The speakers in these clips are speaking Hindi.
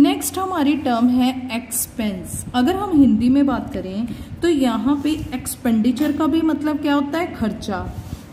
नेक्स्ट हमारी टर्म है एक्सपेंस अगर हम हिंदी में बात करें तो यहाँ पे एक्सपेंडिचर का भी मतलब क्या होता है? खर्चा.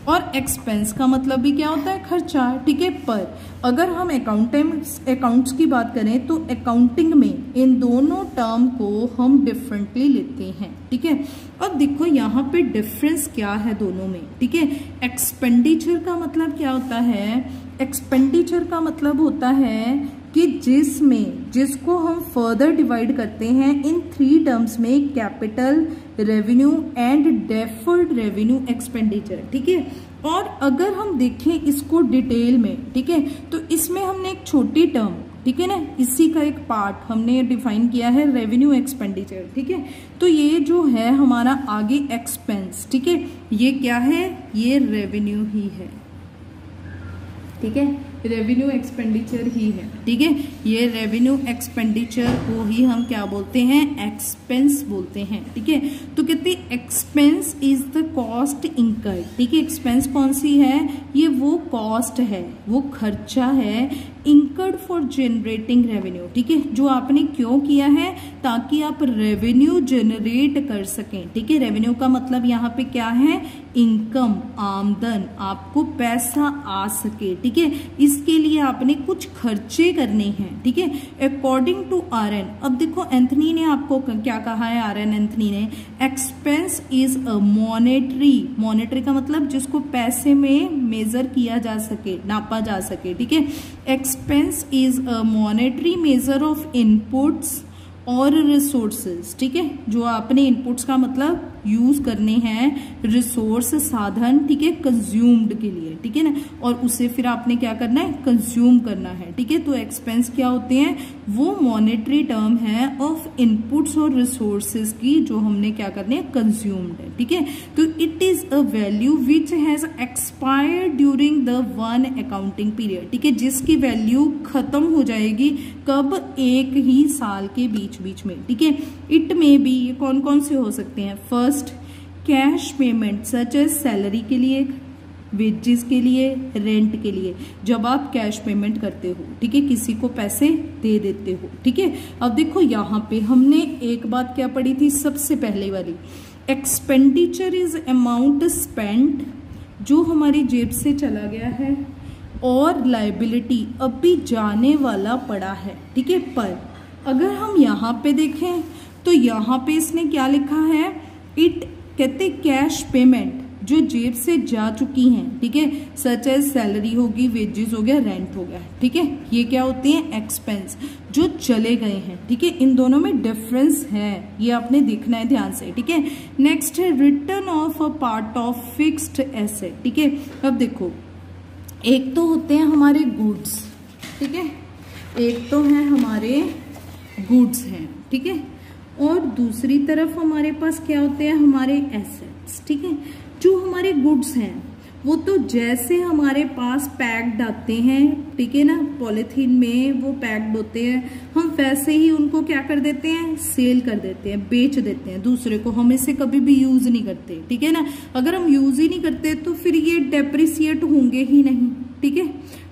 और एक्सपेंस का मतलब भी क्या होता है? खर्चा. ठीक है? पर अगर हम अकाउंटेंट्स अकाउंट्स की बात करें तो अकाउंटिंग में इन दोनों टर्म को हम डिफरेंटली लेते हैं. ठीक है? और देखो यहाँ पे डिफरेंस क्या है दोनों में. ठीक है? एक्सपेंडिचर का मतलब क्या होता है? एक्सपेंडिचर का मतलब होता है कि जिसमें जिसको हम फर्दर डिवाइड करते हैं, इन थ्री टर्म्स में capital revenue and deferred revenue expenditure ठीक है? और अगर हम देखें इसको डिटेल में, ठीक है? तो इसमें हमने एक छोटी टर्म ठीक है ना? इसी का एक पार्ट हमने डिफाइन किया है रेवेन्यू एक्सपेंडिचर ठीक है? तो ये जो है हमारा आगे एक्सपेंस ठीक है? ये क्या है? ये रेवेन्यू ही है, ठीक है? रेवेन्यू एक्सपेंडिचर ही है। ठीक है? ये रेवेन्यू एक्सपेंडिचर को ही हम क्या बोलते हैं? एक्सपेंस बोलते हैं। ठीक है? तो कहते expense is the cost incur ठीक है? एक्सपेंस कौन सी है? ये वो कॉस्ट है, वो खर्चा है इंकर्ड फॉर जनरेटिंग रेवेन्यू ठीक है? जो आपने क्यों किया है ताकि आप रेवेन्यू जनरेट कर सकें, ठीक है? रेवेन्यू का मतलब यहाँ पे क्या है? इनकम आमदन, आपको पैसा आ सके, ठीक है? इसके लिए आपने कुछ खर्चे करने हैं, ठीक है? अकॉर्डिंग टू आर एन अब देखो एंथनी ने आपको क्या कहा है आर एन एंथनी ने? Expense is a monetary monetary का मतलब जिसको पैसे में मेजर किया जा सके, नापा जा सके, ठीक है? Expense is a monetary measure of inputs और रिसोर्सेज ठीक है? जो आपने इनपुट्स का मतलब यूज़ करने हैं रिसोर्स साधन, ठीक है कंज्यूम्ड के लिए, ठीक है ना? और उसे फिर आपने क्या करना है? कंज्यूम करना है, ठीक है? तो एक्सपेंस क्या होते हैं? वो मॉनेटरी टर्म है ऑफ़ इनपुट्स और रिसोर्सेज की, जो हमने क्या करने हैं? कंज्यूम्ड है, ठीक है? तो it is a value which has expired during the one accounting period ठीक है? जिसकी वैल्यू खत्म हो जाएगी कब? एक ही साल के बीच बीच में, ठीक है? इट में भी ये कौन कौन से हो सकते हैं? First cash payment such as salary के लिए वेजेस के लिए रेंट के लिए। जब आप कैश पेमेंट करते हो, ठीक है, किसी को पैसे दे देते हो, ठीक है? अब देखो यहाँ पे हमने एक बात क्या पढ़ी थी सबसे पहले वाली। एक्सपेंडिचर इज़ अमाउंट स्पेंट जो हमारी जेब से चला गया है और लाइबिलिटी अभी जाने वाला पड़ा है, ठीक है? पर अगर हम यहाँ पे देखें तो यहाँ पे इसने क्या लिखा है? इट कहते कैश पेमेंट जो जेब से जा चुकी हैं, ठीक है? सच एज सैलरी होगी वेजेस हो गया रेंट हो गया, ठीक है? ये क्या होती हैं? एक्सपेंस जो चले गए हैं, ठीक है? इन दोनों में डिफरेंस है, ये आपने देखना है ध्यान से, ठीक है? नेक्स्ट है return of a part of fixed asset ठीक है? अब देखो, एक तो होते हैं हमारे गुड्स ठीक है? एक तो है हमारे गुड्स हैं, ठीक है? और दूसरी तरफ़ हमारे पास क्या होते हैं? हमारे एसेट्स ठीक है? जो हमारे गुड्स हैं, वो तो जैसे हमारे पास पैक्ड आते हैं, ठीक है ना? पॉलीथीन में वो पैक्ड होते हैं, हम वैसे ही उनको क्या कर देते हैं? सेल कर देते हैं, बेच देते हैं। दूसरे को हम इसे कभी भी यूज़ नहीं करते, ठीक है ना? अगर हम यूज़ ही नहीं करते तो फिर ये डेप्रिसिएट होंगे ही नहीं, ठीक है?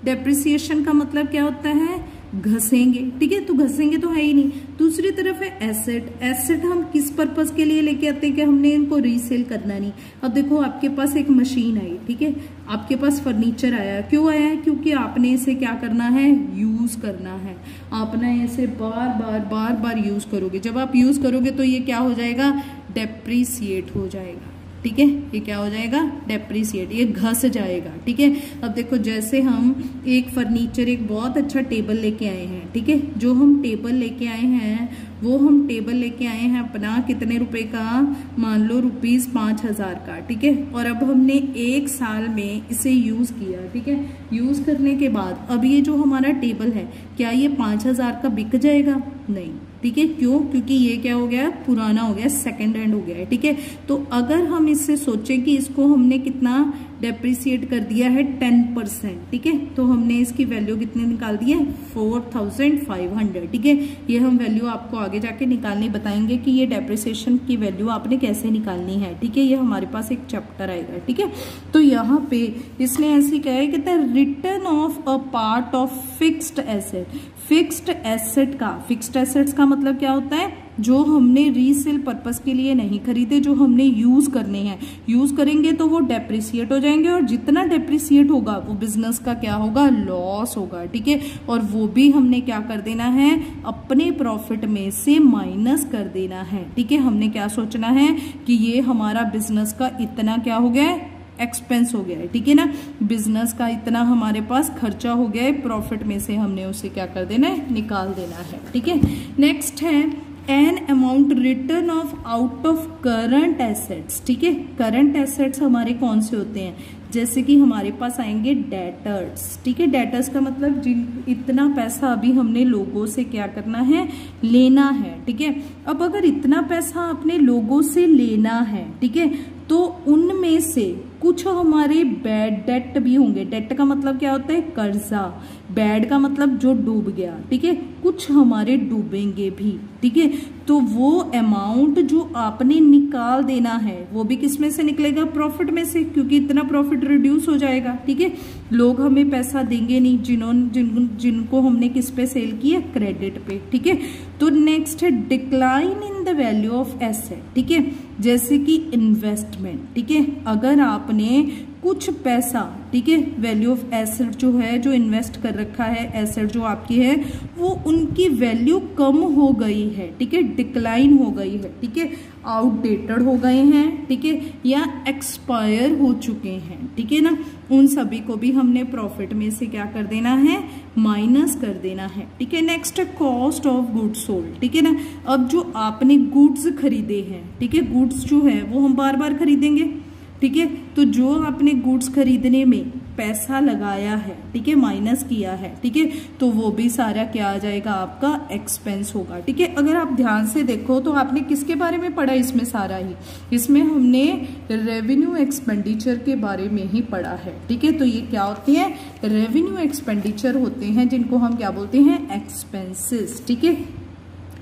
डेप्रिसिएशन का मतलब क्या होता है? घसेंगे। ठीक है? तो घसेंगे तो है ही नहीं। दूसरी तरफ़ है एसेट एसेट हम किस पर्पज के लिए लेके आते हैं कि हमने इनको रीसेल करना नहीं? अब देखो, आपके पास एक मशीन आई, ठीक है? आपके पास फर्नीचर आया। क्यों आया? है क्योंकि आपने इसे क्या करना है? यूज़ करना है। आपने इसे बार बार बार बार यूज़ करोगे। जब आप यूज़ करोगे तो ये क्या हो जाएगा? डेप्रीसिएट हो जाएगा। ठीक है? ये क्या हो जाएगा? डेप्रिसिएट ये घस जाएगा, ठीक है? अब देखो, जैसे हम एक फर्नीचर एक बहुत अच्छा टेबल लेके आए हैं, ठीक है? जो हम टेबल लेके आए हैं, वो हम टेबल लेके आए हैं अपना कितने रुपए का? मान लो रुपीज़ पाँच हज़ार का, ठीक है? और अब हमने एक साल में इसे यूज़ किया, ठीक है? यूज़ करने के बाद, अब ये जो हमारा टेबल है, क्या ये पाँच हज़ार का बिक जाएगा? नहीं. ठीक है? क्यों? क्योंकि ये क्या हो गया? पुराना हो गया सेकेंड हैंड हो गया है, ठीक है? तो अगर हम इससे सोचें कि इसको हमने कितना डेप्रिसिएट कर दिया है? टेन परसेंट ठीक है? तो हमने इसकी वैल्यू कितनी निकाल दी है? फोर थाउज़ेंड फाइव हंड्रेड ठीक है? ये हम वैल्यू आपको आगे जाके निकालनी, बताएँगे कि ये डेप्रिसिएशन की वैल्यू आपने कैसे निकालनी है, ठीक है? ये हमारे पास एक चैप्टर आएगा, ठीक है? तो यहाँ पे इसने ऐसी कहा है? हैं return of a part of fixed asset fixed asset का, फिक्स्ड एसेट्स का मतलब क्या होता है? जो हमने रीसेल पर्पस के लिए नहीं खरीदे, जो हमने यूज़ करने हैं। यूज़ करेंगे तो वो डेप्रिसिएट हो जाएँगे और जितना डेप्रिसिएट होगा, वो बिज़नेस का क्या होगा? लॉस होगा, ठीक है? और वो भी हमने क्या कर देना है? अपने प्रॉफिट में से माइनस कर देना है, ठीक है? हमने क्या सोचना है कि ये हमारा बिज़नेस का इतना क्या हो गया है? एक्सपेंस हो गया है, ठीक है ना? बिज़नेस का इतना हमारे पास खर्चा हो गया है प्रॉफिट में से हमने उसे क्या कर देना है? निकाल देना है, ठीक है? नेक्स्ट है an amount return of out of current assets ठीक है? करंट एसेट्स हमारे कौन से होते हैं? जैसे कि हमारे पास आएँगे डेटर्स ठीक है? डेटर्स का मतलब जिन, इतना पैसा अभी हमने लोगों से क्या करना है? लेना है, ठीक है? अब अगर इतना पैसा अपने लोगों से लेना है, ठीक है? तो उनमें से कुछ हमारे बैड डेट भी होंगे। डेट का मतलब क्या होता है? कर्जा। बैड का मतलब जो डूब गया, ठीक है? कुछ हमारे डूबेंगे भी, ठीक है? तो वो अमाउंट जो आपने निकाल देना है, वो भी किसमें से निकलेगा? प्रॉफिट में से, क्योंकि इतना प्रॉफिट रिड्यूस हो जाएगा, ठीक है? लोग हमें पैसा देंगे नहीं जिन्होंने जिन, जिनको हमने किस पे सेल किया क्रेडिट पे, ठीक है? तो नेक्स्ट है decline in the value of asset ठीक है? जैसे कि इन्वेस्टमेंट ठीक है? अगर आपने कुछ पैसा, ठीक है वैल्यू ऑफ़ एसेट जो है, जो इन्वेस्ट कर रखा है एसेट जो आपकी है, वो उनकी वैल्यू कम हो गई है, ठीक है डिक्लाइन हो गई है, ठीक है आउटडेटेड हो गए हैं, ठीक है, या एक्सपायर हो चुके हैं, ठीक है ना? उन सभी को भी हमने प्रॉफिट में से क्या कर देना है? माइनस कर देना है, ठीक है? Next cost of goods sold ठीक है ना? अब जो आपने गुड्स खरीदे हैं, ठीक है गुड्स जो है, वो हम बार बार खरीदेंगे? ठीक है? तो जो आपने गुड्स खरीदने में पैसा लगाया है, ठीक है? माइनस किया है, ठीक है? तो वो भी सारा क्या आ जाएगा? आपका एक्सपेंस होगा, ठीक है? अगर आप ध्यान से देखो तो आपने किसके बारे में पढ़ा? इसमें सारा ही। इसमें हमने रेवेन्यू एक्सपेंडिचर के बारे में ही पढ़ा है, ठीक है? तो ये क्या होते हैं? रेवेन्यू एक्सपेंडिचर होते हैं जिनको हम क्या बोलते हैं? एक्सपेंसिस ठीक है?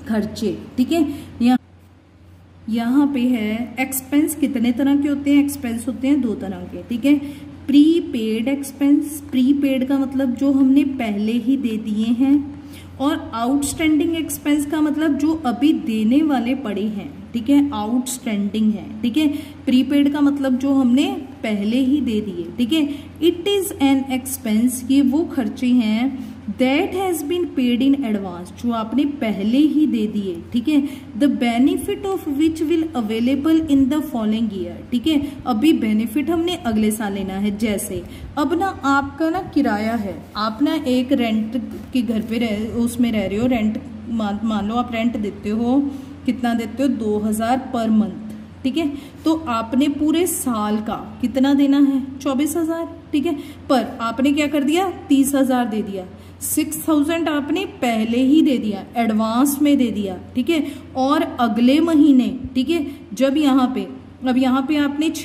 खर्चे, ठीक है? यहाँ पे है एक्सपेंस कितने तरह के होते हैं? एक्सपेंस होते हैं दो तरह के, ठीक है? Prepaid expense prepaid का मतलब जो हमने पहले ही दे दिए हैं और आउटस्टैंडिंग एक्सपेंस का मतलब जो अभी देने वाले पड़े हैं, ठीक है? आउटस्टैंडिंग है, ठीक है? प्रीपेड का मतलब जो हमने पहले ही दे दिए, ठीक है? इट इज़ एन एक्सपेंस ये वो खर्चे हैं that has been paid in advance जो आपने पहले ही दे दिए, ठीक है? The benefit of which will available in the following year ठीक है? अभी बेनिफिट हमने अगले साल लेना है, जैसे, अब ना आपका ना किराया है, आप ना एक रेंट के घर पे रह, उसमें रह रहे हो रेंट मान मान लो आप रेंट देते हो, कितना देते हो? दो हज़ार पर मंथ ठीक है? तो आपने पूरे साल का कितना देना है? चौबीस हज़ार, ठीक है? पर आपने क्या कर दिया? तीस हज़ार दे दिया। सिक्स थाउज़ेंड आपने पहले ही दे दिया, एडवांस में दे दिया, ठीक है? और अगले महीने, ठीक है? जब यहाँ पे, अब यहाँ पे आपने छ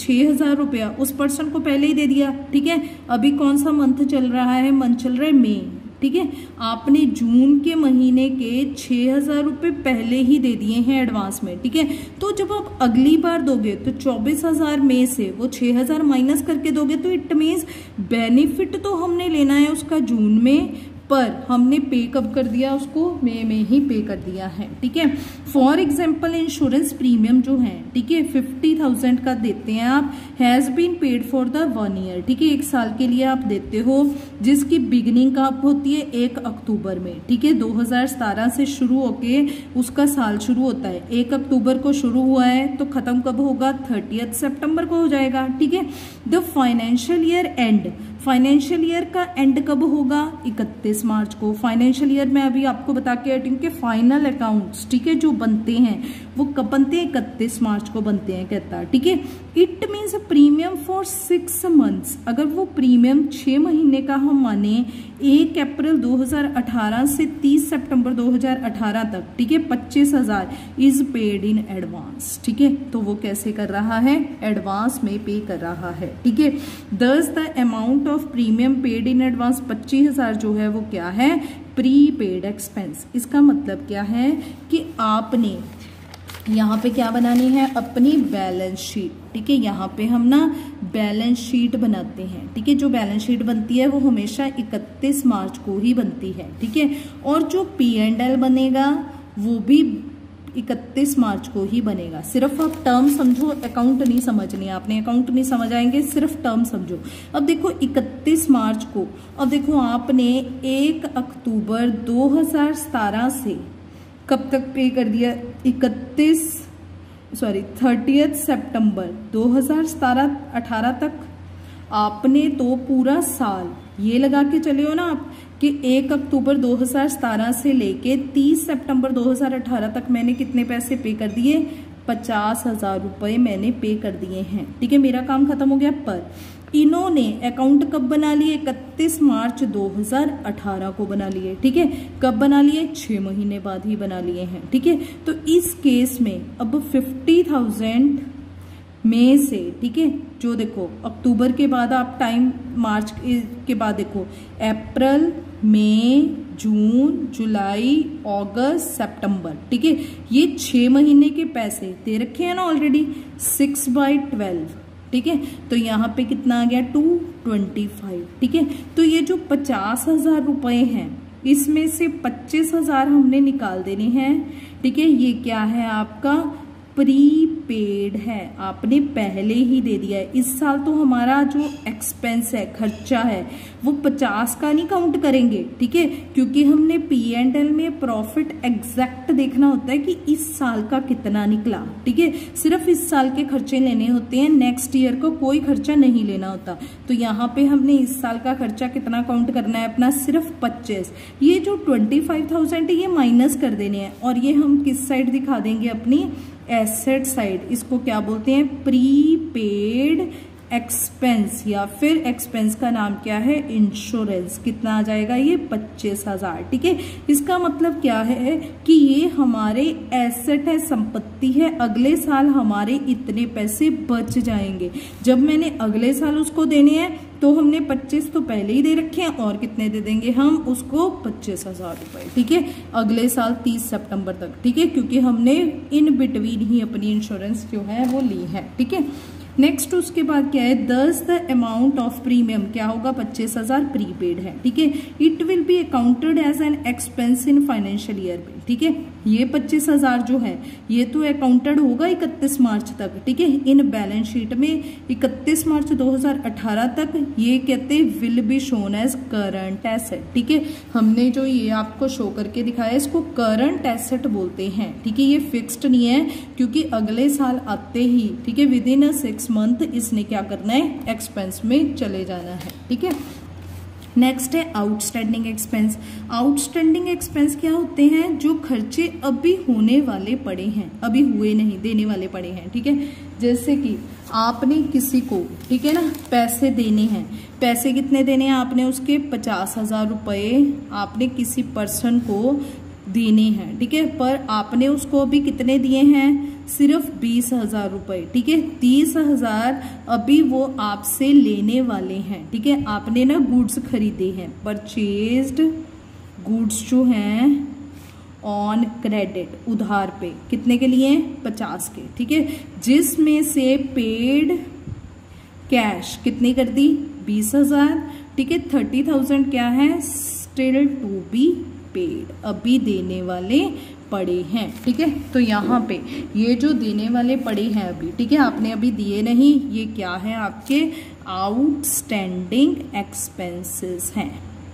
छः हज़ार रुपया उस पर्सन को पहले ही दे दिया, ठीक है? अभी कौन सा मंथ चल रहा है? मंथ चल रहा है मई ठीक है? आपने जून के महीने के छः हज़ार रुपये पहले ही दे दिए हैं एडवांस में, ठीक है? तो जब आप अगली बार दोगे तो चौबीस हज़ार में से वो छः हज़ार माइनस करके दोगे तो इट मीन्स बेनिफिट तो हमने लेना है उसका जून में पर हमने पे कब कर दिया उसको? मे में ही पे कर दिया है, ठीक है? फॉर एग्ज़ाम्पल इंश्योरेंस प्रीमियम जो है, ठीक है फिफ्टी थाउज़ेंड का देते हैं आप has been paid for the one year ठीक है? एक साल के लिए आप देते हो, जिसकी बिगनिंग कब होती है? एक अक्टूबर में, ठीक है? दो से शुरू होके उसका साल शुरू होता है। एक अक्टूबर को शुरू हुआ है तो खत्म कब होगा? थर्टी सेप्टेम्बर को हो जाएगा, ठीक है? The financial year end financial year का एंड कब होगा? 31 मार्च को। फाइनेंशियल ईयर में अभी आपको बता के हटी कि फाइनल अकाउंट्स ठीक है, जो बनते हैं, वो कब बनते हैं? इकतीस मार्च को बनते हैं, कहता है, ठीक है? It means premium for six months अगर वो प्रीमियम छः महीने का हम माने एक अप्रैल 2018 से 30 सितंबर 2018 तक, ठीक है? पच्चीस हज़ार इज़ पेड इन एडवांस ठीक है? तो वो कैसे कर रहा है? एडवांस में पे कर रहा है, ठीक है? Thus the amount of premium paid in advance पच्चीस हज़ार जो है वो क्या है? प्री पेड एक्सपेंस इसका मतलब क्या है? कि आपने यहाँ पे क्या बनानी है? अपनी बैलेंस शीट ठीक है, यहाँ पे हम ना बैलेंस शीट बनाते हैं। ठीक है, जो बैलेंस शीट बनती है, वो हमेशा 31 मार्च को ही बनती है। ठीक है, और जो पी एंड एल बनेगा, वो भी 31 मार्च को ही बनेगा। सिर्फ़ आप टर्म समझो अकाउंट नहीं समझनी। आपने अकाउंट नहीं समझ आएँगे, सिर्फ़ टर्म समझो। अब देखो 31 मार्च को, अब देखो आपने 1 अक्टूबर 2017 से कब तक पे कर दिया? इकतीस सॉरी थर्टियथ सितंबर 2017 18 तक। आपने तो पूरा साल ये लगा के चले हो ना आप कि 1 अक्टूबर 2017 से लेके 30 सितंबर 2018 तक मैंने कितने पैसे पे कर दिए? पचास हज़ार रुपये मैंने पे कर दिए हैं। ठीक है, मेरा काम खत्म हो गया, पर इन्होंने अकाउंट कब बना लिए? इकतीस मार्च 2018 को बना लिए, ठीक है? कब बना लिए? छह महीने बाद ही बना लिए हैं, ठीक है? तो इस केस में अब फिफ्टी थाउज़ेंड में से, ठीक है? जो देखो, अक्टूबर के बाद आप टाइम, मार्च के बाद देखो, अप्रैल, मई, जून, जुलाई, अगस्त, सितंबर, ठीक है? ये छह महीने के पैसे दे रखे हैं ना ऑलरेडी सिक्स बाई ट्वेल्व ठीक है? तो यहाँ पे कितना आ गया? टू ट्वेंटी फाइव ठीक है? तो ये जो पचास हज़ार रुपये हैं, इसमें से पच्चीस हज़ार हमने निकाल देने हैं, ठीक है? ये क्या है आपका? प्रीपेड है। आपने पहले ही दे दिया है। इस साल तो हमारा जो एक्सपेंस है, खर्चा है, वो पचास का नहीं काउंट करेंगे, ठीक है? क्योंकि हमने पी एंड एल में प्रॉफिट एग्जैक्ट देखना होता है कि इस साल का कितना निकला, ठीक है? सिर्फ़ इस साल के खर्चे लेने होते हैं नेक्स्ट ईयर को कोई खर्चा नहीं लेना होता। तो यहाँ पे हमने इस साल का खर्चा कितना काउंट करना है? अपना सिर्फ़ पच्चीस। ये जो ट्वेंटी फाइव थाउज़ेंड ये माइनस कर देने हैं। और ये हम किस साइड दिखा देंगे अपनी? एसेट साइड इसको क्या बोलते हैं? प्रीपेड एक्सपेंस या फिर एक्सपेंस का नाम क्या है? इंश्योरेंस कितना आ जाएगा ये? पच्चीस हज़ार। ठीक है? इसका मतलब क्या है कि ये हमारे एसेट है, संपत्ति है। अगले साल हमारे इतने पैसे बच जाएँगे। जब मैंने अगले साल उसको देने हैं तो हमने 25 तो पहले ही दे रखे हैं, और कितने दे देंगे हम? उसको पच्चीस हज़ार रुपए, ठीक है? अगले साल 30 सितंबर तक, ठीक है? क्योंकि हमने इन बिटवीन ही अपनी इंश्योरेंस जो है वो ली है, ठीक है? नेक्स्ट उसके बाद क्या है? Thus the amount of premium क्या होगा? पच्चीस हज़ार प्रीपेड है, ठीक है? It will be accounted as an expense in financial year में, ठीक है? ये पच्चीस हज़ार जो है, ये तो अकाउंटेड होगा इकतीस मार्च तक, ठीक है? इन बैलेंस शीट में इकतीस मार्च 2018 तक ये कहते will be shown as current asset ठीक है? हमने जो ये आपको शो करके दिखाया, इसको करंट एसेट बोलते हैं, ठीक है? ये फिक्स्ड नहीं है, क्योंकि अगले साल आते ही, ठीक है? Within a six month इसने क्या करना है? एक्सपेंस में चले जाना है, ठीक है? नेक्स्ट है आउटस्टैंडिंग एक्सपेंस आउटस्टैंडिंग एक्सपेंस क्या होते हैं? जो खर्चे अभी होने वाले पड़े हैं, अभी हुए नहीं, देने वाले पड़े हैं, ठीक है? जैसे कि आपने किसी को, ठीक है ना, पैसे देने हैं। पैसे कितने देने हैं आपने उसके? पचास हज़ार रुपये आपने किसी पर्सन को देने हैं, ठीक है? पर आपने उसको अभी कितने दिए हैं? सिर्फ़ बीस हज़ार रुपए, ठीक है? तीस हज़ार अभी वो आपसे लेने वाले हैं, ठीक है? आपने ना गुड्स खरीदे हैं, परचेज्ड गुड्स जो हैं ऑन क्रेडिट उधार पे। कितने के लिए? पचास के, ठीक है? जिसमें से पेड कैश कितनी कर दी? बीस हज़ार, ठीक है? थर्टी थाउज़ेंड क्या है? स्टिल टू बी पेड अभी देने वाले पड़े हैं, ठीक है? तो यहाँ पे ये जो देने वाले पड़े हैं अभी, ठीक है? आपने अभी दिए नहीं, ये क्या है आपके? आउटस्टैंडिंग एक्सपेंसेस हैं।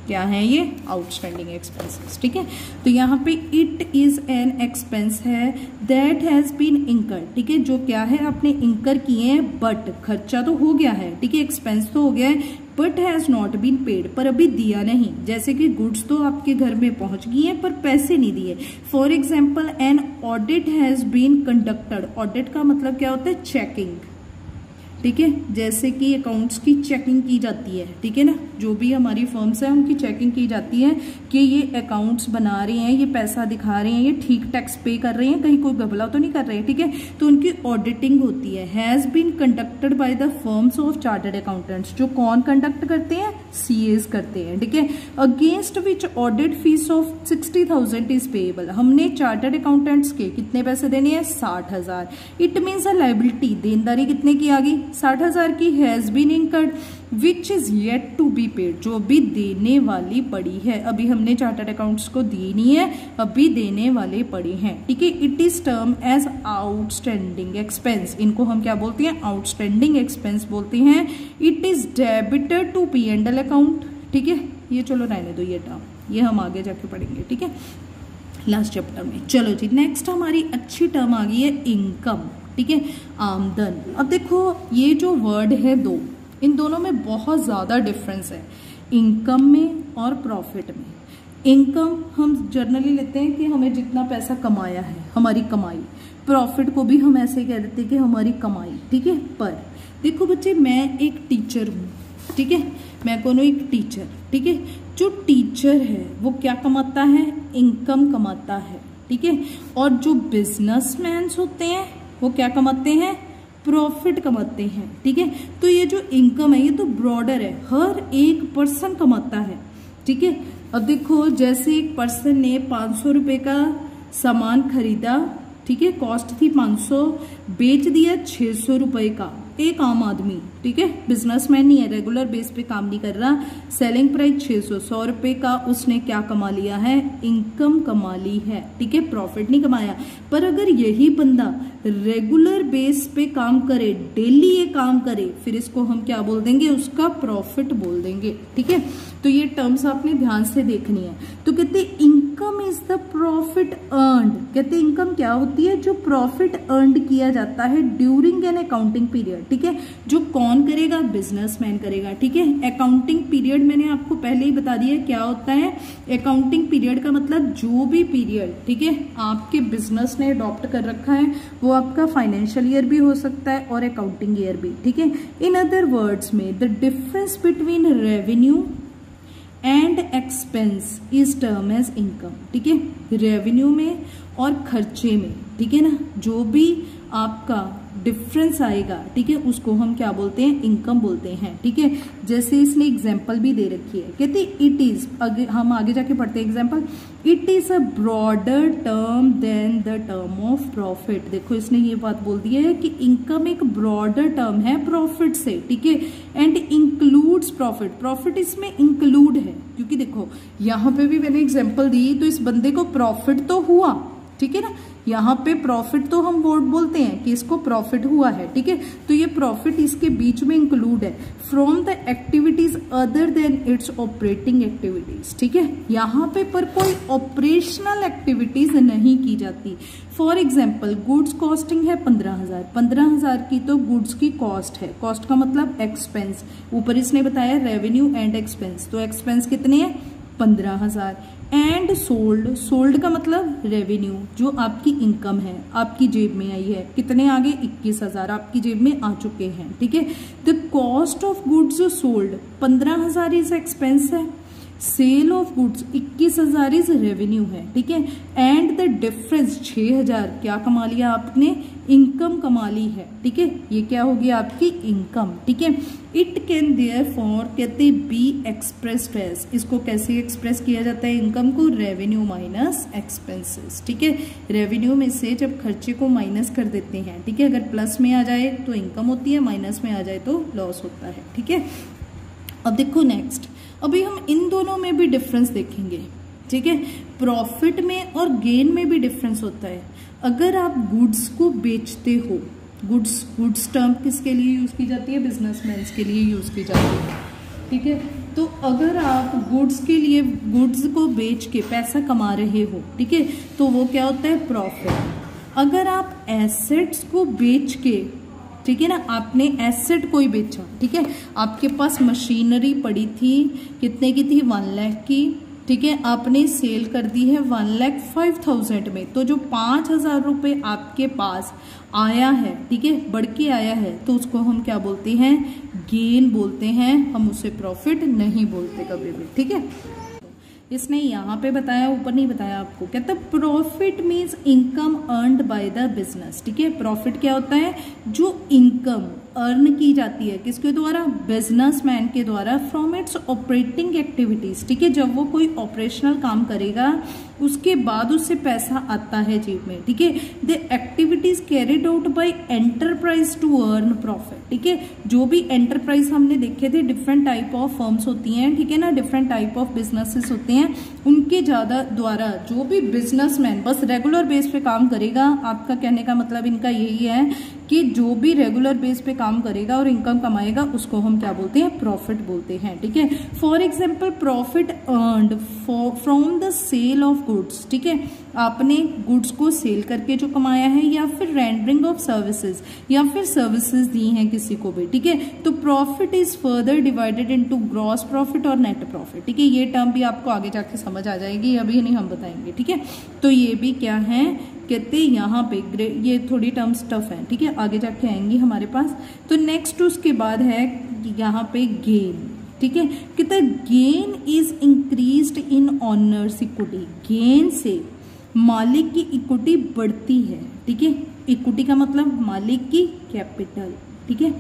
क्या है ये? आउटस्टैंडिंग एक्सपेंसेस ठीक है? तो यहाँ पे इट इज़ एन एक्सपेंस है दैट हैज़ बीन इंकर ठीक है? जो क्या है, आपने इंकर किए हैं बट खर्चा तो हो गया है, ठीक है? एक्सपेंस तो हो गया है but has not been paid पर अभी दिया नहीं। जैसे कि गुड्स तो आपके घर में पहुँच गई हैं, पर पैसे नहीं दिए। For example an audit has been conducted audit का मतलब क्या होता है? चेकिंग ठीक है? जैसे कि अकाउंट्स की चेकिंग की जाती है, ठीक है ना? जो भी हमारी फर्म्स हैं, उनकी चेकिंग की जाती है कि ये अकाउंट्स बना रहे हैं, ये पैसा दिखा रहे हैं, ये ठीक टैक्स पे कर रहे हैं, कहीं कोई गबला तो नहीं कर रहे हैं ठीक है? तो उनकी ऑडिटिंग होती है। Has been conducted by the firms of chartered accountants जो कौन कंडक्ट करते हैं? सी करते हैं, ठीक है? Against which audit fees of sixty thousand is payable हमने चार्टर्ड अकाउंटेंट्स के कितने पैसे देने हैं? साठ हज़ार। इट मीन्स अ लाइबिलिटी देनदारी कितने की आ गई? साठ हज़ार की has been incurred which is yet to be paid जो अभी देने वाली पड़ी है। अभी हमने चार्टर्ड अकाउंट्स को दी नहीं है, अभी देने वाले पड़ी हैं। ठीक है it is term as outstanding expense इनको हम क्या बोलते हैं? आउटस्टैंडिंग एक्सपेंस बोलते हैं। It is debited to P and L account ठीक है, ये चलो रहने दो ये टर्म ये हम आगे जाके पढ़ेंगे, ठीक है? लास्ट चैप्टर में। चलो जी नेक्स्ट हमारी अच्छी टर्म आ गई है इनकम ठीक है, आमदन। अब देखो, ये जो वर्ड है दो। इन दोनों में बहुत ज़्यादा डिफरेंस है इनकम में और प्रॉफिट में। इनकम हम जर्नली लेते हैं कि हमें जितना पैसा कमाया है, हमारी कमाई। प्रॉफिट को भी हम ऐसे कह देते हैं कि हमारी कमाई, ठीक है? पर देखो बच्चे, मैं एक टीचर हूँ, ठीक है? मैं कौन हूँ? एक टीचर ठीक है? जो टीचर है, वो क्या कमाता है? इनकम कमाता है, ठीक है? और जो बिजनेसमैन होते हैं, वो क्या कमाते हैं? प्रॉफिट कमाते हैं, ठीक है? तो ये जो इनकम है, ये तो ब्रॉडर है। हर एक पर्सन कमाता है, ठीक है? अब देखो, जैसे एक पर्सन ने पाँच सौ रुपये का सामान खरीदा, ठीक है? कॉस्ट थी पाँच सौ, बेच दिया छः सौ रुपये का, एक आम आदमी। ठीक है? बिजनेसमैन नहीं है रेगुलर बेस पे काम नहीं कर रहा। सेलिंग प्राइस 600 सौ सौ रुपए का उसने क्या कमा लिया है? इनकम कमा ली है, ठीक है? प्रॉफिट नहीं कमाया। पर अगर यही बंदा रेगुलर बेस पे काम करे डेली ये काम करे, फिर इसको हम क्या बोल देंगे? उसका प्रॉफिट बोल देंगे, ठीक है? तो ये टर्म्स आपने ध्यान से देखनी है। तो कहते income is the profit earned कहते इनकम क्या होती है? जो प्रॉफिट अर्नड किया जाता है ड्यूरिंग एन अकाउंटिंग पीरियड ठीक है? जो कौन करेगा बिजनेसमैन करेगा, ठीक है? अकाउंटिंग पीरियड मैंने आपको पहले ही बता दिया क्या होता है। अकाउंटिंग पीरियड का मतलब जो भी पीरियड ठीक है? आपके बिज़नेस ने अडॉप्ट कर रखा है, वो आपका फाइनेंशियल ईयर भी हो सकता है और अकाउंटिंग ईयर भी, ठीक है? इन अदर वर्ड्स में the difference between revenue and expense is term as income ठीक है? रेवेन्यू में और खर्चे में, ठीक है ना? जो भी आपका डिफरेंस आएगा, ठीक है? उसको हम क्या बोलते हैं? इनकम बोलते हैं, ठीक है? जैसे इसने एग्ज़ाम्पल भी दे रखी है। कहते इट इज़ हम आगे जाके पढ़ते हैं example it is a broader term than the term of profit देखो, इसने ये बात बोल दी है कि इनकम एक ब्रॉडर टर्म है प्रॉफिट से, ठीक है? एंड इंक्लूड्स प्रॉफिट प्रॉफिट इसमें इंक्लूड है, क्योंकि देखो, यहाँ पे भी मैंने एग्ज़ाम्पल दी तो इस बंदे को प्रॉफिट तो हुआ, ठीक है ना? यहाँ पे प्रॉफिट तो हम वर्ड बोलते हैं कि इसको प्रॉफिट हुआ है, ठीक है? तो ये प्रॉफिट इसके बीच में इंक्लूड है। From the activities other than its operating activities ठीक है? यहाँ पे पर कोई ऑपरेशनल एक्टिविटीज़ नहीं की जाती। फॉर एग्ज़ाम्पल गुड्स कॉस्टिंग है पंद्रह हज़ार। पंद्रह हज़ार की तो गुड्स की कॉस्ट है। कॉस्ट का मतलब एक्सपेंस ऊपर इसने बताया रेवेन्यू एंड एक्सपेंस तो एक्सपेंस कितने हैं? पंद्रह हज़ार। एंड सोल्ड सोल्ड का मतलब रेवेन्यू जो आपकी इनकम है, आपकी जेब में आई है। कितने आगे? इक्कीस हज़ार आपकी जेब में आ चुके हैं, ठीक है? The cost of goods sold पंद्रह हज़ार इज़ एक्सपेंस है। सेल ऑफ़ गुड्स इक्कीस हज़ार इज़ रेवेन्यू है, ठीक है? एंड द डिफरेंस छह हज़ार, क्या कमा लिया आपने? इनकम कमा ली है, ठीक है? ये क्या होगी आपकी इनकम ठीक है? इट कैन देयर फॉर कहते बी एक्सप्रेस एज इसको कैसे एक्सप्रेस किया जाता है? इनकम को रेवेन्यू माइनस एक्सपेंसेस। ठीक है? रेवेन्यू में से जब खर्चे को माइनस कर देते हैं, ठीक है? अगर प्लस में आ जाए तो इनकम होती है, माइनस में आ जाए तो लॉस होता है, ठीक है? अब देखो नेक्स्ट। अभी हम इन दोनों में भी डिफरेंस देखेंगे, ठीक है? प्रॉफिट में और गेन में भी डिफरेंस होता है। अगर आप गुड्स को बेचते हो गुड्स गुड्स टर्म किसके लिए यूज़ की जाती है? बिजनेसमैन के लिए यूज़ की जाती है। ठीक है? तो अगर आप गुड्स के लिए गुड्स को बेच के पैसा कमा रहे हो, ठीक है? तो वो क्या होता है? प्रॉफिट अगर आप एसेट्स को बेच के, ठीक है ना? आपने एसेट कोई बेचा, ठीक है? आपके पास मशीनरी पड़ी थी, कितने की थी? वन लाख की, ठीक है? आपने सेल कर दी है वन लैख फाइव थाउज़ेंड में। तो जो पाँच हज़ार रुपये आपके पास आया है, ठीक है? बढ़ के आया है तो उसको हम क्या बोलते हैं? गेन बोलते हैं। हम उसे प्रॉफिट नहीं बोलते कभी भी, ठीक है? इसने यहाँ पे बताया, ऊपर नहीं बताया आपको। कहता profit means income earned by the business ठीक है? प्रॉफिट क्या होता है? जो इनकम अर्न की जाती है, किसके द्वारा? बिजनेसमैन के द्वारा फ्रॉम इट्स ऑपरेटिंग एक्टिविटीज़ ठीक है? जब वो कोई ऑपरेशनल काम करेगा, उसके बाद उससे पैसा आता है जेब में, ठीक है? The activities carried out by enterprise to earn profit ठीक है? जो भी एंटरप्राइज हमने देखे थे डिफरेंट टाइप ऑफ़ फर्म्स होती हैं, ठीक है ना? डिफरेंट टाइप ऑफ़ बिजनेसेस होते हैं उनके ज़्यादा द्वारा जो भी बिजनेसमैन बस रेगुलर बेस पे काम करेगा, आपका कहने का मतलब इनका यही है कि जो भी रेगुलर बेस पे काम करेगा और इनकम कमाएगा, उसको हम क्या बोलते हैं? प्रॉफिट बोलते हैं, ठीक है? For example profit earned from the sale of goods ठीक है? आपने गुड्स को सेल करके जो कमाया है या फिर रेंडरिंग ऑफ़ सर्विसेज़ या फिर सर्विसेज़ दी हैं किसी को भी, ठीक है? तो profit is further divided into gross profit और नेट प्रॉफिट ठीक है? ये टर्म भी आपको आगे जाके समझ आ जाएगी अभी नहीं हम बताएँगे, ठीक है? तो ये भी क्या है? कहते यहाँ पे ग्रे ये थोड़ी टर्म्स टफ है, ठीक है? आगे जाके आएँगी हमारे पास। तो नेक्स्ट उसके बाद है यहाँ पे गेन ठीक है? कहते gain is increase in owner's equity gain से मालिक की इक्विटी बढ़ती है, ठीक है? इक्विटी का मतलब मालिक की कैपिटल, ठीक है?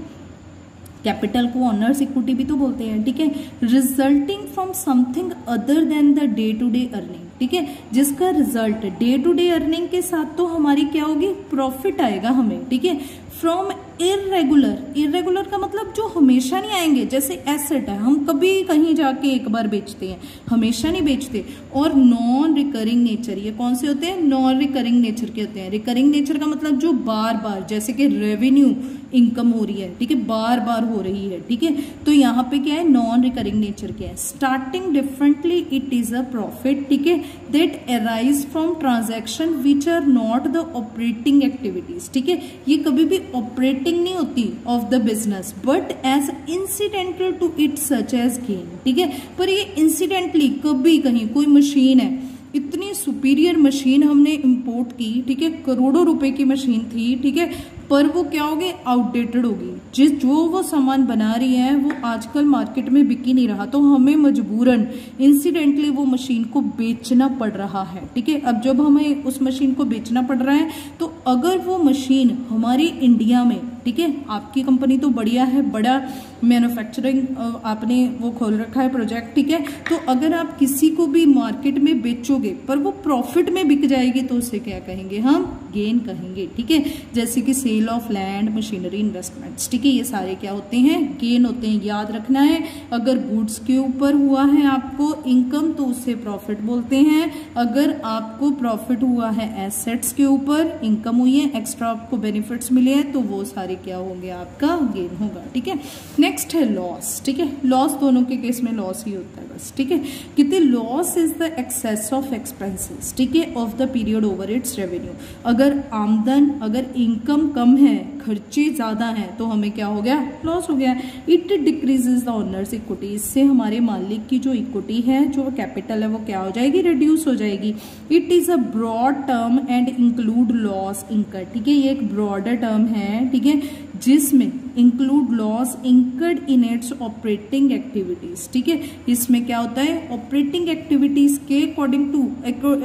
कैपिटल को ऑनर्स इक्विटी भी तो बोलते हैं, ठीक है? Resulting from something other than the day to day earning ठीक है? जिसका result day to day earning के साथ तो हमारी क्या होगी? प्रॉफिट आएगा हमें, ठीक है? फ्रॉम इरेगुलर इरेगुलर का मतलब जो हमेशा नहीं आएँगे, जैसे एसेट है, हम कभी कहीं जाके एक बार बेचते हैं, हमेशा नहीं बेचते। और नॉन रिकरिंग नेचर ये कौन से होते हैं? नॉन रिकरिंग नेचर के होते हैं। रिकरिंग नेचर का मतलब जो बार बार जैसे कि रेवेन्यू इनकम हो रही है, ठीक है? बार बार हो रही है, ठीक है? तो यहाँ पे क्या है? नॉन रिकरिंग नेचर क्या है? Starting differently it is a profit ठीक है? That arise from transaction which are not the operating activities ठीक है? ये कभी भी ऑपरेटिंग नहीं होती of the business but as incidental to it such as gain ठीक है? पर ये इंसिडेंटली कभी कहीं कोई मशीन है, इतनी सुपीरियर मशीन हमने इंपोर्ट की, ठीक है? करोड़ों रुपए की मशीन थी, ठीक है? पर वो क्या होगी? आउटडेटेड होगी। जिस, जो वो सामान बना रही है, वो आजकल मार्केट में बिकी नहीं रहा। तो हमें मजबूरन इंसिडेंटली वो मशीन को बेचना पड़ रहा है। ठीक है? अब जब हमें उस मशीन को बेचना पड़ रहा है तो अगर वो मशीन हमारी इंडिया में ठीक है? आपकी कंपनी तो बढ़िया है, बड़ा मैन्युफैक्चरिंग आपने वो खोल रखा है प्रोजेक्ट ठीक है? तो अगर आप किसी को भी मार्केट में बेचोगे, पर वो प्रॉफिट में बिक जाएगी तो उसे क्या कहेंगे? हम गेन कहेंगे, ठीक है? जैसे कि sale of land machinery investments ठीक है? ये सारे क्या होते हैं? गेन होते हैं, याद रखना है। अगर गुड्स के ऊपर हुआ है आपको इनकम तो उसे प्रॉफिट बोलते हैं। अगर आपको प्रॉफिट हुआ है एसेट्स के ऊपर इनकम हुई है एक्स्ट्रा आपको बेनिफिट्स मिले हैं तो वो सारे क्या होंगे, आपका गेन होगा, ठीक है? नेक्स्ट है लॉस ठीक है? लॉस दोनों के केस में लॉस ही होता है बस, ठीक है? कितने loss is the excess of expenses ठीक है? Of the period over its revenue अगर आमदन, अगर इनकम कम है खर्चे ज़्यादा हैं तो हमें क्या हो गया? लॉस हो गया it decrease the owner's equity इससे हमारे मालिक की जो इक्विटी है, जो कैपिटल है, वो क्या हो जाएगी? रिड्यूस हो जाएगी। It is a broad term and include loss incur ठीक है, ये एक ब्रॉडर टर्म है। ठीक है? जिसमें include loss incurred in its operating activities ठीक है? इसमें क्या होता है? ऑपरेटिंग एक्टिविटीज़ के अकॉर्डिंग टू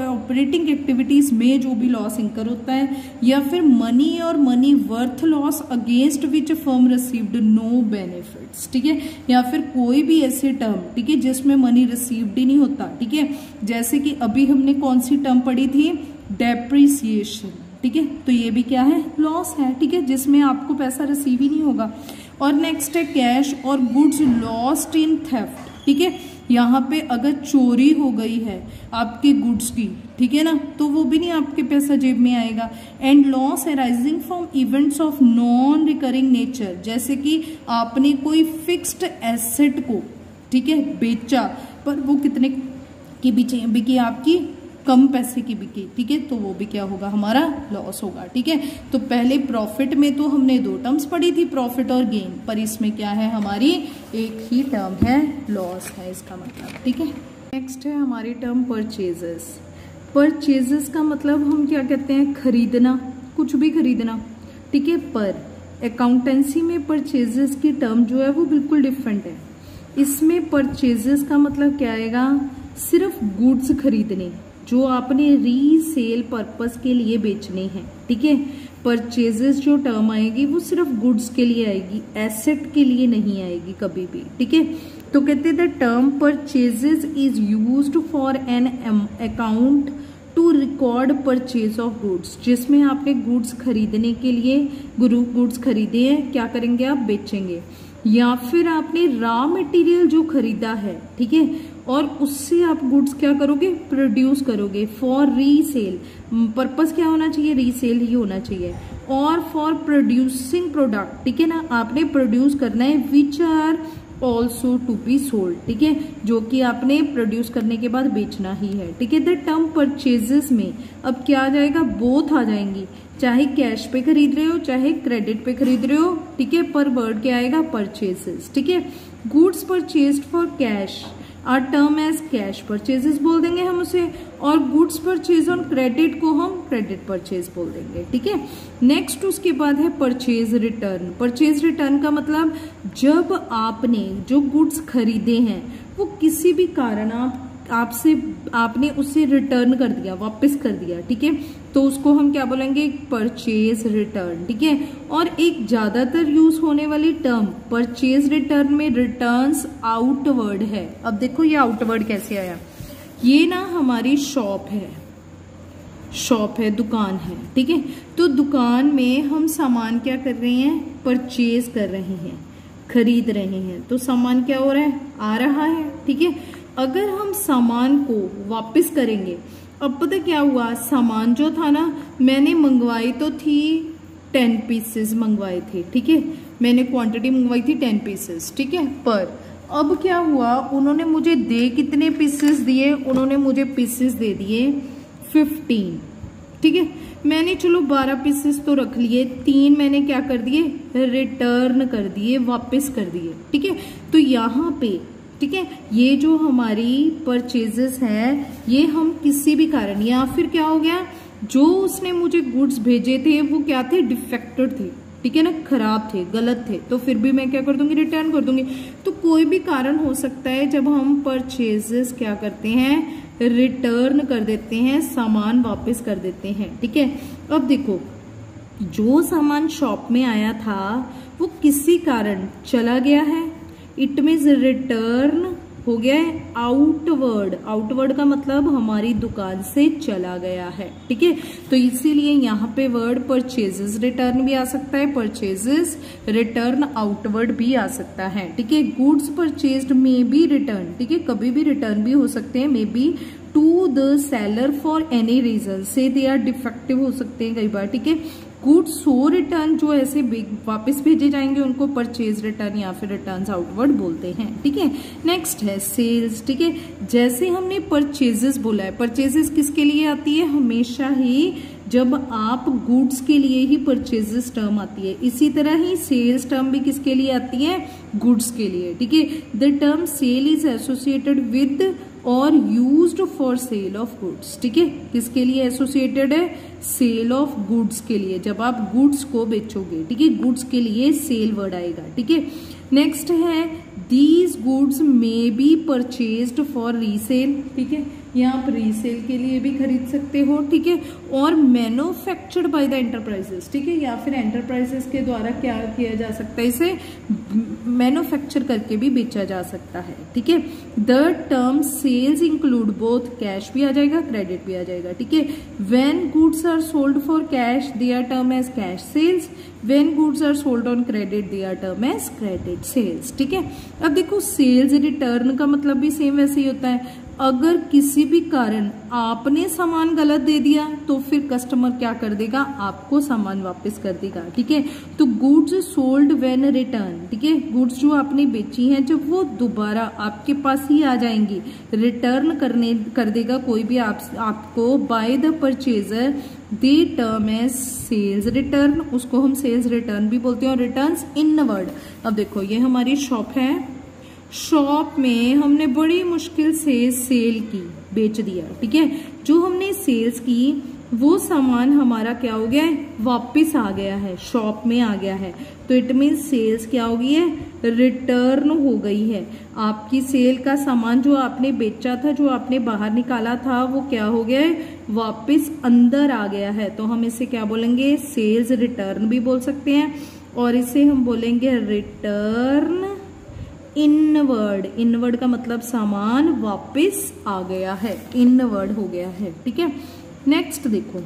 ऑपरेटिंग एक्टिविटीज़ में जो भी लॉस इंकर होता है, या फिर मनी और money worth loss against which firm received no benefits ठीक है? या फिर कोई भी ऐसे टर्म ठीक है, जिसमें मनी रिसीव्ड ही नहीं होता, ठीक है? जैसे कि अभी हमने कौन सी टर्म पढ़ी थी? डेप्रिसिएशन ठीक है? तो ये भी क्या है? लॉस है, ठीक है? जिसमें आपको पैसा रिसीव ही नहीं होगा। और नेक्स्ट है कैश और गुड्स लॉस्ट इन थेफ्ट ठीक है? यहाँ पे अगर चोरी हो गई है आपके गुड्स की, ठीक है ना? तो वो भी नहीं आपके पैसा जेब में आएगा। And loss arising from events of non recurring nature जैसे कि आपने कोई फिक्स्ड एसेट को, ठीक है? बेचा, पर वो कितने की बिकी आपकी कम पैसे की बिकी, ठीक है? तो वो भी क्या होगा? हमारा लॉस होगा, ठीक है? तो पहले प्रॉफिट में तो हमने दो टर्म्स पढ़ी थी प्रॉफिट और गेन पर इसमें क्या है? हमारी एक ही टर्म है लॉस है, इसका मतलब ठीक है? नेक्स्ट है हमारी टर्म परचेजेस परचेजेस का मतलब हम क्या कहते हैं? खरीदना, कुछ भी खरीदना, ठीक है? पर अकाउंटेंसी में परचेजेस की टर्म जो है वो बिल्कुल डिफरेंट है। इसमें परचेजेस का मतलब क्या आएगा? सिर्फ़ गुड्स खरीदने। जो आपने रीसेल पर्पस के लिए बेचने हैं, ठीक है? परचेजेस जो टर्म आएगी वो सिर्फ़ गुड्स के लिए आएगी एसेट के लिए नहीं आएगी कभी भी, ठीक है? तो कहते the term purchases is use for an account to record purchase of goods जिसमें आपने गुड्स खरीदने के लिए गुरु गुड्स खरीदे हैं, क्या करेंगे आप? बेचेंगे। या फिर आपने रॉ मटेरियल जो खरीदा है, ठीक है? और उससे आप गुड्स क्या करोगे? प्रोड्यूस करोगे फॉर रीसेल पर्पस क्या होना चाहिए? रीसेल ही होना चाहिए. और फॉर प्रोड्यूसिंग प्रोडक्ट ठीक है ना? आपने प्रोड्यूस करना है which are also to be sold ठीक है? जो कि आपने प्रोड्यूस करने के बाद बेचना ही है, ठीक है? द टर्म परचेजेस में अब क्या आ जाएगा? बोथ आ जाएँगी. चाहे कैश पे खरीद रहे हो, चाहे क्रेडिट पे खरीद रहे हो, ठीक है? पर वर्ड क्या आएगा? परचेजेस ठीक है? Goods purchase for cash are term as cash purchases बोल देंगे हम उसे, और गुड्स परचेज ऑन क्रेडिट को हम क्रेडिट परचेज बोल देंगे, ठीक है? नेक्स्ट उसके बाद है परचेज रिटर्न परचेज रिटर्न का मतलब जब आपने जो गुड्स खरीदे हैं, वो किसी भी कारण आप आपसे, आपने उसे रिटर्न कर दिया, वापस कर दिया, ठीक है? तो उसको हम क्या बोलेंगे? परचेज रिटर्न ठीक है? और एक ज़्यादातर यूज़ होने वाली टर्म परचेज रिटर्न में रिटर्न्स आउटवर्ड है। अब देखो ये आउटवर्ड कैसे आया। ये ना हमारी शॉप है। शॉप है, दुकान है, ठीक है? तो दुकान में हम सामान क्या कर रहे हैं? परचेज कर रहे हैं, खरीद रहे हैं। तो सामान क्या हो रहा है? आ रहा है, ठीक है? अगर हम सामान को वापस करेंगे, अब पता क्या हुआ? सामान जो था ना, मैंने मंगवाई तो थी टेन पीसेस मंगवाए थे, ठीक है? मैंने क्वांटिटी मंगवाई थी टेन पीसेस ठीक है? पर अब क्या हुआ? उन्होंने मुझे दे कितने पीसेस दिए? उन्होंने मुझे पीसेस दे दिए फिफ्टीन ठीक है? मैंने चलो बारह पीसेस तो रख लिए, तीन मैंने क्या कर दिए? रिटर्न कर दिए, वापस कर दिए, ठीक है? तो यहाँ पे ठीक है? ये जो हमारी परचेजेस है, ये हम किसी भी कारण, या फिर क्या हो गया? जो उसने मुझे गुड्स भेजे थे, वो क्या थे? डिफेक्टेड थे। ठीक है ना? खराब थे, गलत थे। तो फिर भी मैं क्या कर दूँगी? रिटर्न कर दूँगी। तो कोई भी कारण हो सकता है, जब हम परचेजेस क्या करते हैं? रिटर्न कर देते हैं, सामान वापस कर देते हैं। ठीक है? अब देखो, जो सामान शॉप में आया था, वो किसी कारण चला गया है? इट मीन्स रिटर्न हो गया है आउटवर्ड आउटवर्ड का मतलब हमारी दुकान से चला गया है, ठीक है? तो इसीलिए यहाँ पे वर्ड परचेजेस रिटर्न भी आ सकता है परचेजेस रिटर्न आउटवर्ड भी आ सकता है, ठीक है? Goods purchase may be return ठीक है? कभी भी रिटर्न भी हो सकते हैं may be to the seller for any reason से दे आर डिफेक्टिव हो सकते हैं कई बार, ठीक है? गुड्स सो रिटर्न जो ऐसे वापस भेजे जाएँगे, उनको परचेज रिटर्न या फिर रिटर्न आउटवर्ड बोलते हैं, ठीक है? नेक्स्ट है सेल्स ठीक है? जैसे हमने परचेजेस बोला है परचेजेस किसके लिए आती है? हमेशा ही जब आप गुड्स के लिए ही परचेजेस टर्म आती है। इसी तरह ही सेल्स टर्म भी किसके लिए आती है? गुड्स के लिए, ठीक है? The term sale is associated with और use for sale of goods, ठीक है? किसके लिए एसोसिएटेड है? सेल ऑफ़ गुड्स के लिए। जब आप गुड्स को बेचोगे, ठीक है? गुड्स के लिए सेल वर्ड आएगा, ठीक है? नेक्स्ट है these goods may be purchase for resale ठीक है? ये आप रीसेल के लिए भी खरीद सकते हो, ठीक है? और मैन्युफैक्चर्ड बाय द एंटरप्राइजेस ठीक है? या फिर एंटरप्राइजेस के द्वारा क्या किया जा सकता है? इसे मैन्युफैक्चर करके भी बेचा जा सकता है, ठीक है? The term sales include both cash भी आ जाएगा क्रेडिट भी आ जाएगा, ठीक है? When goods are sold for cash they are term as cash sales when goods are sold on credit they are term as credit sales ठीक है? अब देखो सेल्स रिटर्न का मतलब भी सेम वैसे ही होता है। अगर किसी भी कारण आपने सामान गलत दे दिया तो फिर कस्टमर क्या कर देगा? आपको सामान वापस कर देगा, ठीक है? तो गुड्स सोल्ड व्हेन रिटर्न ठीक है? गुड्स जो आपने बेची हैं, जब वो दोबारा आपके पास ही आ जाएँगी रिटर्न करने, कर देगा कोई भी आप, आपको by the purchaser they term as sales return उसको हम सेल्स रिटर्न भी बोलते हैं और रिटर्न इन वर्ड अब देखो, ये हमारी शॉप है। शॉप में हमने बड़ी मुश्किल से सेल की, बेच दिया, ठीक है? जो हमने सेल्स की, वो सामान हमारा क्या हो गया है? वापस आ गया है, शॉप में आ गया है। तो इट मीन सेल्स क्या हो गई है? रिटर्न हो गई है। आपकी सेल का सामान जो आपने बेचा था, जो आपने बाहर निकाला था, वो क्या हो गया है? वापस अंदर आ गया है। तो हम इसे क्या बोलेंगे? सेल्स रिटर्न भी बोल सकते हैं और इसे हम बोलेंगे रिटर्न इनवर्ड इनवर्ड का मतलब सामान वापस आ गया है, इनवर्ड हो गया है, ठीक है? नेक्स्ट देखो।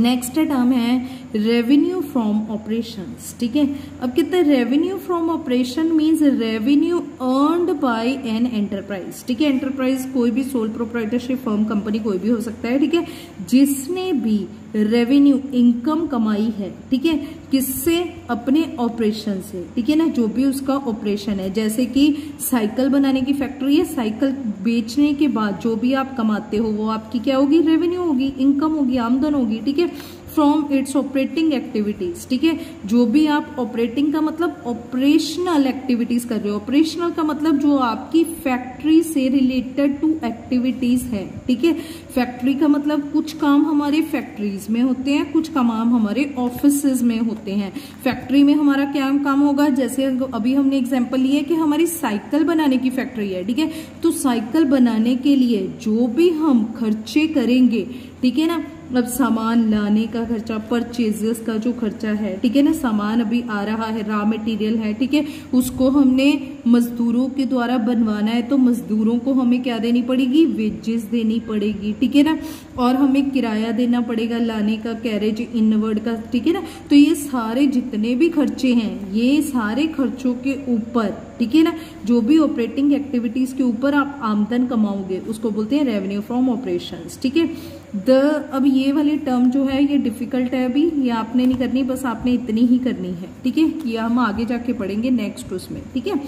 नेक्स्ट टर्म है रेवेन्यू फ्रॉम ऑपरेशन ठीक है? अब कितना revenue from operation means revenue earned by an enterprise ठीक है? एंटरप्राइज कोई भी सोल प्रोप्राइटरशिप फर्म कंपनी कोई भी हो सकता है, ठीक है? जिसने भी रेवेन्यू इनकम कमाई है, ठीक है? किससे? अपने ऑपरेशन से, ठीक है ना? जो भी उसका ऑपरेशन है, जैसे कि साइकिल बनाने की फैक्ट्री है साइकिल बेचने के बाद जो भी आप कमाते हो, वो आपकी क्या होगी? रेवेन्यू होगी इनकम होगी, आमदन होगी, ठीक है? फ्रॉम इट्स ऑपरेटिंग एक्टिविटीज़ ठीक है? जो भी आप ऑपरेटिंग का मतलब ऑपरेशनल एक्टिविटीज़ कर रहे हो ऑपरेशनल का मतलब जो आपकी फैक्ट्री से रिलेटेड टू एक्टिविटीज़ है, ठीक है? फैक्ट्री का मतलब कुछ काम हमारे फैक्ट्रीज में होते हैं, कुछ काम हमारे ऑफ़िस में होते हैं। फैक्ट्री में हमारा क्या काम होगा? जैसे अभी हमने एग्ज़ाम्पल लिया कि हमारी साइकिल बनाने की फैक्ट्री है, ठीक है? तो साइकिल बनाने के लिए जो भी हम खर्चे करेंगे, ठीक है ना? अब सामान लाने का खर्चा परचेजेस का जो खर्चा है, ठीक है ना? सामान अभी आ रहा है रॉ मटेरियल है, ठीक है? उसको हमने मजदूरों के द्वारा बनवाना है तो मजदूरों को हमें क्या देनी पड़ेगी? वेजेस देनी पड़ेगी, ठीक है ना? और हमें किराया देना पड़ेगा, लाने का कैरेज इनवर्ड का, ठीक है ना? तो ये सारे जितने भी खर्चे हैं, ये सारे खर्चों के ऊपर, ठीक है ना? जो भी ऑपरेटिंग एक्टिविटीज़ के ऊपर आप आमदन कमाओगे, उसको बोलते हैं रेवेन्यू फ्रॉम ऑपरेशन ठीक है? द, अब ये वाली टर्म जो है, ये डिफ़िकल्ट है अभी। ये आपने नहीं करनी, बस आपने इतनी ही करनी है, ठीक है? ये हम आगे जाके पढ़ेंगे नेक्स्ट उसमें, ठीक है?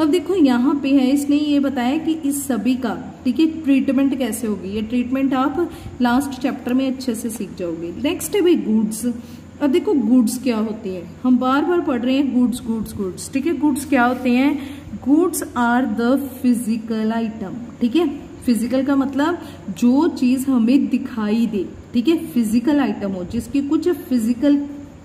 अब देखो, यहाँ पे है, इसने ये बताया कि इस सभी का, ठीक है ट्रीटमेंट कैसे होगी? ये ट्रीटमेंट आप लास्ट चैप्टर में अच्छे से सीख जाओगे। नेक्स्ट है भाई गुड्स अब देखो गुड्स क्या होते हैं? हम बार बार पढ़ रहे हैं गुड्स गुड्स गुड्स ठीक है? गुड्स क्या होते हैं? Goods are the physical item ठीक है? फ़िज़िकल का मतलब जो चीज़ हमें दिखाई दे, ठीक है? फ़िज़िकल आइटम हो, जिसकी कुछ फ़िज़िकल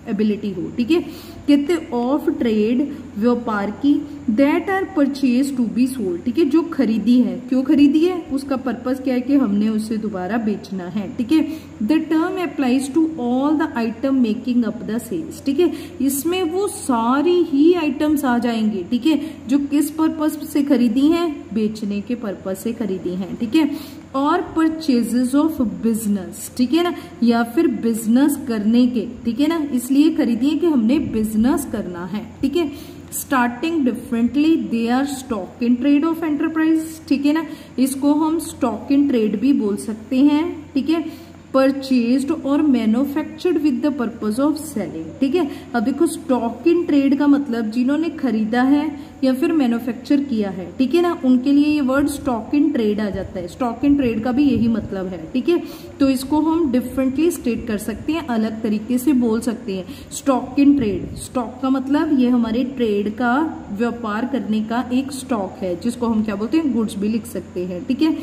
एबिलिटी हो, ठीक है? कहते ऑफ़ ट्रेड व्यापार की that are purchase to be sold ठीक है? जो खरीदी है, क्यों खरीदी है? उसका पर्पज क्या है कि हमने उसे दोबारा बेचना है, ठीक है? The term applies to all the item making up the sales ठीक है? इसमें वो सारी ही आइटम्स आ जाएँगे, ठीक है? जो किस पर्पज से खरीदी हैं? बेचने के पर्पज से खरीदी हैं, ठीक है? और परचेजेस ऑफ़ बिज़नेस ठीक है ना? या फिर बिज़नेस करने के, ठीक है ना? इसलिए खरीदिए कि हमने बिज़नेस करना है, ठीक है? Starting differently they are stock in trade of enterprise ठीक है ना? इसको हम स्टॉक इन ट्रेड भी बोल सकते हैं, ठीक है? परचेज और manufactured with the purpose of selling ठीक है? अब देखो स्टॉक इन ट्रेड का मतलब जिन्होंने खरीदा है या फिर मैन्युफैक्चर किया है, ठीक है ना? उनके लिए ये वर्ड स्टॉक इन ट्रेड आ जाता है। स्टॉक इन ट्रेड का भी यही मतलब है, ठीक है? तो इसको हम डिफरेंटली स्टेट कर सकते हैं, अलग तरीके से बोल सकते हैं। स्टॉक इन ट्रेड स्टॉक का मतलब ये हमारे ट्रेड का व्यापार करने का एक स्टॉक है, जिसको हम क्या बोलते हैं? गुड्स भी लिख सकते हैं, ठीक है?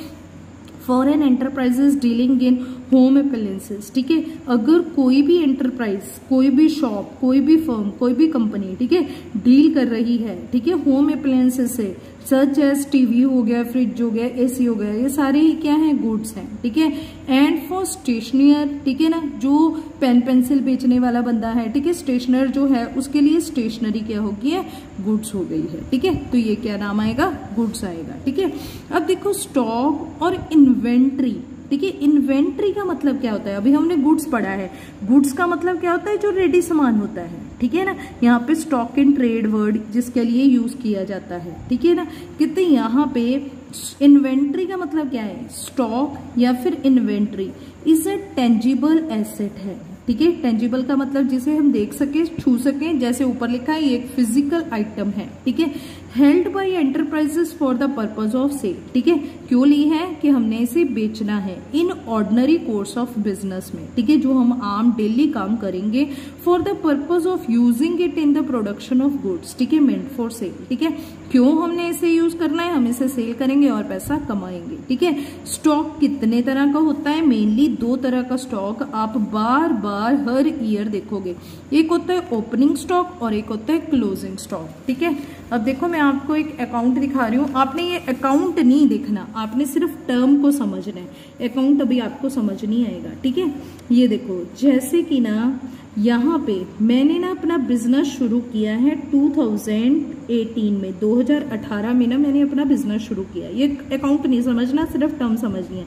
Foreign enterprises dealing in home appliances ठीक है? अगर कोई भी एंटरप्राइज कोई भी शॉप कोई भी फर्म कोई भी कंपनी ठीक है? डील कर रही है, ठीक है? होम अप्लायंसेस से सच एज टीवी हो गया फ्रिज हो गया एसी हो गया, ये सारे क्या हैं गुड्स हैं, ठीक है? एंड फॉर स्टेशनर ठीक है ना? जो पेन पेंसिल बेचने वाला बंदा है, ठीक है? स्टेशनर जो है, उसके लिए स्टेशनरी क्या होगी है? गुड्स हो गई है, ठीक है? तो ये क्या नाम आएगा? गुड्स आएगा, ठीक है? अब देखो स्टॉक और इन्वेंट्री है इन्वेंट्री का मतलब क्या होता है? अभी हमने गुड्स पढ़ा है। गुड्स का मतलब क्या होता है? जो रेडी सामान होता है। ठीक है ना? यहाँ पे स्टॉक इन ट्रेड वर्ड जिसके लिए यूज़ किया जाता है। ठीक है ना? कितने यहाँ पे इन्वेंट्री का मतलब क्या है? स्टॉक या फिर inventory is a tangible asset है। ठीक है? टेंजिबल का मतलब जिसे हम देख सके, छू सके, जैसे ऊपर लिखा है, ये एक फ़िज़िकल आइटम है, ठीक है? Held by enterprises for the purpose of sale ठीक है? क्यों ली है? कि हमने इसे बेचना है in ordinary course of business में, ठीक है? जो हम आम डेली काम करेंगे for the purpose of using it in the production of goods ठीक है? मेंट फॉर सेल ठीक है? क्यों हमने इसे यूज़ करना है? हम इसे सेल करेंगे और पैसा कमाएँगे, ठीक है? स्टॉक कितने तरह का होता है? मेनली दो तरह का स्टॉक आप बार बार हर ईयर देखोगे। एक होता है ओपनिंग स्टॉक और एक होता है क्लोजिंग स्टॉक, ठीक है? अब देखो, मैं आपको एक अकाउंट दिखा रही हूँ। आपने ये अकाउंट नहीं देखना। आपने सिर्फ़ टर्म को समझना है। अकाउंट अभी आपको समझ नहीं आएगा, ठीक है? ये देखो, जैसे कि ना यहाँ पे मैंने ना अपना बिज़नेस शुरू किया है 2018 में 2018 में ना मैंने अपना बिज़नेस शुरू किया ये अकाउंट नहीं समझना, सिर्फ़ टर्म समझनी है।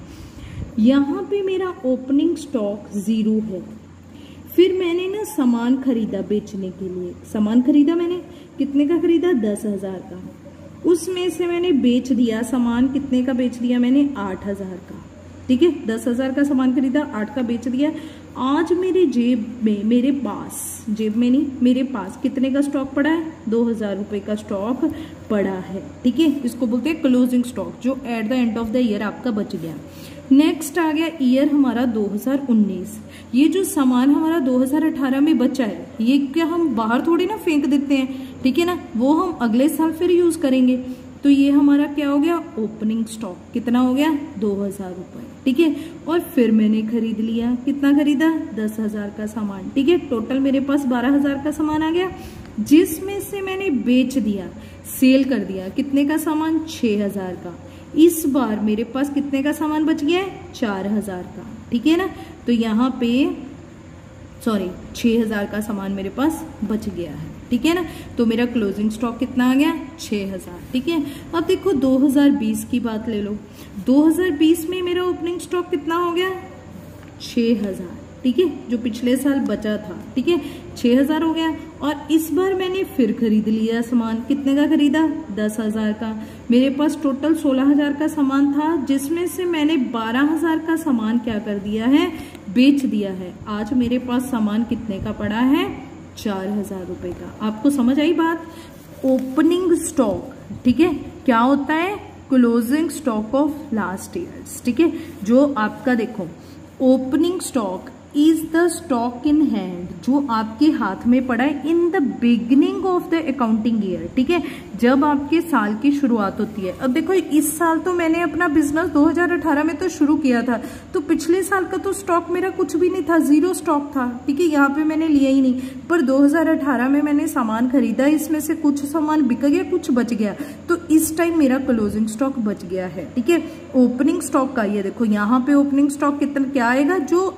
यहाँ पे मेरा ओपनिंग स्टॉक ज़ीरो है। फिर मैंने ना सामान खरीदा बेचने के लिए। सामान खरीदा मैंने? कितने का खरीदा? दस हज़ार का। उसमें से मैंने बेच दिया सामान। कितने का बेच दिया? मैंने आठ हज़ार का। ठीक है? दस हज़ार का सामान खरीदा, आठ का बेच दिया। आज मेरे जेब में, मेरे पास, जेब में नहीं, मेरे पास कितने का स्टॉक पड़ा है? दो हज़ार रुपए का स्टॉक पड़ा है, ठीक है? इसको बोलते हैं क्लोजिंग स्टॉक जो at the end of the year आपका बच गया। नेक्स्ट आ गया ईयर हमारा 2019 ये जो सामान हमारा 2018 में बचा है, ये क्या हम बाहर थोड़ी ना फेंक देते हैं? ठीक है ना? वो हम अगले साल फिर यूज़ करेंगे। तो ये हमारा क्या हो गया? ओपनिंग स्टॉक कितना हो गया? दो हज़ार रुपए। ठीक है? और फिर मैंने खरीद लिया। कितना खरीदा? दस हज़ार का सामान। ठीक है? टोटल मेरे पास बारह हज़ार का सामान आ गया। जिसमें से मैंने बेच दिया सेल कर दिया, कितने का सामान? छह हज़ार का। इस बार मेरे पास कितने का सामान बच गया है? चार हज़ार का। ठीक है ना? तो यहाँ पे सॉरी छह हज़ार का सामान मेरे पास बच गया है। ठीक है ना? तो मेरा क्लोजिंग स्टॉक कितना आ गया? छह हज़ार, ठीक है? अब देखो 2020 की बात ले लो। 2020 में मेरा ओपनिंग स्टॉक कितना हो गया? छह हज़ार, ठीक है? जो पिछले साल बचा था, ठीक है? छह हज़ार हो गया। और इस बार मैंने फिर खरीद लिया सामान। कितने का खरीदा? दस हज़ार का। मेरे पास टोटल सोलह हज़ार का सामान था, जिसमें से मैंने बारह हज़ार का सामान क्या कर दिया है? बेच दिया है। आज मेरे पास सामान कितने का पड़ा है? चार हज़ार रुपये का। आपको समझ आई बात? ओपनिंग स्टॉक ठीक है? क्या होता है? Closing stock of last year ठीक है? जो आपका देखो opening stock is the stock in hand जो आपके हाथ में पड़ा है in the beginning of the accounting year ठीक है? जब आपके साल की शुरुआत होती है। अब देखो, इस साल तो मैंने अपना बिज़नेस 2018 में तो शुरू किया था। तो पिछले साल का तो स्टॉक मेरा कुछ भी नहीं था ज़ीरो स्टॉक था, ठीक है? यहाँ पे मैंने लिया ही नहीं। पर 2018 में मैंने सामान खरीदा, इसमें से कुछ सामान बिक गया, कुछ बच गया। तो इस टाइम मेरा क्लोजिंग स्टॉक बच गया है, ठीक है? ओपनिंग स्टॉक का ये देखो, यहाँ पे ओपनिंग स्टॉक कितना, क्या आएगा? जो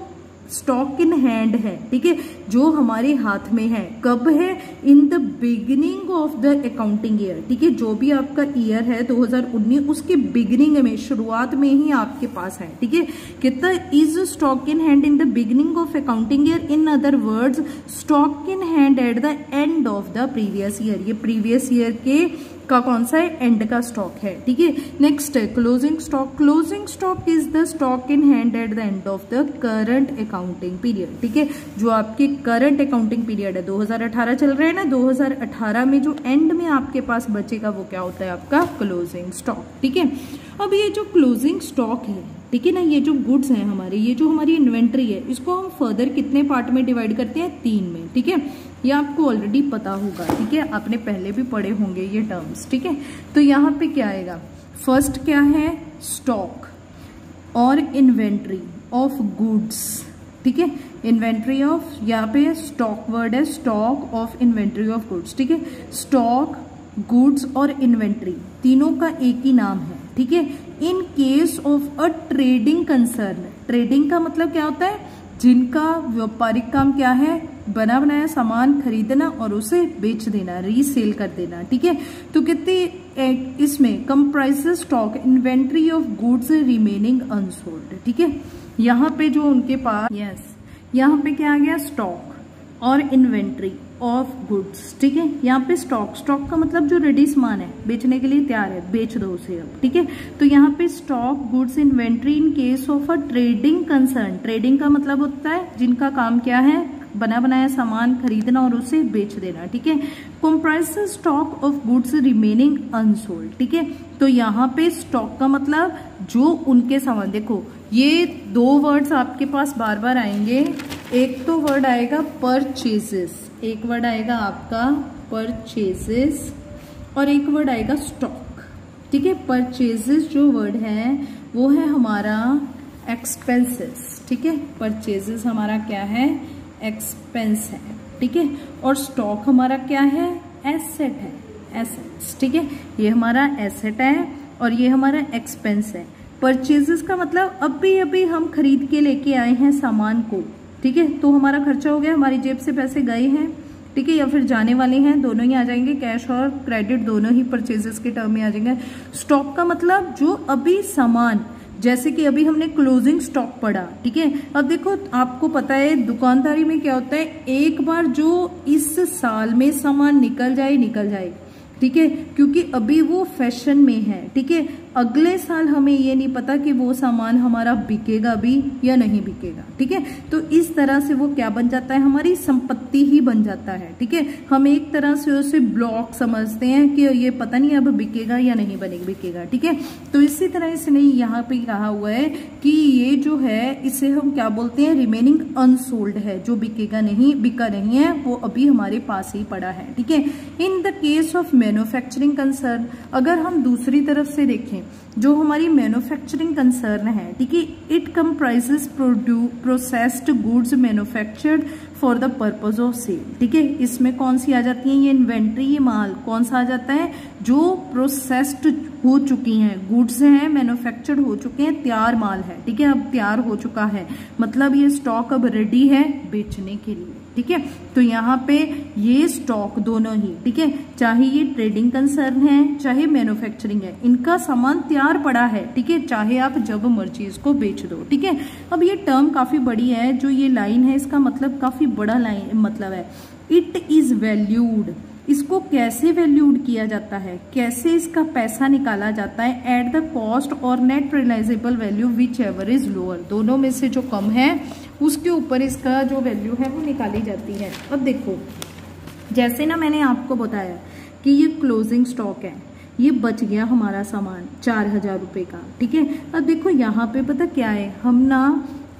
स्टॉक इन हैंड है, ठीक है? जो हमारे हाथ में है। कब है? In the beginning of the accounting year ठीक है? जो भी आपका ईयर है 2019 उसके बिगिनिंग में, शुरुआत में ही आपके पास है, ठीक है? कितना is stock in hand in the beginning of accounting year in other words stock in hand at the end of the previous year ये प्रीवियस ईयर के का कौन सा है? एंड का स्टॉक है, ठीक है? नेक्स्ट है closing stock closing stock is the stock in hand at the end of the current accounting period ठीक है? जो आपके करंट अकाउंटिंग पीरियड है 2018 चल रहे हैं ना? 2018 में जो एंड में आपके पास बचेगा, वो क्या होता है आपका? क्लोजिंग स्टॉक ठीक है? अब ये जो क्लोजिंग स्टॉक है, ठीक है ना? ये जो गुड्स हैं हमारे, ये जो हमारी इन्वेंट्री है, इसको हम फर्दर कितने पार्ट में डिवाइड करते हैं? तीन में, ठीक है? ये आपको ऑलरेडी पता होगा, ठीक है? आपने पहले भी पढ़े होंगे ये टर्म्स ठीक है? तो यहाँ पे क्या आएगा? फ़र्स्ट क्या है? स्टॉक और इन्वेंट्री ऑफ़ गुड्स ठीक है? इन्वेंट्री ऑफ़ यहाँ पे स्टॉक वर्ड है stock of inventory of goods ठीक है? स्टॉक गुड्स और इन्वेंट्री तीनों का एक ही नाम है, ठीक है? In case of a trading concern trading का मतलब क्या होता है? जिनका व्यापारिक काम क्या है? बना बनाया सामान खरीदना और उसे बेच देना रीसेल कर देना, ठीक है? तो कितने इसमें comprise stock inventory of goods remaining unsold ठीक है? यहाँ पे जो उनके पास यस यहाँ पे क्या आ गया? स्टॉक और इन्वेंट्री ऑफ़ गुड्स ठीक है? यहाँ पे स्टॉक स्टॉक का मतलब जो रेडी सामान है, बेचने के लिए तैयार है, बेच दो उसे अब, ठीक है? तो यहाँ पे stock goods inventory in case of a trading concern trading का मतलब होता है जिनका काम क्या है? बना बनाया सामान खरीदना और उसे बेच देना, ठीक है? Comprise stock of goods remaining unsold ठीक है? तो यहाँ पे स्टॉक का मतलब जो उनके सामान, देखो, ये दो वर्ड्स आपके पास बार बार आएँगे। एक तो वर्ड आएगा परचेजेस एक वर्ड आएगा आपका परचेजेस और एक वर्ड आएगा स्टॉक ठीक है? परचेजेस जो वर्ड है, वो है हमारा एक्सपेंसेस ठीक है? परचेजेस हमारा क्या है? एक्सपेंस है, ठीक है? और स्टॉक हमारा क्या है? एसेट है एसेट्स ठीक है? ये हमारा एसेट है और ये हमारा एक्सपेंस है। परचेजेस का मतलब अभी अभी हम खरीद के लेके आए हैं सामान को, ठीक है? तो हमारा खर्चा हो गया, हमारी जेब से पैसे गए हैं, ठीक है? या फिर जाने वाले हैं, दोनों ही आ जाएँगे कैश और क्रेडिट दोनों ही परचेजेस के टर्म में आ जाएँगे। स्टॉक का मतलब जो अभी सामान जैसे कि अभी हमने क्लोजिंग स्टॉक पढ़ा, ठीक है? अब देखो, आपको पता है, दुकानदारी में क्या होता है? एक बार जो इस साल में सामान निकल जाए निकल जाए, ठीक है? क्योंकि अभी वो फ़ैशन में है, ठीक है? अगले साल हमें ये नहीं पता कि वो सामान हमारा बिकेगा भी या नहीं बिकेगा, ठीक है? तो इस तरह से वो क्या बन जाता है? हमारी संपत्ति ही बन जाता है, ठीक है? हम एक तरह से उसे ब्लॉक समझते हैं कि ये पता नहीं अब बिकेगा या नहीं बने, बिकेगा, ठीक है? तो इसी तरह इसने यहाँ पे कहा हुआ है कि ये जो है, इसे हम क्या बोलते हैं? रिमेनिंग अनसोल्ड है। जो बिकेगा नहीं, बिका नहीं है, वो अभी हमारे पास ही पड़ा है, ठीक है? In the case of manufacturing concern अगर हम दूसरी तरफ़ से देखें जो हमारी मैन्युफैक्चरिंग कंसर्न है, ठीक है? It comprises processed goods manufactured for the purpose of sale ठीक है? इसमें कौन सी आ जाती है? ये इन्वेंट्री ये माल, कौन सा आ जाता है? जो प्रोसेस्ड हो चुकी हैं गुड्स हैं मैन्युफैक्चर्ड हो चुके हैं, तैयार माल है, ठीक है? अब तैयार हो चुका है। मतलब ये स्टॉक अब रेडी है बेचने के लिए। ठीक है? तो यहाँ पे ये स्टॉक दोनों ही, ठीक है? चाहे ये ट्रेडिंग कंसर्न है, चाहे मैन्युफैक्चरिंग है, इनका सामान तैयार पड़ा है, ठीक है? चाहे आप जब मर्ज़ी इसको बेच दो, ठीक है? अब ये टर्म काफ़ी बड़ी है, जो ये लाइन है, इसका मतलब काफ़ी बड़ा लाइन मतलब है। इट इज़ वैल्यूड इसको कैसे वैल्यूड किया जाता है? कैसे इसका पैसा निकाला जाता है? एट द कॉस्ट और net realisable value whichever is lower दोनों में से जो कम है उसके ऊपर इसका जो वैल्यू है वो निकाली जाती है। अब देखो, जैसे ना मैंने आपको बताया कि ये क्लोजिंग स्टॉक है, ये बच गया हमारा सामान चार हज़ार रुपये का, ठीक है? अब देखो यहाँ पे पता क्या है, हम ना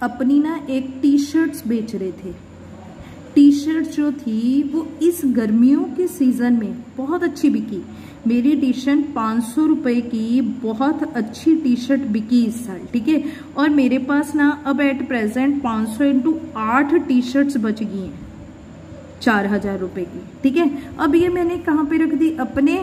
अपनी ना एक टी शर्ट्स बेच रहे थे। टी शर्ट जो थी वो इस गर्मियों के सीज़न में बहुत अच्छी बिकी। मेरी टी शर्ट पाँच सौ रुपये की, बहुत अच्छी टी शर्ट बिकी इस साल, ठीक है? और मेरे पास ना अब एट प्रेजेंट पाँच सौ इंटू आठ टी शर्ट्स बच गई हैं, चार हज़ार रुपये की, ठीक है? अब ये मैंने कहाँ पे रख दी? अपने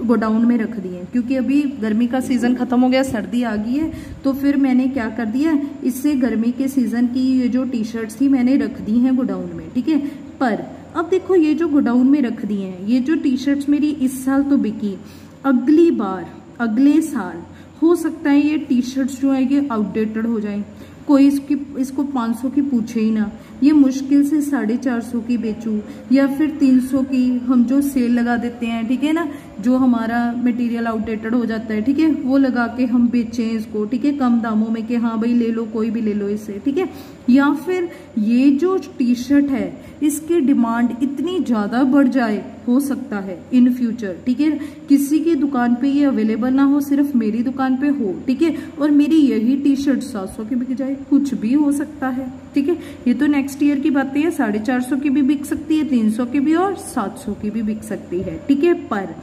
गोडाउन में रख दिए क्योंकि अभी गर्मी का सीज़न ख़त्म हो गया, सर्दी आ गई है तो फिर मैंने क्या कर दिया? इससे गर्मी के सीज़न की ये जो टी शर्ट्स थी, मैंने रख दी हैं गोडाउन में, ठीक है? पर अब देखो, ये जो गोडाउन में रख दिए हैं, ये जो टी शर्ट्स मेरी इस साल तो बिकी। अगली बार, अगले साल, हो सकता है ये टी शर्ट्स जो है, ये आउटडेटेड हो जाए। कोई इसकी, इसको 500 की पूछे ही ना। ये मुश्किल से साढ़े चार सौ की बेचूं, या फिर 300 की हम जो सेल लगा देते हैं, ठीक है ना? जो हमारा मटेरियल आउटडेटेड हो जाता है, ठीक है? वो लगा के हम बेचें इसको, ठीक है? कम दामों में कि हाँ भाई ले लो, कोई भी ले लो इसे, ठीक है? या फिर ये जो टी शर्ट है, इसकी डिमांड इतनी ज़्यादा बढ़ जाए, हो सकता है इन फ्यूचर ठीक है? किसी की दुकान पे ये अवेलेबल ना हो, सिर्फ़ मेरी दुकान पे हो, ठीक है? और मेरी यही टी शर्ट सात सौ की बिक जाए, कुछ भी हो सकता है। ठीक है? ये तो नेक्स्ट ईयर की बातें है। साढ़े चार सौ की भी बिक सकती है, तीन सौ की भी और सात सौ की भी बिक सकती है, ठीक है? पर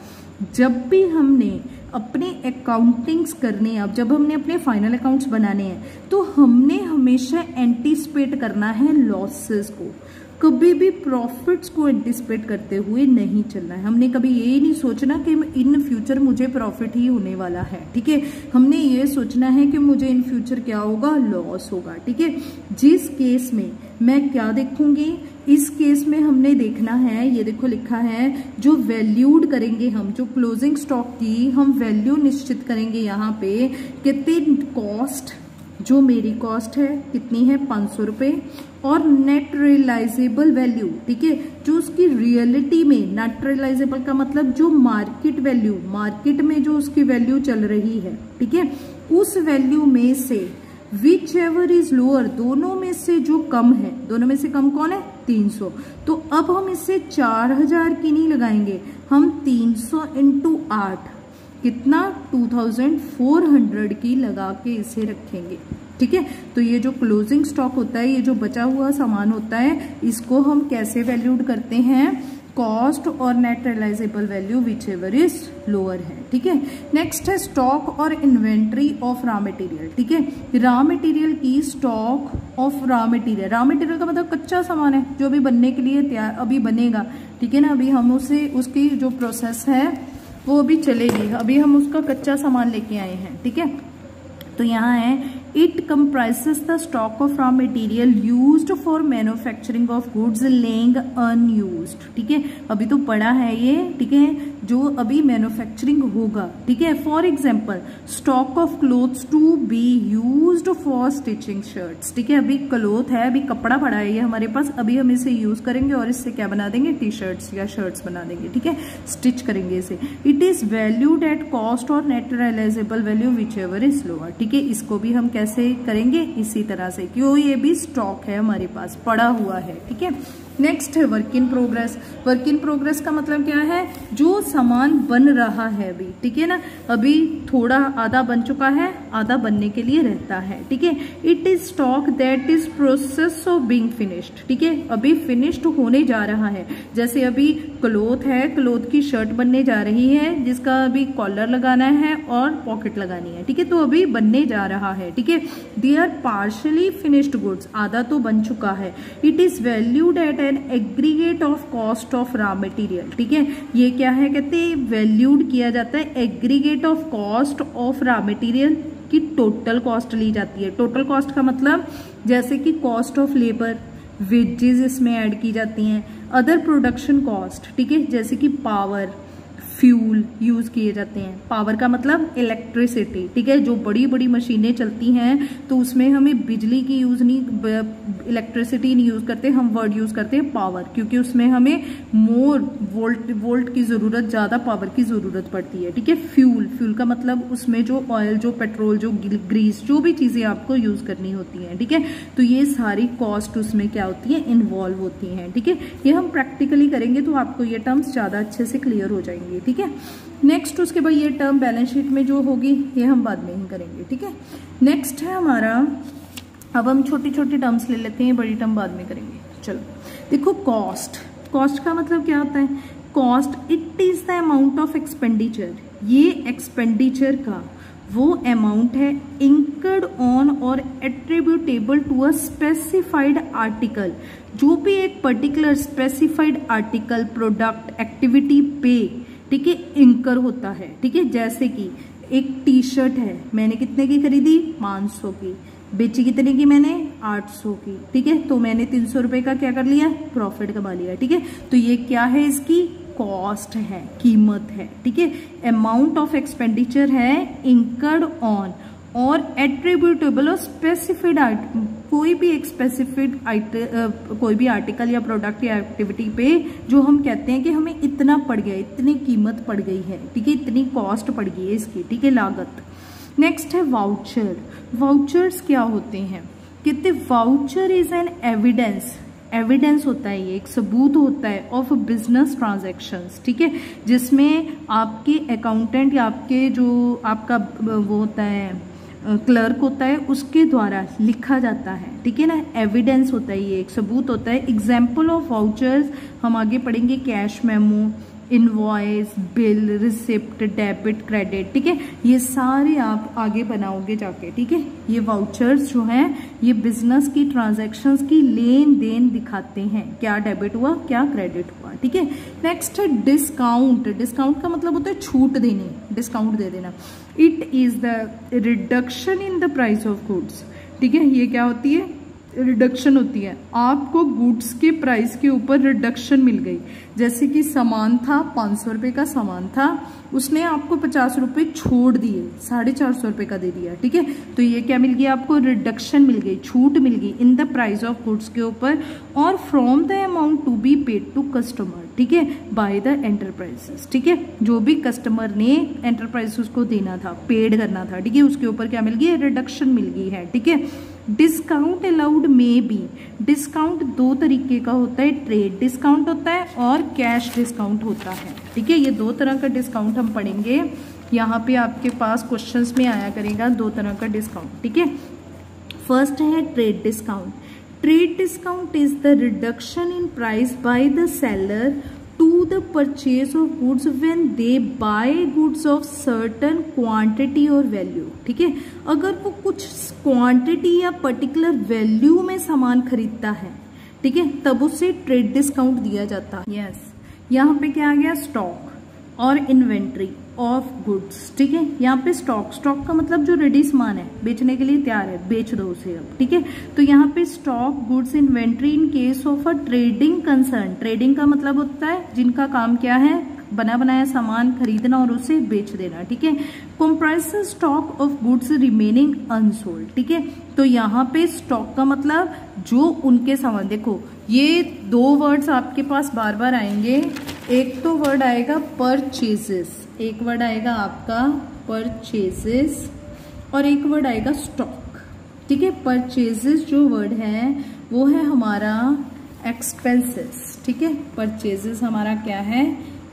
जब भी हमने अपने अकाउंटिंग्स करने अब जब हमने अपने फाइनल अकाउंट्स बनाने हैं तो हमने हमेशा एंटीसिपेट करना है लॉसेस को। कभी भी प्रॉफिट्स को एंटिसिपेट करते हुए नहीं चलना है। हमने कभी ये नहीं सोचना कि इन फ्यूचर मुझे प्रॉफिट ही होने वाला है, ठीक है? हमने ये सोचना है कि मुझे इन फ्यूचर क्या होगा? लॉस होगा, ठीक है? जिस केस में मैं क्या देखूँगी? इस केस में हमने देखना है, ये देखो लिखा है, जो वैल्यूड करेंगे हम, जो क्लोजिंग स्टॉक की हम वैल्यू निश्चित करेंगे यहाँ पे, कितनी कॉस्ट जो मेरी कॉस्ट है, कितनी है? पाँच सौ रुपये और नेट रियलाइजेबल वैल्यू ठीक है? जो उसकी रियलिटी में नेट रियलाइजेबल का मतलब जो मार्केट वैल्यू मार्केट में जो उसकी वैल्यू चल रही है, ठीक है? उस वैल्यू में से विच एवर इज़ लोअर दोनों में से जो कम है, दोनों में से कम कौन है? 300 तो अब हम इससे 4000 की नहीं लगाएँगे, हम 300 सौ इंटू आठ। कितना? 2400 की लगा के इसे रखेंगे। ठीक है? तो ये जो क्लोजिंग स्टॉक होता है, ये जो बचा हुआ सामान होता है, इसको हम कैसे वैल्यूड करते हैं? कॉस्ट और net realisable value whichever is lower है, ठीक है? नेक्स्ट है स्टॉक और इन्वेंट्री ऑफ़ रॉ मटेरियल ठीक है? रॉ मटेरियल की stock of raw material raw material का मतलब कच्चा सामान है, जो अभी बनने के लिए तैयार, अभी बनेगा, ठीक है ना? अभी हम उसे, उसकी जो प्रोसेस है, वो अभी चलेगी, अभी हम उसका कच्चा सामान लेके आए हैं, ठीक है? तो यहाँ है it comprises the stock of raw material use for manufacturing of goods lying unused ठीक है? अभी तो पड़ा है ये, ठीक है? जो अभी मैन्युफैक्चरिंग होगा। ठीक है? For example stock of clothes to be use for stitching shirts ठीक है? अभी क्लोथ है, अभी कपड़ा पड़ा है, ये हमारे पास, अभी हम इसे यूज़ करेंगे और इससे क्या बना देंगे? टी शर्ट्स या शर्ट्स बना देंगे। ठीक है? स्टिच करेंगे इसे। It is valued at cost और net realisable value whichever is lower ठीक है? इसको भी हम कैसे करेंगे? इसी तरह से। क्यों? ये भी स्टॉक है हमारे पास, पड़ा हुआ है। ठीक है? नेक्स्ट है work in progress work in progress का मतलब क्या है? जो सामान बन रहा है अभी, ठीक है ना? अभी थोड़ा आधा बन चुका है, आधा बनने के लिए रहता है, ठीक है? It is stock that is process of being finished ठीक है? अभी फिनिश्ड होने जा रहा है। जैसे अभी क्लोथ है क्लोथ की शर्ट बनने जा रही है, जिसका अभी कॉलर लगाना है और पॉकेट लगानी है, ठीक है? तो अभी बनने जा रहा है, ठीक है? They are partially finished goods आधा तो बन चुका है। It is valued at an aggregate of cost of raw material ठीक है? ये क्या है कहते हैं वैल्यूड किया जाता है aggregate of cost of raw material की टोटल कॉस्ट ली जाती है। टोटल कॉस्ट का मतलब जैसे कि कॉस्ट ऑफ़ लेबर वेजेस इसमें ऐड की जाती हैं। अदर प्रोडक्शन कॉस्ट ठीक है? जैसे कि पावर फ्यूल यूज़ किए जाते हैं। पावर का मतलब इलेक्ट्रिसिटी ठीक है? जो बड़ी बड़ी मशीनें चलती हैं तो उसमें हमें बिजली की यूज़ नहीं इलेक्ट्रिसिटी नहीं यूज़ करते, हम वर्ड यूज़ करते हैं पावर क्योंकि उसमें हमें मोर वोल्ट वोल्ट की ज़रूरत, ज़्यादा पावर की ज़रूरत पड़ती है, ठीक है? फ्यूल फ्यूल का मतलब उसमें जो ऑयल जो पेट्रोल जो ग्रीस जो भी चीज़ें आपको यूज़ करनी होती हैं, ठीक है? तो ये सारी कॉस्ट उसमें क्या होती है? इन्वॉल्व होती हैं, ठीक है? ये हम प्रैक्टिकली करेंगे तो आपको ये टर्म्स ज़्यादा अच्छे से क्लियर हो जाएँगे ठीक है? नेक्स्ट उसके बाद ये टर्म बैलेंस शीट में जो होगी, ये हम बाद में ही करेंगे, ठीक है? नेक्स्ट है हमारा, अब हम छोटी छोटी टर्म्स ले लेते हैं, बड़ी टर्म बाद में करेंगे। चलो, देखो कॉस्ट कॉस्ट का मतलब क्या होता है? Cost it is the amount of expenditure ये एक्सपेंडिचर का, वो अमाउंट है इंकर्ड ऑन और attributable to a specified article जो भी एक particular specified article product activity पे ठीक है इंकर होता है, ठीक है, जैसे कि एक टी शर्ट है, मैंने कितने की खरीदी? पाँच सौ की। बेची कितने की मैंने? आठ सौ की, ठीक है? तो मैंने तीन सौ रुपए का क्या कर लिया? प्रॉफिट कमा लिया, ठीक है? तो ये क्या है इसकी? कॉस्ट है, कीमत है, ठीक है? अमाउंट ऑफ़ एक्सपेंडिचर है इंकर्ड ऑन और एट्रीब्यूटेबल और स्पेसिफिड कोई भी एक स्पेसिफिक कोई भी आर्टिकल या प्रोडक्ट या एक्टिविटी पे जो हम कहते हैं कि हमें इतना पड़ गया, इतनी कीमत पड़ गई है, ठीक है? इतनी कॉस्ट पड़ गई है इसकी, ठीक है? लागत। नेक्स्ट है वाउचर वाउचर्स क्या होते हैं? कहते voucher is an evidence evidence होता है ये, एक सबूत होता है ऑफ़ बिज़नेस ट्रांजेक्शन्स ठीक है? जिसमें आपके अकाउंटेंट या आपके जो आपका वो होता है क्लर्क होता है, उसके द्वारा लिखा जाता है। ठीक है ना? एविडेंस होता है ये, एक सबूत होता है। एग्ज़ाम्पल ऑफ़ वाउचर्स हम आगे पढ़ेंगे cash memo invoice bill receipt debit credit ठीक है? ये सारे आप आगे बनाओगे जाके, ठीक है? ये वाउचर्स जो हैं, ये बिज़नेस की ट्रांजैक्शंस की लेन देन दिखाते हैं। क्या डेबिट हुआ, क्या क्रेडिट हुआ, ठीक है? नेक्स्ट है डिस्काउंट डिस्काउंट का मतलब होता है छूट देने डिस्काउंट दे देना। It is the reduction in the price of goods ठीक है? ये क्या होती है? रिडक्शन होती है। आपको गुड्स के प्राइस के ऊपर रिडक्शन मिल गई। जैसे कि सामान था, पाँच सौ रुपये का सामान था, उसने आपको पचास रुपये छोड़ दिए, साढ़े चार सौ रुपये का दे दिया, ठीक है? तो ये क्या मिल गया आपको? रिडक्शन मिल गई, छूट मिल गई in the price of goods के ऊपर और from the amount to be paid to customer ठीक है? बाय द एंटरप्राइजेस ठीक है? जो भी कस्टमर ने एंटरप्राइज को देना था पेड करना था, ठीक है? उसके ऊपर क्या मिल गई? रिडक्शन मिल गई है, ठीक है? Discount allowed may be. Discount दो तरीके का होता है, ट्रेड डिस्काउंट होता है और कैश डिस्काउंट होता है। ठीक है, ये दो तरह का डिस्काउंट हम पढ़ेंगे। यहाँ पे आपके पास क्वेश्चंस में आया करेगा दो तरह का डिस्काउंट। ठीक है फ़र्स्ट है trade discount trade discount is the reduction in price by the seller to the purchase of goods when they buy goods of certain quantity or value ठीक है? अगर वो कुछ क्वांटिटी या पर्टिकुलर वैल्यू में सामान खरीदता है ठीक है? तब उसे ट्रेड डिस्काउंट दिया जाता है। Yes yes. यहाँ पे क्या आ गया? स्टॉक और इन्वेंट्री ऑफ़ गुड्स ठीक है? यहाँ पे स्टॉक स्टॉक का मतलब जो रेडी सामान है, बेचने के लिए तैयार है, बेच दो उसे अब, ठीक है? तो यहाँ पे stock goods inventory in case of a trading concern trading का मतलब होता है जिनका काम क्या है? बना बनाया सामान खरीदना और उसे बेच देना, ठीक है? Comprise stock of goods remaining unsold ठीक है? तो यहाँ पे स्टॉक का मतलब जो उनके सामान, देखो, ये दो वर्ड्स आपके पास बार बार आएँगे। एक तो वर्ड आएगा परचेजेस एक वर्ड आएगा आपका परचेजेस और एक वर्ड आएगा स्टॉक ठीक है? परचेजेस जो वर्ड है, वो है हमारा एक्सपेंसेस ठीक है? परचेजेस हमारा क्या है?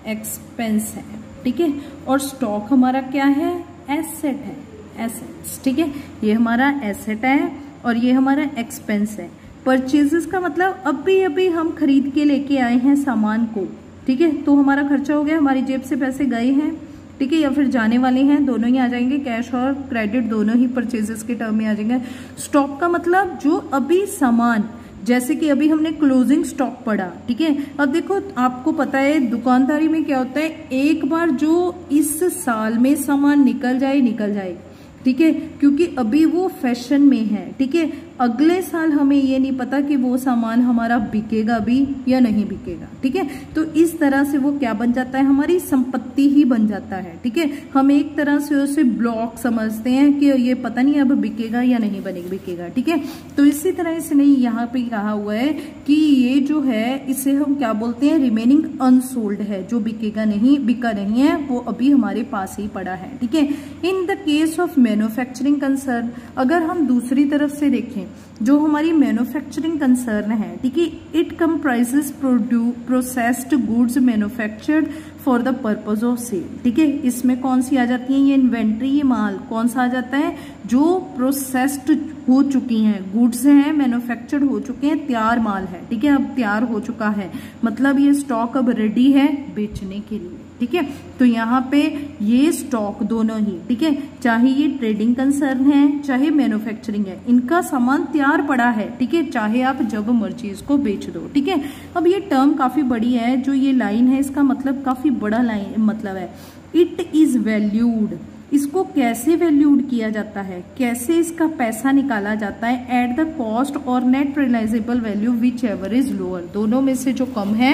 एक्सपेंस है, ठीक है? और स्टॉक हमारा क्या है? एसेट है एसेट्स ठीक है? ये हमारा एसेट है और ये हमारा एक्सपेंस है। परचेजेस का मतलब अभी अभी हम खरीद के लेके आए हैं सामान को, ठीक है? तो हमारा खर्चा हो गया, हमारी जेब से पैसे गए हैं, ठीक है? या फिर जाने वाले हैं, दोनों ही आ जाएँगे कैश और क्रेडिट दोनों ही परचेजेस के टर्म में आ जाएँगे। स्टॉक का मतलब जो अभी सामान जैसे कि अभी हमने क्लोजिंग स्टॉक पढ़ा, ठीक है? अब देखो, आपको पता है, दुकानदारी में क्या होता है? एक बार जो इस साल में सामान निकल जाए निकल जाए, ठीक है? क्योंकि अभी वो फ़ैशन में है, ठीक है? अगले साल हमें ये नहीं पता कि वो सामान हमारा बिकेगा भी या नहीं बिकेगा, ठीक है? तो इस तरह से वो क्या बन जाता है? हमारी संपत्ति ही बन जाता है, ठीक है? हम एक तरह से उसे ब्लॉक समझते हैं कि ये पता नहीं अब बिकेगा या नहीं बनेगा बिकेगा, ठीक है? तो इसी तरह इसने यहाँ पे कहा हुआ है कि ये जो है, इसे हम क्या बोलते हैं? रिमेनिंग अनसोल्ड है। जो बिकेगा नहीं, बिका नहीं है, वो अभी हमारे पास ही पड़ा है, ठीक है? In the case of manufacturing concern अगर हम दूसरी तरफ़ से देखें जो हमारी मैन्युफैक्चरिंग कंसर्न है, ठीक है? It comprises processed goods manufactured for the purpose of sale ठीक है? इसमें कौन सी आ जाती है? ये इन्वेंट्री ये माल कौन सा आ जाता है? जो प्रोसेस्ड हो चुकी हैं गुड्स हैं मैन्युफैक्चर्ड हो चुके हैं, तैयार माल है, ठीक है? अब तैयार हो चुका है। मतलब ये स्टॉक अब रेडी है बेचने के लिए। ठीक है? तो यहाँ पे ये स्टॉक दोनों ही, ठीक है? चाहे ये ट्रेडिंग कंसर्न है, चाहे मैन्युफैक्चरिंग है, इनका सामान तैयार पड़ा है, ठीक है? चाहे आप जब मर्ज़ी इसको बेच दो, ठीक है? अब ये टर्म काफ़ी बड़ी है, जो ये लाइन है, इसका मतलब काफ़ी बड़ा लाइन मतलब है। इट इज़ वैल्यूड इसको कैसे वैल्यूड किया जाता है? कैसे इसका पैसा निकाला जाता है? एट द कॉस्ट और net realisable value whichever is lower दोनों में से जो कम है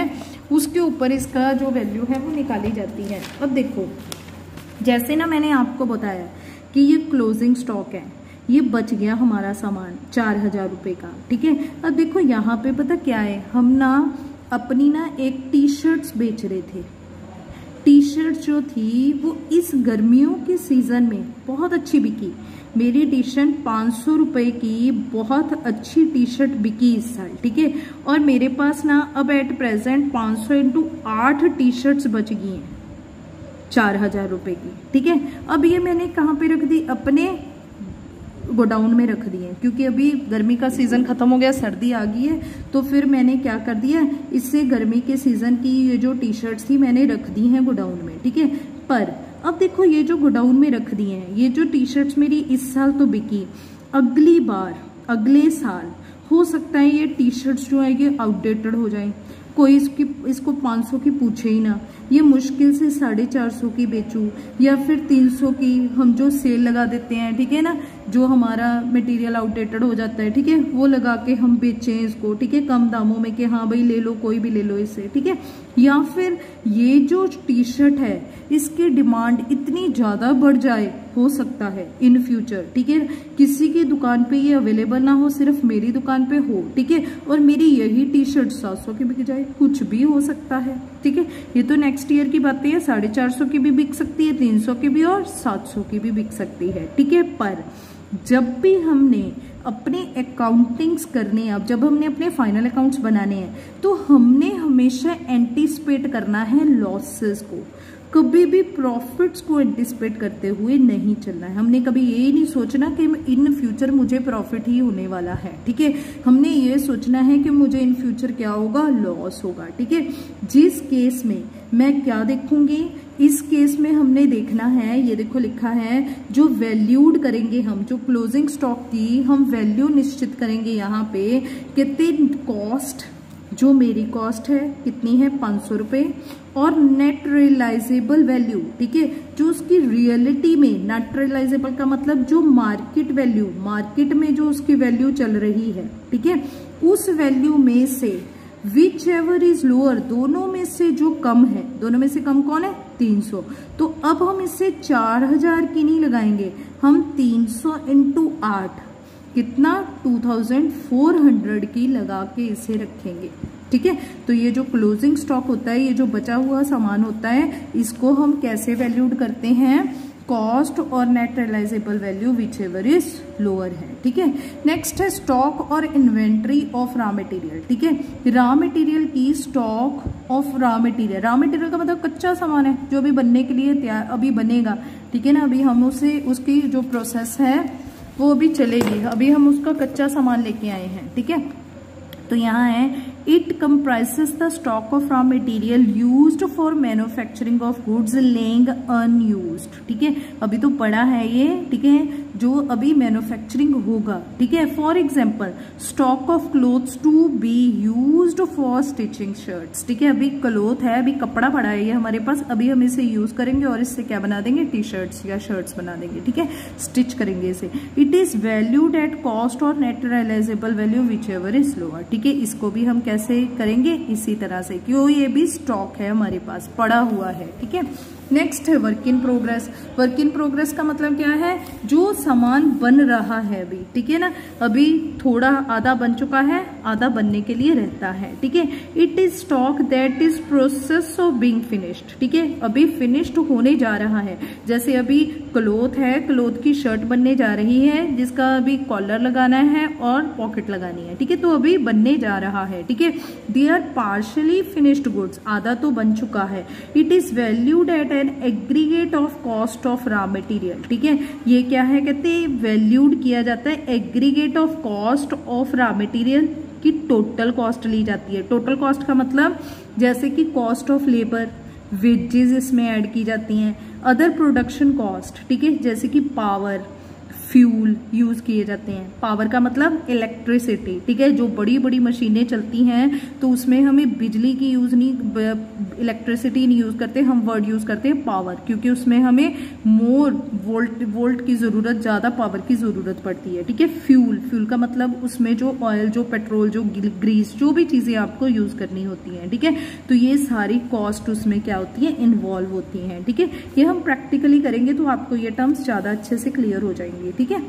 उसके ऊपर इसका जो वैल्यू है वो निकाली जाती है। अब देखो, जैसे ना मैंने आपको बताया कि ये क्लोजिंग स्टॉक है, ये बच गया हमारा सामान चार हज़ार रुपये का, ठीक है? अब देखो यहाँ पे पता क्या है, हम ना अपनी ना एक टी शर्ट्स बेच रहे थे। टी शर्ट जो थी वो इस गर्मियों के सीज़न में बहुत अच्छी बिकी। मेरी टी शर्ट पाँच सौ रुपये की बहुत अच्छी टी शर्ट बिकी इस साल, ठीक है? और मेरे पास ना अब एट प्रेजेंट पाँच सौ इंटू आठ टी शर्ट्स बच गई हैं, चार हज़ार रुपये की, ठीक है? अब ये मैंने कहाँ पे रख दी? अपने गोडाउन में रख दिए क्योंकि अभी गर्मी का सीज़न ख़त्म हो गया, सर्दी आ गई है तो फिर मैंने क्या कर दिया इससे गर्मी के सीज़न की ये जो टी शर्ट्स थी, मैंने रख दी हैं गोडाउन में, ठीक है? पर अब देखो, ये जो गोडाउन में रख दिए हैं, ये जो टी शर्ट्स मेरी इस साल तो बिकी। अगली बार, अगले साल हो सकता है ये टी शर्ट्स जो है, ये आउटडेटेड हो जाए। कोई इसकी, इसको 500 की पूछे ही ना। ये मुश्किल से साढ़े चार सौ की बेचूँ, या फिर तीन सौ की हम जो सेल लगा देते हैं, ठीक है ना? जो हमारा मटेरियल आउटडेटेड हो जाता है, ठीक है? वो लगा के हम बेचें इसको, ठीक है? कम दामों में कि हाँ भाई, ले लो, कोई भी ले लो इसे, ठीक है? या फिर ये जो टी शर्ट है, इसकी डिमांड इतनी ज़्यादा बढ़ जाए, हो सकता है इन फ्यूचर ठीक है? किसी की दुकान पे ये अवेलेबल ना हो, सिर्फ़ मेरी दुकान पे हो, ठीक है? और मेरी यही टी शर्ट सात सौ की बिक जाए, कुछ भी हो सकता है, ठीक है? ये तो नेक्स्ट ईयर की बातें है, साढ़े चार सौ की भी बिक सकती है, तीन सौ की भी और सात सौ की भी बिक सकती है, ठीक है? पर जब भी हमने अपने अकाउंटिंग्स करने अब जब हमने अपने फाइनल अकाउंट्स बनाने हैं तो हमने हमेशा एंटीसिपेट करना है लॉसेस को। कभी भी प्रॉफिट्स को एंटिसिपेट करते हुए नहीं चलना है। हमने कभी ये नहीं सोचना कि इन फ्यूचर मुझे प्रॉफिट ही होने वाला है, ठीक है? हमने ये सोचना है कि मुझे इन फ्यूचर क्या होगा? लॉस होगा, ठीक है? जिस केस में मैं क्या देखूँगी? इस केस में हमने देखना है, ये देखो लिखा है, जो वैल्यूड करेंगे हम, जो क्लोजिंग स्टॉक की हम वैल्यू निश्चित करेंगे यहाँ पे, कितने कॉस्ट जो मेरी कॉस्ट है, कितनी है, पाँच सौ रुपये और नेट रियलाइजेबल वैल्यू ठीक है? जो उसकी रियलिटी में नेट रियलाइजेबल का मतलब जो मार्केट वैल्यू मार्केट में जो उसकी वैल्यू चल रही है, ठीक है? उस वैल्यू में से विच एवर इज़ लोअर दोनों में से जो कम है, दोनों में से कम कौन है? 300 तो अब हम इससे 4000 की नहीं लगाएँगे, हम 300 सौ इंटू आठ। कितना? 2400 की लगा के इसे रखेंगे। ठीक है? तो ये जो क्लोजिंग स्टॉक होता है, ये जो बचा हुआ सामान होता है, इसको हम कैसे वैल्यूड करते हैं? कॉस्ट और net realisable value whichever is lower है, ठीक है? नेक्स्ट है स्टॉक और इन्वेंट्री ऑफ़ रॉ मटेरियल ठीक है? रॉ मटेरियल की stock of raw material raw material का मतलब कच्चा सामान है, जो अभी बनने के लिए तैयार, अभी बनेगा, ठीक है ना? अभी हम उसे, उसकी जो प्रोसेस है, वो अभी चलेगी, अभी हम उसका कच्चा सामान लेके आए हैं, ठीक है? तो यहाँ है it comprises the stock of raw material use for manufacturing of goods lying unused ठीक है? अभी तो पड़ा है ये, ठीक है? जो अभी मैन्युफैक्चरिंग होगा। ठीक है? For example stock of clothes to be use for stitching shirts ठीक है? अभी क्लोथ है, अभी कपड़ा पड़ा है, ये हमारे पास, अभी हम इसे यूज़ करेंगे और इससे क्या बना देंगे? टी शर्ट्स या शर्ट्स बना देंगे। ठीक है? स्टिच करेंगे इसे। It is valued at cost और net realisable value whichever is lower ठीक है? इसको भी हम कैसे करेंगे? इसी तरह से। क्यों? ये भी स्टॉक है हमारे पास, पड़ा हुआ है। ठीक है? नेक्स्ट है work in progress work in progress का मतलब क्या है? जो सामान बन रहा है अभी, ठीक है ना? अभी थोड़ा आधा बन चुका है, आधा बनने के लिए रहता है, ठीक है? It is stock that is process of being finished ठीक है? अभी फिनिश्ड होने जा रहा है। जैसे अभी क्लोथ है क्लोथ की शर्ट बनने जा रही है, जिसका अभी कॉलर लगाना है और पॉकेट लगानी है, ठीक है? तो अभी बनने जा रहा है, ठीक है? They are partially finished goods आधा तो बन चुका है। It is valued at an aggregate of cost of raw material ठीक है? ये क्या है कहते हैं? वैल्यूड किया जाता है aggregate of cost of raw material की टोटल कॉस्ट ली जाती है। टोटल कॉस्ट का मतलब जैसे कि कॉस्ट ऑफ़ लेबर वेजेस इसमें ऐड की जाती हैं। अदर प्रोडक्शन कॉस्ट ठीक है? जैसे कि पावर फ्यूल यूज़ किए जाते हैं। पावर का मतलब इलेक्ट्रिसिटी ठीक है? जो बड़ी बड़ी मशीनें चलती हैं तो उसमें हमें बिजली की यूज़ नहीं इलेक्ट्रिसिटी नहीं यूज़ करते, हम वर्ड यूज़ करते हैं पावर क्योंकि उसमें हमें मोर वोल्ट वोल्ट की ज़रूरत, ज़्यादा पावर की ज़रूरत पड़ती है, ठीक है? फ्यूल फ्यूल का मतलब उसमें जो ऑयल जो पेट्रोल जो ग्रीस जो भी चीज़ें आपको यूज़ करनी होती हैं, ठीक है? तो ये सारी कॉस्ट उसमें क्या होती है? इन्वॉल्व होती हैं, ठीक है? ये हम प्रैक्टिकली करेंगे तो आपको ये टर्म्स ज़्यादा अच्छे से क्लियर हो जाएँगे ठीक है?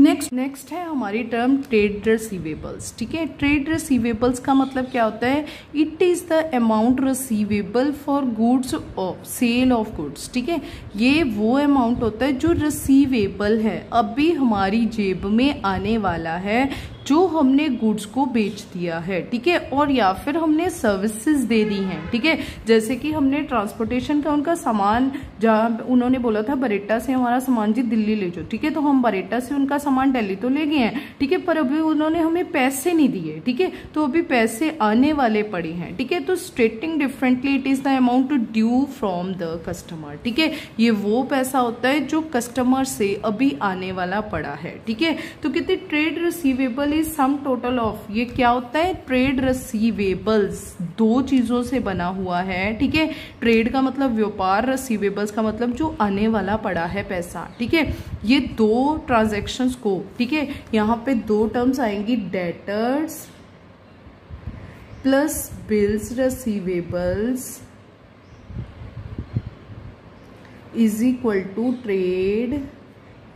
नेक्स्ट नेक्स्ट है हमारी टर्म ट्रेड रिसीवेबल्स ठीक है? ट्रेड रिसीवेबल्स का मतलब क्या होता है? It is the amount receivable for goods of sale of goods ठीक है? ये वो अमाउंट होता है जो रिसीवेबल है। अभी हमारी जेब में आने वाला है जो हमने गुड्स को बेच दिया है, ठीक है? और या फिर हमने सर्विसेज़ दे दी हैं, ठीक है? जैसे कि हमने ट्रांसपोर्टेशन का उनका सामान, जहाँ उन्होंने बोला था बरेटा से हमारा सामान जी दिल्ली ले जाओ, ठीक है? तो हम बरेटा से उनका सामान दिल्ली तो ले गए हैं, ठीक है? पर अभी उन्होंने हमें पैसे नहीं दिए, ठीक है? तो अभी पैसे आने वाले पड़े हैं, ठीक है? तो stating differently it is the amount due from the customer ठीक है? ये वो पैसा होता है जो कस्टमर से अभी आने वाला पड़ा है, ठीक है? तो कितने trade receivable is sum total of ये क्या होता है? ट्रेड रिसीवेबल्स दो चीज़ों से बना हुआ है, ठीक है? ट्रेड का मतलब व्यापार रिसीवेबल्स का मतलब जो आने वाला पड़ा है पैसा, ठीक है? ये दो ट्रांजेक्शन को, ठीक है? यहाँ पे दो टर्म्स आएँगी debtors plus bills receivables is equal to trade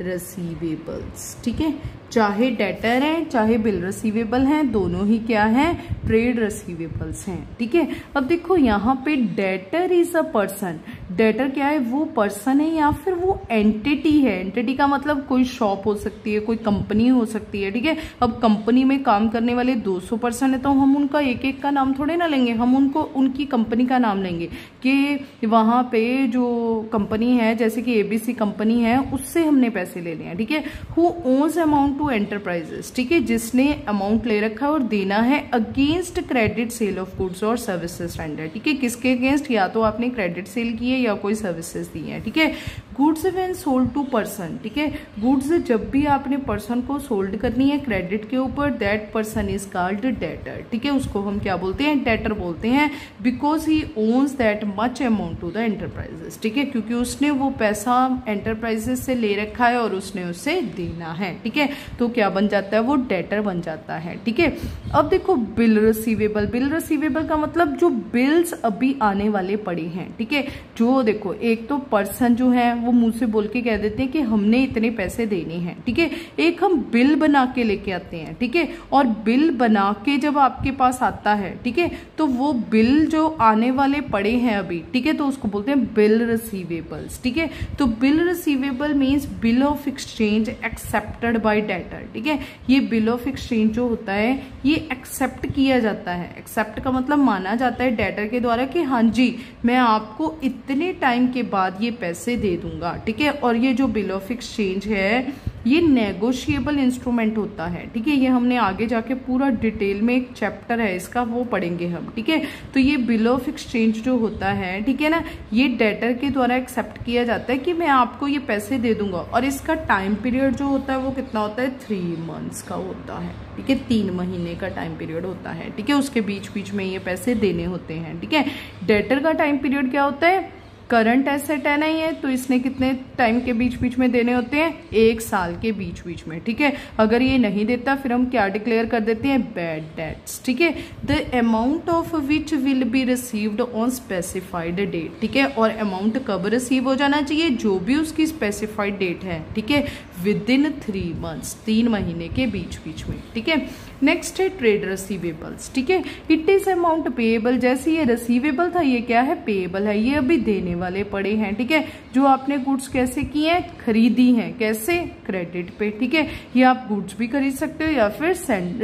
receivables ठीक है? चाहे डेटर हैं, चाहे बिल रिसीवेबल हैं, दोनों ही क्या हैं? ट्रेड रिसीवेबल्स हैं, ठीक है? अब देखो, यहाँ पे debtor is a person debtor क्या है? वो पर्सन है या फिर वो एंटिटी है? एंटिटी का मतलब कोई शॉप हो सकती है, कोई कंपनी हो सकती है, ठीक है? अब कंपनी में काम करने वाले 200 पर्सन है तो हम उनका एक एक का नाम थोड़े ना लेंगे। हम उनको, उनकी कंपनी का नाम लेंगे कि वहाँ पे जो कंपनी है, जैसे कि एबीसी कंपनी है, उससे हमने पैसे ले लिए ठीक है? Who owns amount to enterprises ठीक है, जिसने अमाउंट ले रखा है और देना है against credit sale of goods और सर्विसेज़ रेंडर ठीक है, किसके अगेंस्ट या तो आपने क्रेडिट सेल की है या कोई सर्विसेज़ दी है, ठीक है? Goods when sold to person ठीक है? गुड्स जब भी आपने पर्सन को सोल्ड करनी है क्रेडिट के ऊपर that person is called debtor ठीक है? उसको हम क्या बोलते हैं? डेटर बोलते हैं because he owns that much amount to the enterprises ठीक है? क्योंकि उसने वो पैसा एंटरप्राइजेस से ले रखा है और उसने उसे देना है, ठीक है? तो क्या बन जाता है? वो डेटर बन जाता है, ठीक है? अब देखो बिल रिसीवेबल बिल रिसीवेबल का मतलब जो बिल्स अभी आने वाले पड़े हैं, ठीक है? जो देखो, एक तो पर्सन जो है, वो मुँह से बोल के कह देते हैं कि हमने इतने पैसे देने हैं, ठीक है? एक हम बिल बना के लेके आते हैं, ठीक है? और बिल बना के जब आपके पास आता है, ठीक है? तो वो बिल जो आने वाले पड़े हैं अभी, ठीक है? तो उसको बोलते हैं बिल रिसीवेबल्स ठीक है? तो bill receivable means bill of exchange accepted by debt letter ठीक है? ये बिल ऑफ़ एक्सचेंज जो होता है, ये एक्सेप्ट किया जाता है। एक्सेप्ट का मतलब माना जाता है डेटर के द्वारा कि हाँ जी, मैं आपको इतने टाइम के बाद ये पैसे दे दूँगा, ठीक है? और ये जो बिल ऑफ़ एक्सचेंज है ये नेगोशिएबल इंस्ट्रूमेंट होता है, ठीक है? ये हमने आगे जाके पूरा डिटेल में एक चैप्टर है, इसका वो पढ़ेंगे हम, ठीक है? तो ये बिल ऑफ़ एक्सचेंज जो होता है, ठीक है ना? ये डेटर के द्वारा एक्सेप्ट किया जाता है कि मैं आपको ये पैसे दे दूँगा, और इसका टाइम पीरियड जो होता है वो कितना होता है? थ्री मंथ्स का होता है, ठीक है? तीन महीने का टाइम पीरियड होता है, ठीक है? उसके बीच बीच में ये पैसे देने होते हैं, ठीक है? डेटर का टाइम पीरियड क्या होता है? करंट एसेट है नहीं है तो इसने कितने टाइम के बीच बीच में देने होते हैं? एक साल के बीच बीच में, ठीक है? अगर ये नहीं देता, फिर हम क्या डिक्लेयर कर देते हैं? बैड डेट्स ठीक है? The amount of which will be received on specified date ठीक है? और अमाउंट कब रिसीव हो जाना चाहिए? जो भी उसकी स्पेसिफाइड डेट है, ठीक है? विद इन थ्री मंथ्स तीन महीने के बीच बीच में, ठीक है? नेक्स्ट है ट्रेड रिसीवेबल्स ठीक है? इट इज़ अमाउंट पेएबल जैसे ये रिसीवेबल था, ये क्या है? पेएबल है। ये अभी देने वाले पड़े हैं, ठीक है? जो आपने गुड्स कैसे किए हैं? खरीदी हैं। कैसे? क्रेडिट पे, ठीक है? ये आप गुड्स भी खरीद सकते हो या फिर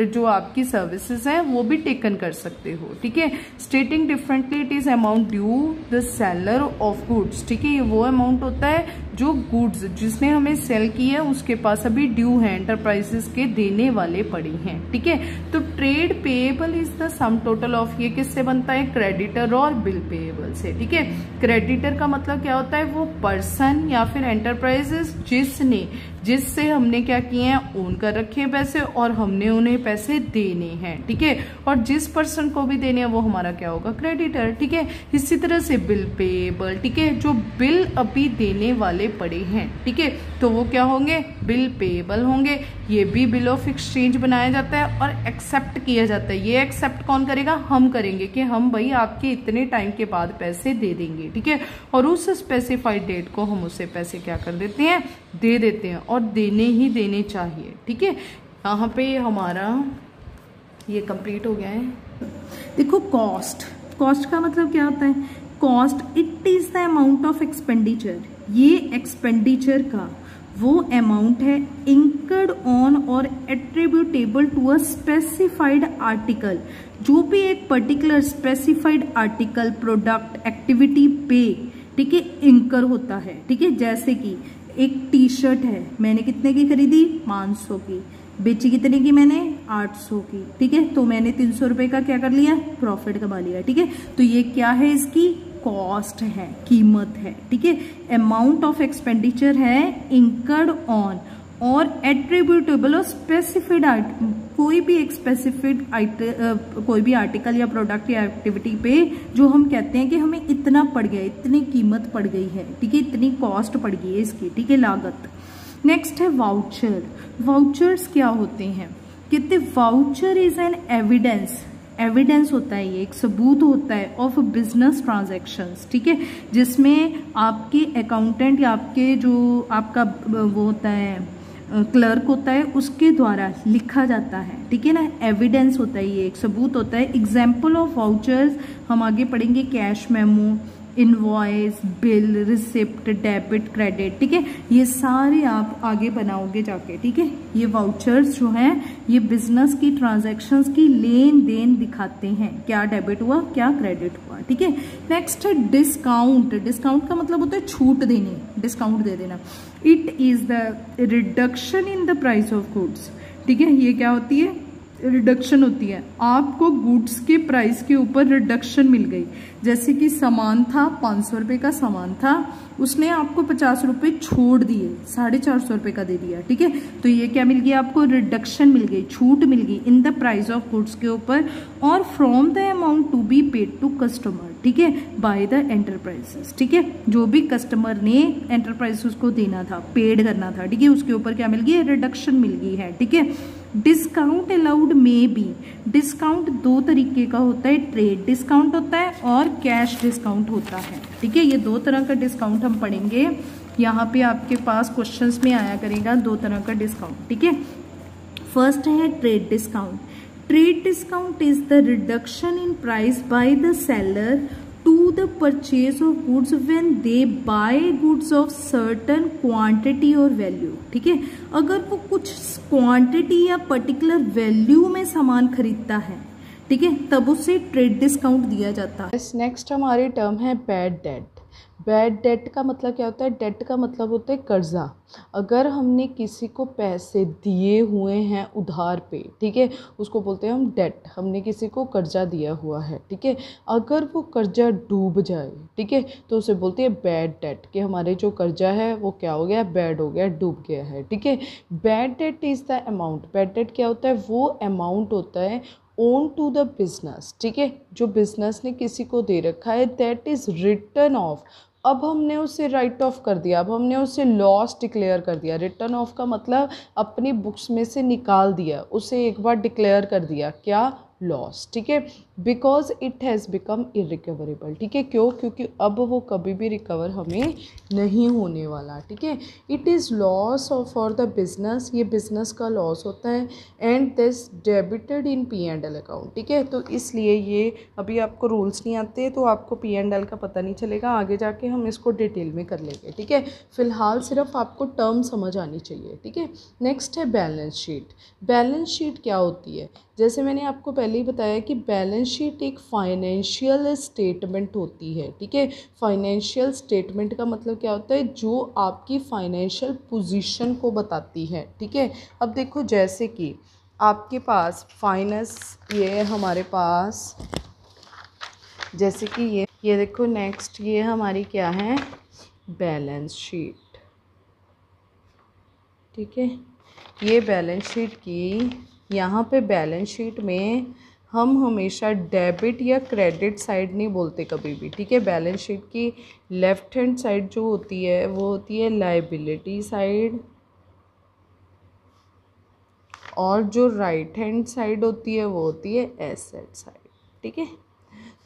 जो आपकी सर्विसेज़ हैं, वो भी टेकन कर सकते हो, ठीक है? Stating differently it is amount due the seller of goods ठीक है? ये वो अमाउंट होता है जो गुड्स जिसने हमें सेल किया है, उसके पास अभी ड्यू है एंटरप्राइजेस के देने वाले पड़े हैं, ठीक है? तो trade payable is the sum total of ये किससे बनता है? क्रेडिटर और बिल पेएबल से, ठीक है? क्रेडिटर का मतलब क्या होता है? वो पर्सन या फिर एंटरप्राइजेस जिसने जिससे हमने क्या किए हैं? ओन कर रखे हैं पैसे और हमने उन्हें पैसे देने हैं, ठीक है? और जिस पर्सन को भी देने हैं, वो हमारा क्या होगा? क्रेडिटर ठीक है? इसी तरह से बिल पेएबल ठीक है? जो बिल अभी देने वाले पड़े हैं, ठीक है? तो वो क्या होंगे? बिल पेएबल होंगे। ये भी बिल ऑफ़ एक्सचेंज बनाया जाता है और एक्सेप्ट किया जाता है। ये एक्सेप्ट कौन करेगा? हम करेंगे कि हम भाई आपके इतने टाइम के बाद पैसे दे देंगे, ठीक है? और उस स्पेसिफाइड डेट को हम उसे पैसे क्या कर देते हैं? दे देते हैं। और देने ही देने चाहिए, ठीक है? यहाँ पे हमारा ये कंप्लीट हो गया है। देखो कॉस्ट कॉस्ट का मतलब क्या होता है? Cost it is the amount of expenditure ये एक्सपेंडिचर का वो अमाउंट है इंकर्ड ऑन और attributable to a specified article जो भी एक particular specified article product activity पे, ठीक है इंकर होता है, ठीक है? जैसे कि एक टी शर्ट है। मैंने कितने की खरीदी? पाँच सौ की। बेची कितने की मैंने? 800 की। ठीक है? तो मैंने तीन सौ रुपए का क्या कर लिया? प्रॉफिट कमा लिया। ठीक है? तो ये क्या है इसकी? कॉस्ट है, कीमत है। ठीक है? अमाउंट ऑफ़ एक्सपेंडिचर है इंकर्ड ऑन और एट्रीब्यूटेबल और स्पेसिफिड कोई भी एक स्पेसिफिक कोई भी आर्टिकल या प्रोडक्ट या एक्टिविटी पे जो हम कहते हैं कि हमें इतना पड़ गया, इतनी कीमत पड़ गई है, ठीक है, इतनी कॉस्ट पड़ गई है इसकी, ठीक है, लागत। नेक्स्ट है वाउचर वाउचर्स क्या होते हैं? कहते voucher is an evidence evidence होता है ये, एक सबूत होता है ऑफ़ बिज़नेस ट्रांजेक्शन्स ठीक है? जिसमें आपके अकाउंटेंट या आपके जो आपका वो होता है क्लर्क होता है, उसके द्वारा लिखा जाता है। ठीक है ना? एविडेंस होता है, ये एक सबूत होता है। एग्ज़ाम्पल ऑफ़ वाउचर्स हम आगे पढ़ेंगे। Cash memo invoice bill receipt debit credit ठीक है? ये सारे आप आगे बनाओगे जाके। ठीक है? ये वाउचर्स जो हैं, ये बिज़नेस की ट्रांजैक्शंस की लेन देन दिखाते हैं। क्या डेबिट हुआ, क्या क्रेडिट हुआ। ठीक है? नेक्स्ट डिस्काउंट डिस्काउंट का मतलब होता है छूट देने। डिस्काउंट दे देना। It is the reduction in the price of goods. ठीक है, ये क्या होती है? रिडक्शन होती है। आपको गुड्स के प्राइस के ऊपर रिडक्शन मिल गई। जैसे कि सामान था, पाँच सौ रुपये का सामान था, उसने आपको पचास रुपये छोड़ दिए, साढ़े चार सौ रुपये का दे दिया, ठीक है? तो ये क्या मिल गया आपको? रिडक्शन मिल गई, छूट मिल गई in the price of goods के ऊपर और from the amount to be paid to customer ठीक है? बाय द एंटरप्राइजेस ठीक है? जो भी कस्टमर ने एंटरप्राइजेस को देना था पेड करना था, ठीक है? उसके ऊपर क्या मिल गई? रिडक्शन मिल गई है, ठीक है? Discount allowed may be. Discount दो तरीके का होता है, ट्रेड डिस्काउंट होता है और कैश डिस्काउंट होता है। ठीक है, ये दो तरह का डिस्काउंट हम पढ़ेंगे। यहाँ पे आपके पास क्वेश्चंस में आया करेगा दो तरह का डिस्काउंट। ठीक है फ़र्स्ट है trade discount trade discount is the reduction in price by the seller to the purchase of goods when they buy goods of certain quantity or value, ठीक है? अगर वो कुछ क्वांटिटी या पर्टिकुलर वैल्यू में सामान खरीदता है, ठीक है? तब उसे ट्रेड डिस्काउंट दिया जाता है। नेक्स्ट हमारी टर्म है बैड डेट बैड डेट का मतलब क्या होता है? डेट का मतलब होता है कर्ज़ा। अगर हमने किसी को पैसे दिए हुए हैं उधार पे, ठीक है? उसको बोलते हैं हम डेट हमने किसी को कर्ज़ा दिया हुआ है, ठीक है? अगर वो कर्ज़ा डूब जाए, ठीक है? तो उसे बोलते हैं बैड डेट कि हमारे जो कर्ज़ा है वो क्या हो गया? बैड हो गया, डूब गया है, ठीक है? Bad debt is the amount bad debt क्या होता है? वो अमाउंट होता है ओन टू द बिज़नेस ठीक है? जो बिज़नेस ने किसी को दे रखा है दैट इज़ रिटर्न ऑफ़ अब हमने उसे राइट ऑफ़ कर दिया, अब हमने उसे लॉस डिक्लेयर कर दिया। रिटर्न ऑफ़ का मतलब अपनी बुक्स में से निकाल दिया, उसे एक बार डिक्लेयर कर दिया। क्या? लॉस ठीक है? Because it has become irrecoverable ठीक है? क्यों? क्योंकि अब वो कभी भी रिकवर हमें नहीं होने वाला, ठीक है? It is loss for the business ये बिज़नेस का लॉस होता है and this debited in P and L account ठीक है? तो इसलिए ये अभी आपको रूल्स नहीं आते तो आपको पी एंड एल का पता नहीं चलेगा, आगे जाके हम इसको डिटेल में कर लेंगे, ठीक है? फ़िलहाल सिर्फ़ आपको टर्म समझ आनी चाहिए, ठीक है? नेक्स्ट है बैलेंस शीट बैलेंस शीट क्या होती है? जैसे मैंने आपको पहले ही बताया कि बैलेंस शीट एक फाइनेंशियल स्टेटमेंट होती है, ठीक है? फाइनेंशियल स्टेटमेंट का मतलब क्या होता है? जो आपकी फाइनेंशियल पोजीशन को बताती है, ठीक है? अब देखो जैसे कि आपके पास फाइनेंस ये हमारे पास, जैसे कि ये ये देखो नेक्स्ट ये हमारी क्या है? बैलेंस शीट ठीक है? ये बैलेंस शीट की, यहाँ पे बैलेंस शीट में हम हमेशा डेबिट या क्रेडिट साइड नहीं बोलते कभी भी, ठीक है? बैलेंस शीट की लेफ़्ट हैंड साइड जो होती है, वो होती है लाइबिलिटी साइड और जो राइट हैंड साइड होती है, वो होती है एसेट साइड ठीक है?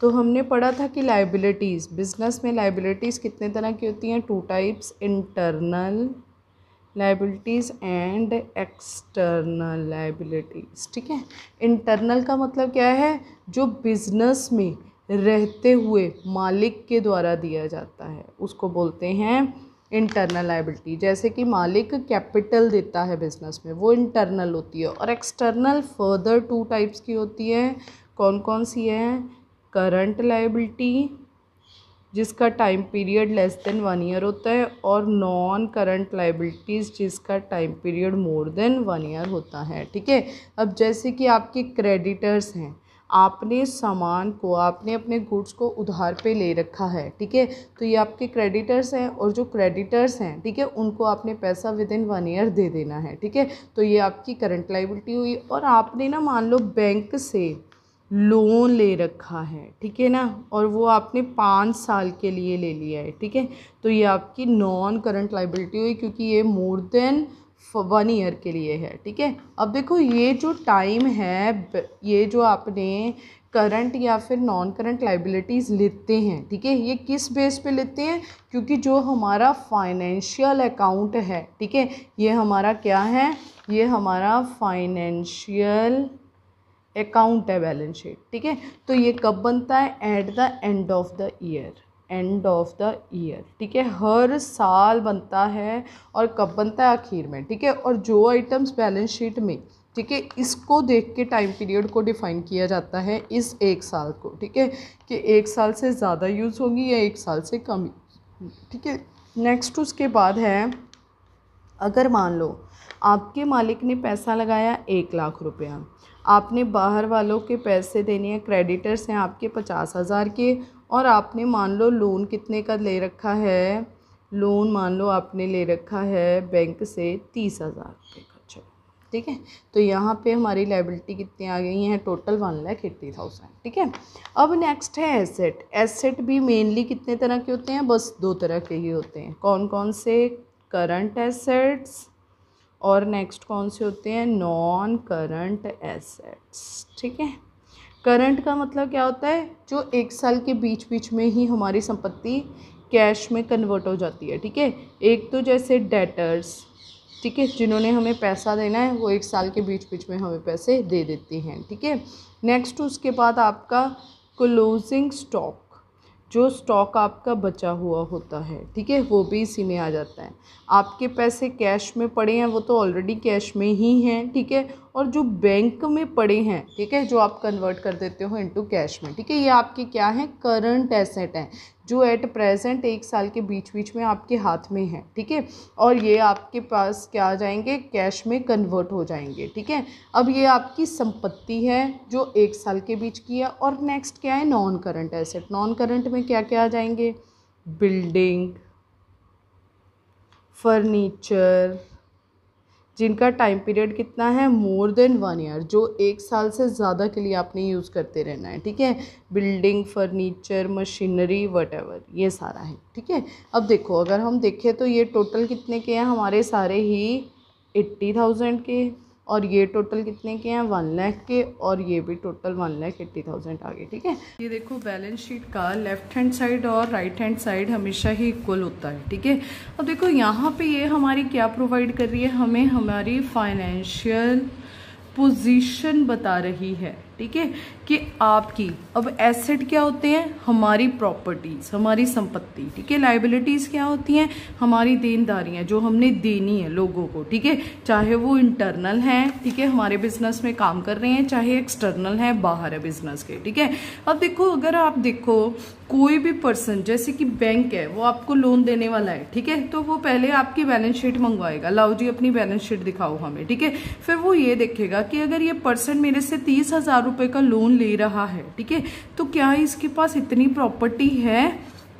तो हमने पढ़ा था कि लाइबिलिटीज़ बिज़नेस में लाइबिलिटीज़ कितने तरह की होती हैं? Two types internal liabilities and external liabilities ठीक है? इंटरनल का मतलब क्या है? जो बिज़नेस में रहते हुए मालिक के द्वारा दिया जाता है, उसको बोलते हैं इंटरनल लाइबिलिटी जैसे कि मालिक कैपिटल देता है बिज़नेस में, वो इंटरनल होती है और एक्सटर्नल फर्दर टू टाइप्स की होती है। कौन कौन सी है? करंट लाइबिलिटी जिसका time period less than one year होता है और नॉन करंट लाइबिलिटीज़ जिसका time period more than one year होता है, ठीक है? अब जैसे कि आपके क्रेडिटर्स हैं, आपने सामान को, आपने अपने गुड्स को उधार पे ले रखा है, ठीक है? तो ये आपके क्रेडिटर्स हैं और जो क्रेडिटर्स हैं, ठीक है, उनको आपने पैसा विद इन वन ईयर दे देना है, ठीक है? तो ये आपकी करंट लाइबिलिटी हुई और आपने ना मान लो बैंक से लोन ले रखा है, ठीक है ना? और वो आपने पाँच साल के लिए ले लिया है, ठीक है? तो ये आपकी नॉन करंट लाइबिलिटी हुई क्योंकि ये मोर देन वन ईयर के लिए है, ठीक है? अब देखो, ये जो टाइम है ये जो आपने करंट या फिर नॉन करंट लाइबिलिटीज़ लेते हैं, ठीक है? ये किस बेस पे लेते हैं? क्योंकि जो हमारा फाइनेंशियल अकाउंट है, ठीक है? ये हमारा क्या है? ये हमारा फाइनेंशियल अकाउंट है बैलेंस शीट, ठीक है? तो ये कब बनता है? At the end of the year end of the year ठीक है? हर साल बनता है और कब बनता है? आखिर में, ठीक है? और जो आइटम्स बैलेंस शीट में, ठीक है? इसको देख के टाइम पीरियड को डिफ़ाइन किया जाता है इस एक साल को, ठीक है? कि एक साल से ज़्यादा यूज़ होगी या एक साल से कम, ठीक है? नेक्स्ट उसके बाद है, अगर मान लो आपके मालिक ने पैसा लगाया एक लाख रुपया आपने बाहर वालों के पैसे देने हैं क्रेडिटर्स हैं आपके पचास हज़ार के और आपने मान लो लोन कितने का ले रखा है? लोन मान लो आपने ले रखा है बैंक से तीस हज़ार रुपये का चलो ठीक है? तो यहाँ पे हमारी लाइबिलिटी कितनी आ गई हैं? Total one lakh eighty thousand ठीक है? अब नेक्स्ट है एसेट एसेट भी मेनली कितने तरह के होते हैं? बस दो तरह के ही होते हैं। कौन कौन से? करंट एसेट्स और नेक्स्ट कौन से होते हैं? नॉन करंट एसेट्स ठीक है? करंट का मतलब क्या होता है? जो एक साल के बीच बीच में ही हमारी संपत्ति कैश में कन्वर्ट हो जाती है, ठीक है? एक तो जैसे डेटर्स ठीक है? जिन्होंने हमें पैसा देना है, वो एक साल के बीच बीच में हमें पैसे दे देती हैं, ठीक है? नेक्स्ट उसके बाद आपका क्लोजिंग स्टॉक जो स्टॉक आपका बचा हुआ होता है, ठीक है? वो भी इसी में आ जाता है। आपके पैसे कैश में पड़े हैं, वो तो ऑलरेडी कैश में ही हैं, ठीक है? और जो बैंक में पड़े हैं, ठीक है? जो आप कन्वर्ट कर देते हो इनटू कैश में, ठीक है? ये आपके क्या हैं? करंट एसेट हैं। जो एट प्रेजेंट एक साल के बीच बीच में आपके हाथ में है, ठीक है? और ये आपके पास क्या आ जाएँगे? कैश में कन्वर्ट हो जाएँगे, ठीक है? अब ये आपकी संपत्ति है जो एक साल के बीच की है और नेक्स्ट क्या है? Non current asset non current में क्या क्या आ जाएँगे? बिल्डिंग फर्नीचर जिनका टाइम पीरियड कितना है? मोर देन वन ईयर जो एक साल से ज़्यादा के लिए आपने यूज़ करते रहना है, ठीक है? बिल्डिंग फर्नीचर मशीनरी वट ये सारा है, ठीक है? अब देखो, अगर हम देखें तो ये टोटल कितने के हैं? हमारे सारे ही एट्टी थाउज़ेंड के। और ये टोटल कितने के हैं? वन लाख के और ये भी total one lakh eighty thousand आ गए ठीक है? ये देखो बैलेंस शीट का लेफ़्ट हैंड साइड और राइट हैंड साइड हमेशा ही इक्वल होता है, ठीक है? अब देखो यहाँ पे ये हमारी क्या प्रोवाइड कर रही है? हमें हमारी फाइनेंशियल पोजीशन बता रही है। ठीक है, कि आपकी, अब एसेट क्या होते हैं? हमारी प्रॉपर्टीज़ हमारी संपत्ति, ठीक है? लाइबिलिटीज क्या होती हैं? हमारी देनदारियाँ, जो हमने देनी है लोगों को, ठीक है? चाहे वो इंटरनल हैं, ठीक है? हमारे बिज़नेस में काम कर रहे हैं, चाहे एक्सटर्नल है, बाहर है बिज़नेस के, ठीक है? अब देखो, अगर आप देखो, कोई भी पर्सन जैसे कि बैंक है, वो आपको लोन देने वाला है, ठीक है? तो वो पहले आपकी बैलेंस शीट मंगवाएगा। लाओ जी, अपनी बैलेंस शीट दिखाओ हमें, ठीक है? फिर वो ये देखेगा कि अगर ये पर्सन मेरे से तीस हज़ार रुपए का लोन ले रहा है, ठीक है? तो क्या इसके पास इतनी प्रॉपर्टी है,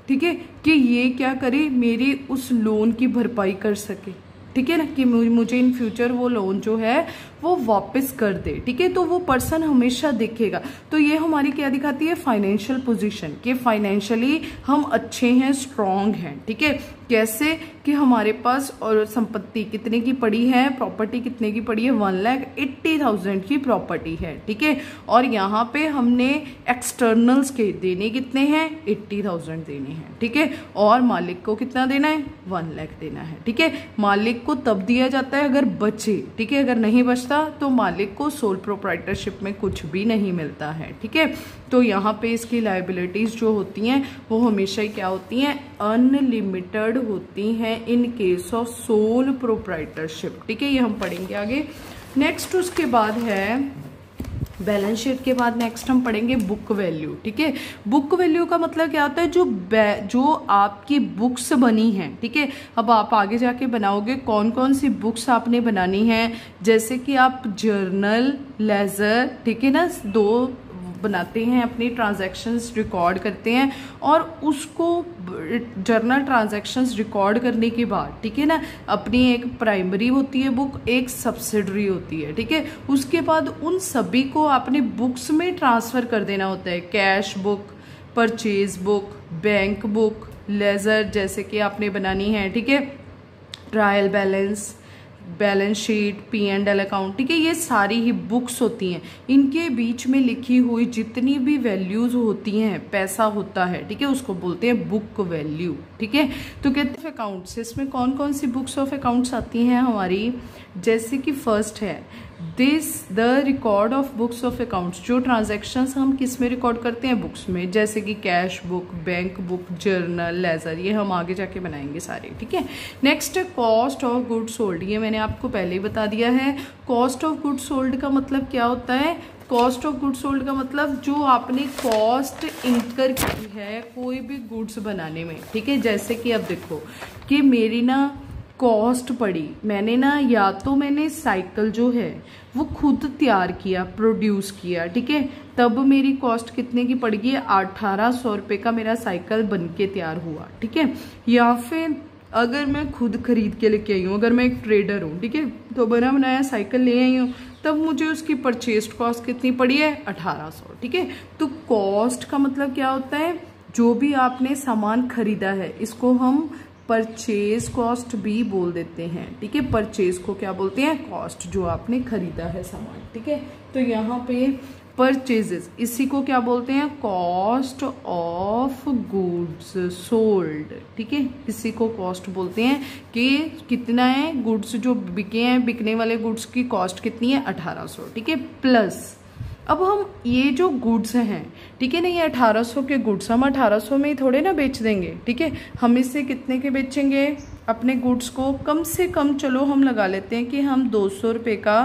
ठीक है, कि ये क्या करे, मेरे उस लोन की भरपाई कर सके, ठीक है ना? कि मुझे इन फ्यूचर वो लोन जो है वो वापस कर दे, ठीक है? तो वो पर्सन हमेशा देखेगा। तो ये हमारी क्या दिखाती है? फाइनेंशियल पोजीशन कि फाइनेंशियली हम अच्छे हैं स्ट्रांग हैं, ठीक है? कैसे? कि हमारे पास और संपत्ति कितने की पड़ी है प्रॉपर्टी कितने की पड़ी है? वन लैख एट्टी थाउज़ेंड की प्रॉपर्टी है, ठीक है? और यहाँ पे हमने एक्सटर्नल्स के देने कितने हैं? एट्टी थाउज़ेंड देने हैं, ठीक है? और मालिक को कितना देना है? वन लैख देना है, ठीक है? मालिक को तब दिया जाता है अगर बचे, ठीक है? अगर नहीं बचता बचता तो मालिक को सोल प्रोप्राइटरशिप में कुछ भी नहीं मिलता है, ठीक है? तो यहाँ पे इसकी लाइबिलिटीज़ जो होती हैं, वो हमेशा क्या होती हैं? अनलिमिटेड होती हैं in case of sole proprietorship ठीक है? ये हम पढ़ेंगे आगे। नेक्स्ट उसके बाद है बैलेंस शीट के बाद नेक्स्ट हम पढ़ेंगे बुक वैल्यू ठीक है? बुक वैल्यू का मतलब क्या होता है? जो जो आपकी बुक्स बनी हैं, ठीक है? अब आप आगे जाके बनाओगे कौन कौन सी बुक्स आपने बनानी है? जैसे कि आप जर्नल लेजर ठीक है ना? दो बनाते हैं, अपनी ट्रांजैक्शंस रिकॉर्ड करते हैं और उसको जर्नल ट्रांजैक्शंस रिकॉर्ड करने के बाद, ठीक है ना, अपनी एक प्राइमरी होती है बुक एक सब्सिडरी होती है, ठीक है? उसके बाद उन सभी को आपने बुक्स में ट्रांसफ़र कर देना होता है cash book purchase book bank book ledger जैसे कि आपने बनानी है, ठीक है? Trial balance balance sheet P and L account ठीक है, ये सारी ही बुक्स होती हैं। इनके बीच में लिखी हुई जितनी भी वैल्यूज़ होती हैं, पैसा होता है, ठीक है, उसको बोलते हैं बुक वैल्यू ठीक है? तो कहते हैं अकाउंट्स इसमें कौन कौन सी बुक्स ऑफ़ अकाउंट्स आती हैं हमारी? जैसे कि फ़र्स्ट है this the record of books of accounts जो ट्रांजेक्शन्स हम किसमें रिकॉर्ड करते हैं? बुक्स में, जैसे कि cash book bank book journal ledger ये हम आगे जाके बनाएँगे सारे, ठीक है? Next cost of good sold ये मैंने आपको पहले ही बता दिया है। कॉस्ट ऑफ़ गुड सोल्ड का मतलब क्या होता है? कॉस्ट ऑफ़ गुड सोल्ड का मतलब जो आपने कॉस्ट इंकर की है कोई भी गुड्स बनाने में, ठीक है? जैसे कि अब देखो कि मेरी ना कॉस्ट पड़ी। मैंने ना, या तो मैंने साइकिल जो है, वो खुद तैयार किया प्रोड्यूस किया, ठीक है? तब मेरी कॉस्ट कितने की पड़ गई? अठारह सौ रुपये का मेरा साइकिल बन के तैयार हुआ, ठीक है? या फिर अगर मैं खुद खरीद के लेके आई हूँ, अगर मैं एक ट्रेडर हूँ, ठीक है? तो बना बनाया साइकिल ले आई हूँ, तब मुझे उसकी परचेज कॉस्ट कितनी पड़ी है? अठारह सौ, ठीक है? तो कॉस्ट का मतलब क्या होता है? जो भी आपने सामान खरीदा है, इसको हम परचेज कॉस्ट भी बोल देते हैं, ठीक है? परचेज को क्या बोलते हैं? कॉस्ट, जो आपने खरीदा है सामान, ठीक है? तो यहाँ पे परचेजेस, इसी को क्या बोलते हैं? कॉस्ट ऑफ़ गुड्स सोल्ड, ठीक है? इसी को कॉस्ट बोलते हैं कि कितना है? गुड्स जो बिके हैं, बिकने वाले गुड्स की कॉस्ट कितनी है? अठारह सौ, ठीक है? प्लस अब हम ये जो गुड्स हैं, ठीक है ना, ये 1800 के गुड्स हम 1800 में ही थोड़े ना बेच देंगे, ठीक है? हम इससे कितने के बेचेंगे? अपने गुड्स को कम से कम चलो, हम लगा लेते हैं कि हम दो सौ रुपये का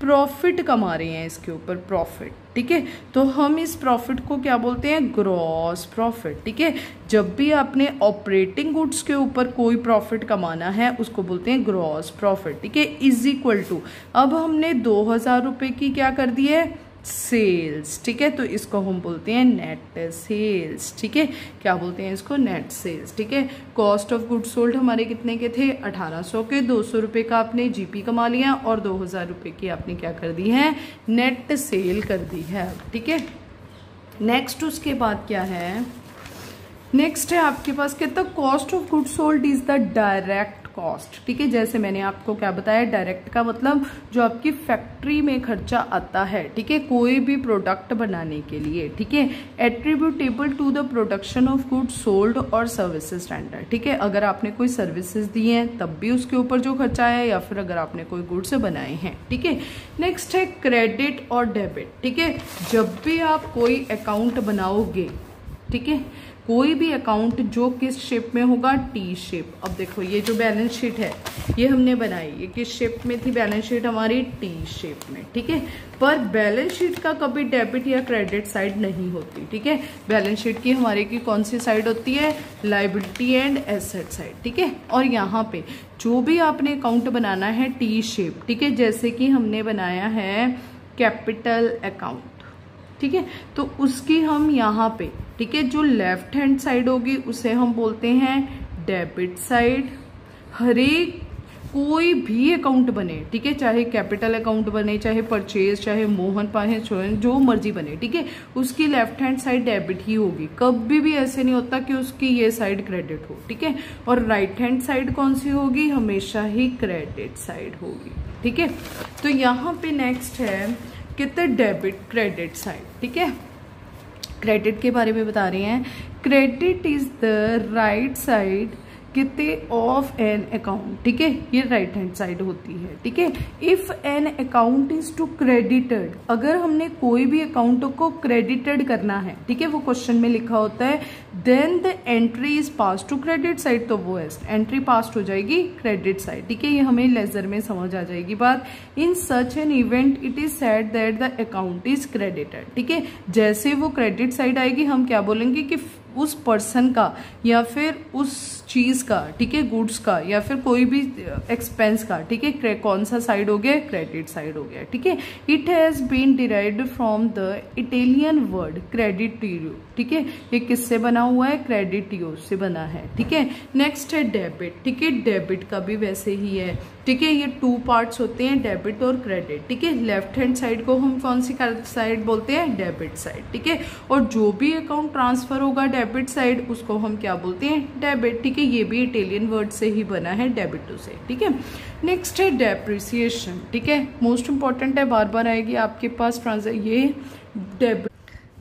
प्रॉफिट कमा रहे हैं इसके ऊपर प्रॉफिट ठीक है? तो हम इस प्रॉफिट को क्या बोलते हैं? ग्रॉस प्रॉफिट ठीक है? जब भी आपने ऑपरेटिंग गुड्स के ऊपर कोई प्रॉफिट कमाना है, उसको बोलते हैं ग्रॉस प्रॉफिट ठीक है? इज़ इक्वल टू अब हमने दो हज़ार रुपये की क्या कर दी है? सेल्स ठीक है? तो इसको हम बोलते हैं नेट सेल्स ठीक है? क्या बोलते हैं इसको? नेट सेल्स ठीक है? कॉस्ट ऑफ़ गुड सोल्ड हमारे कितने के थे? 1800 के, दो सौ रुपये का आपने जीपी कमा लिया और दो हज़ार रुपये की आपने क्या कर दी है? नेट सेल कर दी है ठीक है? नेक्स्ट उसके बाद क्या है? नेक्स्ट है आपके पास कहता cost of good sold is the direct cost ठीक है, जैसे मैंने आपको क्या बताया डायरेक्ट का मतलब जो आपकी फैक्ट्री में खर्चा आता है, ठीक है, कोई भी प्रोडक्ट बनाने के लिए, ठीक है attributable to the production of good sold और सर्विसेज़ स्टैंडर्ड ठीक है, अगर आपने कोई सर्विसेज़ दी हैं, तब भी उसके ऊपर जो खर्चा है, या फिर अगर आपने कोई गुड्स बनाए हैं, ठीक है। नेक्स्ट है क्रेडिट और डेबिट ठीक है, जब भी आप कोई अकाउंट बनाओगे, ठीक है कोई भी अकाउंट जो किस शेप में होगा टी शेप अब देखो, ये जो बैलेंस शीट है, ये हमने बनाई, ये किस शेप में थी? बैलेंस शीट हमारी टी शेप में, ठीक है? पर बैलेंस शीट का कभी डेबिट या क्रेडिट साइड नहीं होती, ठीक है? बैलेंस शीट की हमारे की कौन सी साइड होती है? लाइबिलिटी एंड एसेट साइड ठीक है? और यहाँ पे जो भी आपने अकाउंट बनाना है टी शेप ठीक है? जैसे कि हमने बनाया है कैपिटल अकाउंट ठीक है? तो उसकी हम यहाँ पे ठीक है, जो लेफ़्ट हैंड साइड होगी, उसे हम बोलते हैं डेबिट साइड हरेक कोई भी अकाउंट बने, ठीक है, चाहे कैपिटल अकाउंट बने, चाहे परचेज चाहे मोहन पाहे जो मर्ज़ी बने, ठीक है, उसकी लेफ़्ट हैंड साइड डेबिट ही होगी। कभी भी ऐसे नहीं होता कि उसकी ये साइड क्रेडिट हो, ठीक है, और राइट हैंड साइड कौन सी होगी? हमेशा ही क्रेडिट साइड होगी, ठीक है। तो यहाँ पे नेक्स्ट है, कितने डेबिट क्रेडिट साइड ठीक है? क्रेडिट के बारे में बता रहे हैं। Credit is the right side कितने ऑफ़ एन अकाउंट ठीक है? ये राइट हैंड साइड होती है, ठीक है? If an account is to credited अगर हमने कोई भी अकाउंट को क्रेडिटेड करना है, ठीक है? वो क्वेश्चन में लिखा होता है then the entry is pass to credit side तो वो एंट्री पास हो जाएगी क्रेडिट साइड ठीक है? ये हमें लेजर में समझ आ जाएगी बात। In such an event it is set that the account is credited ठीक है? जैसे वो क्रेडिट साइड आएगी, हम क्या बोलेंगे कि उस पर्सन का, या फिर उस चीज़ का, ठीक है गुड्स का, या फिर कोई भी एक्सपेंस का, ठीक है कौन सा साइड हो गया क्रेडिट साइड हो गया, ठीक है? It has been derived from the Italian word credito ठीक है? ये किससे बना हुआ है? क्रेडिटियो से बना है, ठीक है? नेक्स्ट है डेबिट ठीक है? डेबिट का भी वैसे ही है, ठीक है? ये टू पार्ट्स होते हैं डेबिट और क्रेडिट ठीक है? लेफ़्ट हैंड साइड को हम कौन सी साइड बोलते हैं? डेबिट साइड ठीक है? और जो भी अकाउंट ट्रांसफ़र होगा डेबिट साइड उसको हम क्या बोलते हैं? डेबिट ठीक है? ये भी इटेलियन वर्ड से ही बना है डेबिटो से, ठीक है? नेक्स्ट है डेप्रिसिएशन ठीक है? मोस्ट इंपॉर्टेंट है बार बार आएगी आपके पास ट्रांस ये डेबिट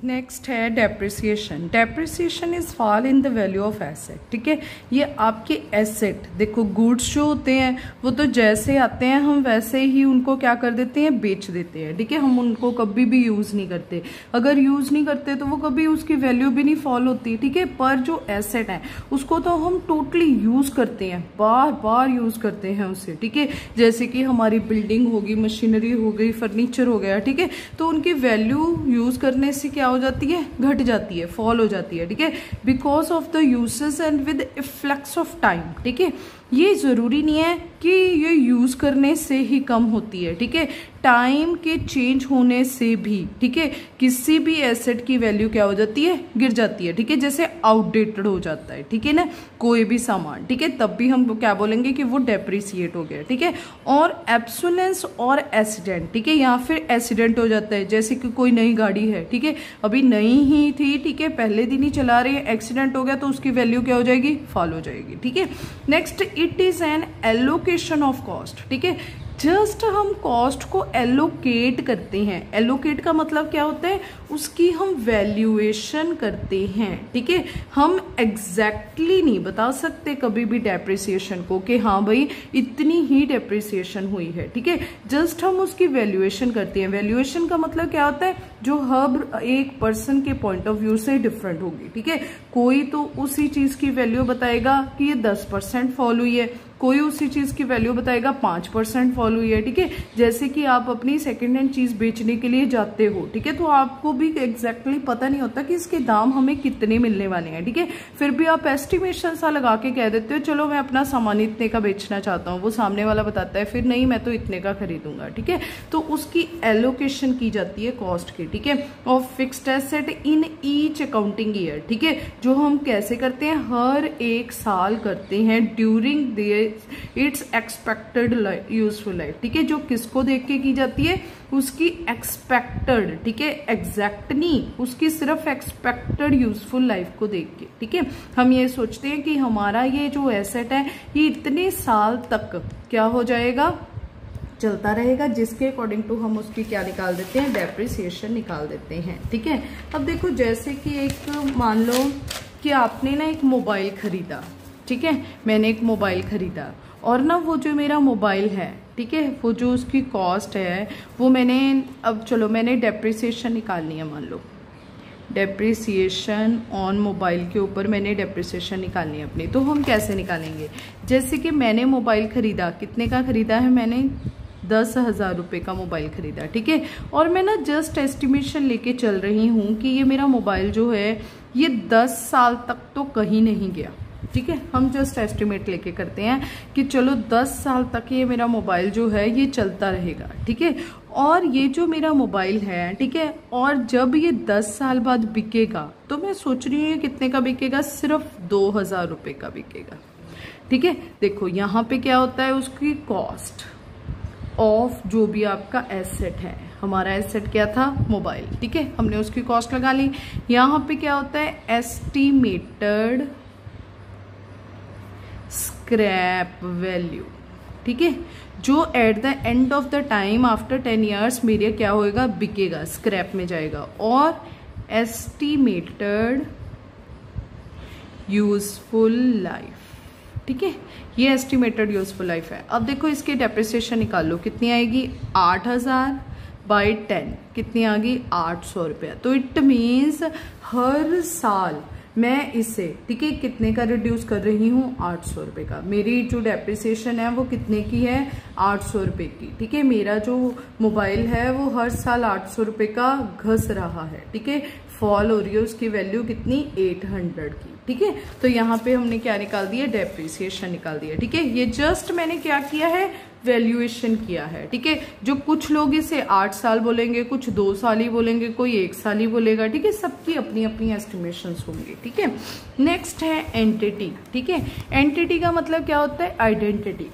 नेक्स्ट है depreciation depreciation is fall in the value of asset ठीक है? ये आपके एसेट देखो गुड्स जो होते हैं, वो तो जैसे आते हैं, हम वैसे ही उनको क्या कर देते हैं? बेच देते हैं। ठीक है? हम उनको कभी भी यूज़ नहीं करते। अगर यूज़ नहीं करते तो वो कभी उसकी वैल्यू भी नहीं फॉल होती। ठीक है? पर जो एसेट है, उसको तो हम टोटली यूज़ करते हैं। बार बार यूज़ करते हैं उसे। ठीक है? जैसे कि हमारी बिल्डिंग होगी मशीनरी हो गई फर्नीचर हो गया। ठीक है? तो उनकी वैल्यू यूज़ करने से क्या हो जाती है, घट जाती है फॉल हो जाती है, ठीक है? Because of the uses and with efflux of time ठीक है? ये ज़रूरी नहीं है कि ये यूज़ करने से ही कम होती है, ठीक है? टाइम के चेंज होने से भी, ठीक है? किसी भी एसेट की वैल्यू क्या हो जाती है? गिर जाती है, ठीक है? जैसे आउटडेटेड हो जाता है, ठीक है ना? कोई भी सामान, ठीक है? तब भी हम क्या बोलेंगे कि वो डेप्रिसिएट हो गया, ठीक है? और एब्सुलेंस और एक्सीडेंट ठीक है? या फिर एक्सीडेंट हो जाता है, जैसे कि कोई नई गाड़ी है, ठीक है? अभी नई ही थी, ठीक है? पहले दिन ही चला रही है एक्सीडेंट हो गया तो उसकी वैल्यू क्या हो जाएगी? फॉल हो जाएगी, ठीक है? Next it is an allocation of cost ठीक है? जस्ट हम कॉस्ट को एलोकेट करते हैं। एलोकेट का मतलब क्या होता है? उसकी हम वैल्यूएशन करते हैं, ठीक है? हम एग्जैक्टली exactly नहीं बता सकते कभी भी डेप्रिसिएशन को कि हाँ भाई, इतनी ही डेप्रिसिएशन हुई है, ठीक है? जस्ट हम उसकी वैल्यूएशन करते हैं। वैल्यूएशन का मतलब क्या होता है? जो हर एक पर्सन के पॉइंट ऑफ़ व्यू से डिफरेंट होगी, ठीक है? कोई तो उसी चीज़ की वैल्यू बताएगा कि ये दस परसेंट फॉल हुई है कोई उसी चीज़ की वैल्यू बताएगा, पाँच परसेंट फॉल हुई है, ठीक है? जैसे कि आप अपनी सेकेंड हैंड चीज़ बेचने के लिए जाते हो, ठीक है? तो आपको भी एग्जैक्टली पता नहीं होता कि इसके दाम हमें कितने मिलने वाले हैं, ठीक है? फिर भी आप एस्टिमेशन सा लगा के कह देते हो, चलो, मैं अपना सामान इतने का बेचना चाहता हूँ। वो सामने वाला बताता है, फिर नहीं, मैं तो इतने का खरीदूँगा। ठीक है? तो उसकी एलोकेशन की जाती है कॉस्ट की, ठीक है? और fixed asset in each accounting year ठीक है? जो हम कैसे करते हैं? हर एक साल करते हैं during its expected useful life ठीक है, जो किसको देख के की जाती है, उसकी एक्सपेक्टेड ठीक है एग्जैक्ट नहीं उसकी सिर्फ़ एक्सपेक्टेड यूजफुल लाइफ को देख के, ठीक है? हम ये सोचते हैं कि हमारा ये जो एसेट है, ये इतने साल तक क्या हो जाएगा? चलता रहेगा, जिसके अकॉर्डिंग टू हम उसकी क्या निकाल देते हैं? डेप्रिसिएशन निकाल देते हैं, ठीक है? अब देखो, जैसे कि एक, मान लो कि आपने ना एक मोबाइल खरीदा ठीक है? मैंने एक मोबाइल खरीदा। और ना वो जो मेरा मोबाइल है, ठीक है? वो जो उसकी कॉस्ट है, वो मैंने अब चलो, मैंने डेप्रिसिएशन निकालनी है मान लो। डेप्रिसिएशन ऑन मोबाइल के ऊपर मैंने डेप्रिसिएशन निकालनी है अपनी। तो हम कैसे निकालेंगे? जैसे कि मैंने मोबाइल खरीदा। कितने का खरीदा है मैंने? दस हज़ार रुपये का मोबाइल खरीदा, ठीक है? और मैं ना जस्ट एस्टिमेशन लेके चल रही हूँ कि ये मेरा मोबाइल जो है, ये दस साल तक तो कहीं नहीं गया। ठीक है, हम जस्ट एस्टिमेट लेके करते हैं कि चलो 10 साल तक ये मेरा मोबाइल जो है, ये चलता रहेगा, ठीक है? और ये जो मेरा मोबाइल है, ठीक है, और जब ये 10 साल बाद बिकेगा तो मैं सोच रही हूँ कितने का बिकेगा? सिर्फ़ दो हज़ार रुपये का बिकेगा, ठीक है? देखो, यहाँ पे क्या होता है उसकी कॉस्ट ऑफ़ जो भी आपका एसेट है, हमारा एसेट क्या था? मोबाइल ठीक है? हमने उसकी कॉस्ट लगा ली। यहाँ पे क्या होता है? एस्टिमेटेड स्क्रैप वैल्यू ठीक है? जो at the end of the time after ten years मेरे क्या होएगा? बिकेगा स्क्रैप में जाएगा। और एस्टिमेटेड यूजफुल लाइफ ठीक है? ये एस्टिमेटेड यूजफुल लाइफ है। अब देखो इसकी डेप्रिसिएशन निकाल। लो कितनी आएगी? आठ हज़ार बाई टेन कितनी आ गई? आठ सौ रुपया। तो इट मीन्स हर साल मैं इसे ठीक है कितने का रिड्यूस कर रही हूँ? आठ सौ रुपये का। मेरी जो डेप्रिसिएशन है, वो कितने की है? आठ सौ रुपये की। ठीक है? मेरा जो मोबाइल है, वो हर साल आठ सौ रुपये का घस रहा है। ठीक है? फॉल हो रही है, उसकी वैल्यू कितनी? एट हंड्रेड की। ठीक है? तो यहाँ पे हमने क्या निकाल दिया? डेप्रिसिएशन निकाल दिया। ठीक है? ये जस्ट मैंने क्या किया है? वैल्यूएशन किया है, ठीक है? जो कुछ लोग इसे आठ साल बोलेंगे, कुछ दो साल ही बोलेंगे, कोई एक साल ही बोलेगा, ठीक है? सबकी अपनी अपनी एस्टिमेशन होंगे, ठीक है? नेक्स्ट है एंटिटी ठीक है? एंटिटी का मतलब क्या होता है? Identity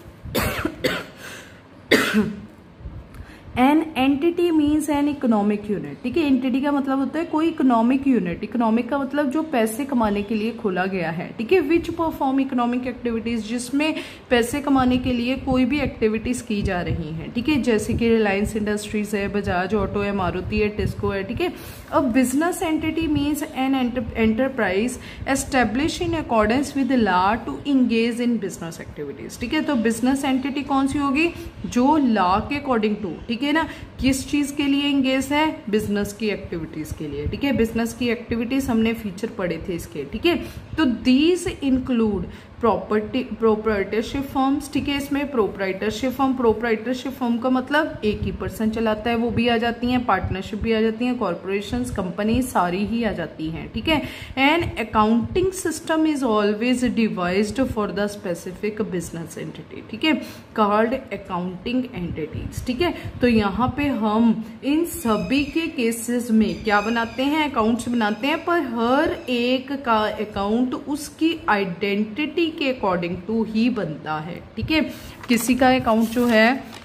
an entity means an economic unit ठीक है एंटिटी का मतलब होता है कोई इकोनॉमिक यूनिट इकोनॉमिक का मतलब जो पैसे कमाने के लिए खोला गया है। ठीक है विच परफॉर्म इकोनॉमिक एक्टिविटीज़ जिसमें पैसे कमाने के लिए कोई भी एक्टिविटीज़ की जा रही हैं। ठीक है, जैसे कि रिलायंस इंडस्ट्रीज़ है बजाज ऑटो है मारुति है टिस्को है। ठीक है अब business entity means an enterprise establish in accordance with law to engage in business activities ठीक है तो बिज़नेस एंटिटी कौन सी होगी? जो लॉ के अकॉर्डिंग टू ठीक है ना? किस चीज़ के लिए इंगेज है? बिज़नेस की एक्टिविटीज़ के लिए, ठीक है? बिज़नेस की एक्टिविटीज़ हमने फीचर पढ़े थे इसके, ठीक है? तो these include property proprietorship forms ठीक है? इसमें प्रोपराइटरशिप फॉर्म प्रोपराइटरशिप फॉर्म का मतलब एक ही पर्सन चलाता है, वो भी आ जाती हैं पार्टनरशिप भी आ जाती हैं कॉरपोरेशन कंपनी सारी ही आ जाती हैं, ठीक है? And accounting system is always devised for the specific business entity ठीक है? कार्ड अकाउंटिंग एंटिटीज ठीक है? तो यहाँ पे हम इन सभी के केसेस में क्या बनाते हैं? अकाउंट्स बनाते हैं, पर हर एक का अकाउंट उसकी आइडेंटिटी के अकॉर्डिंग टू ही बनता है ठीक है? किसी का अकाउंट जो है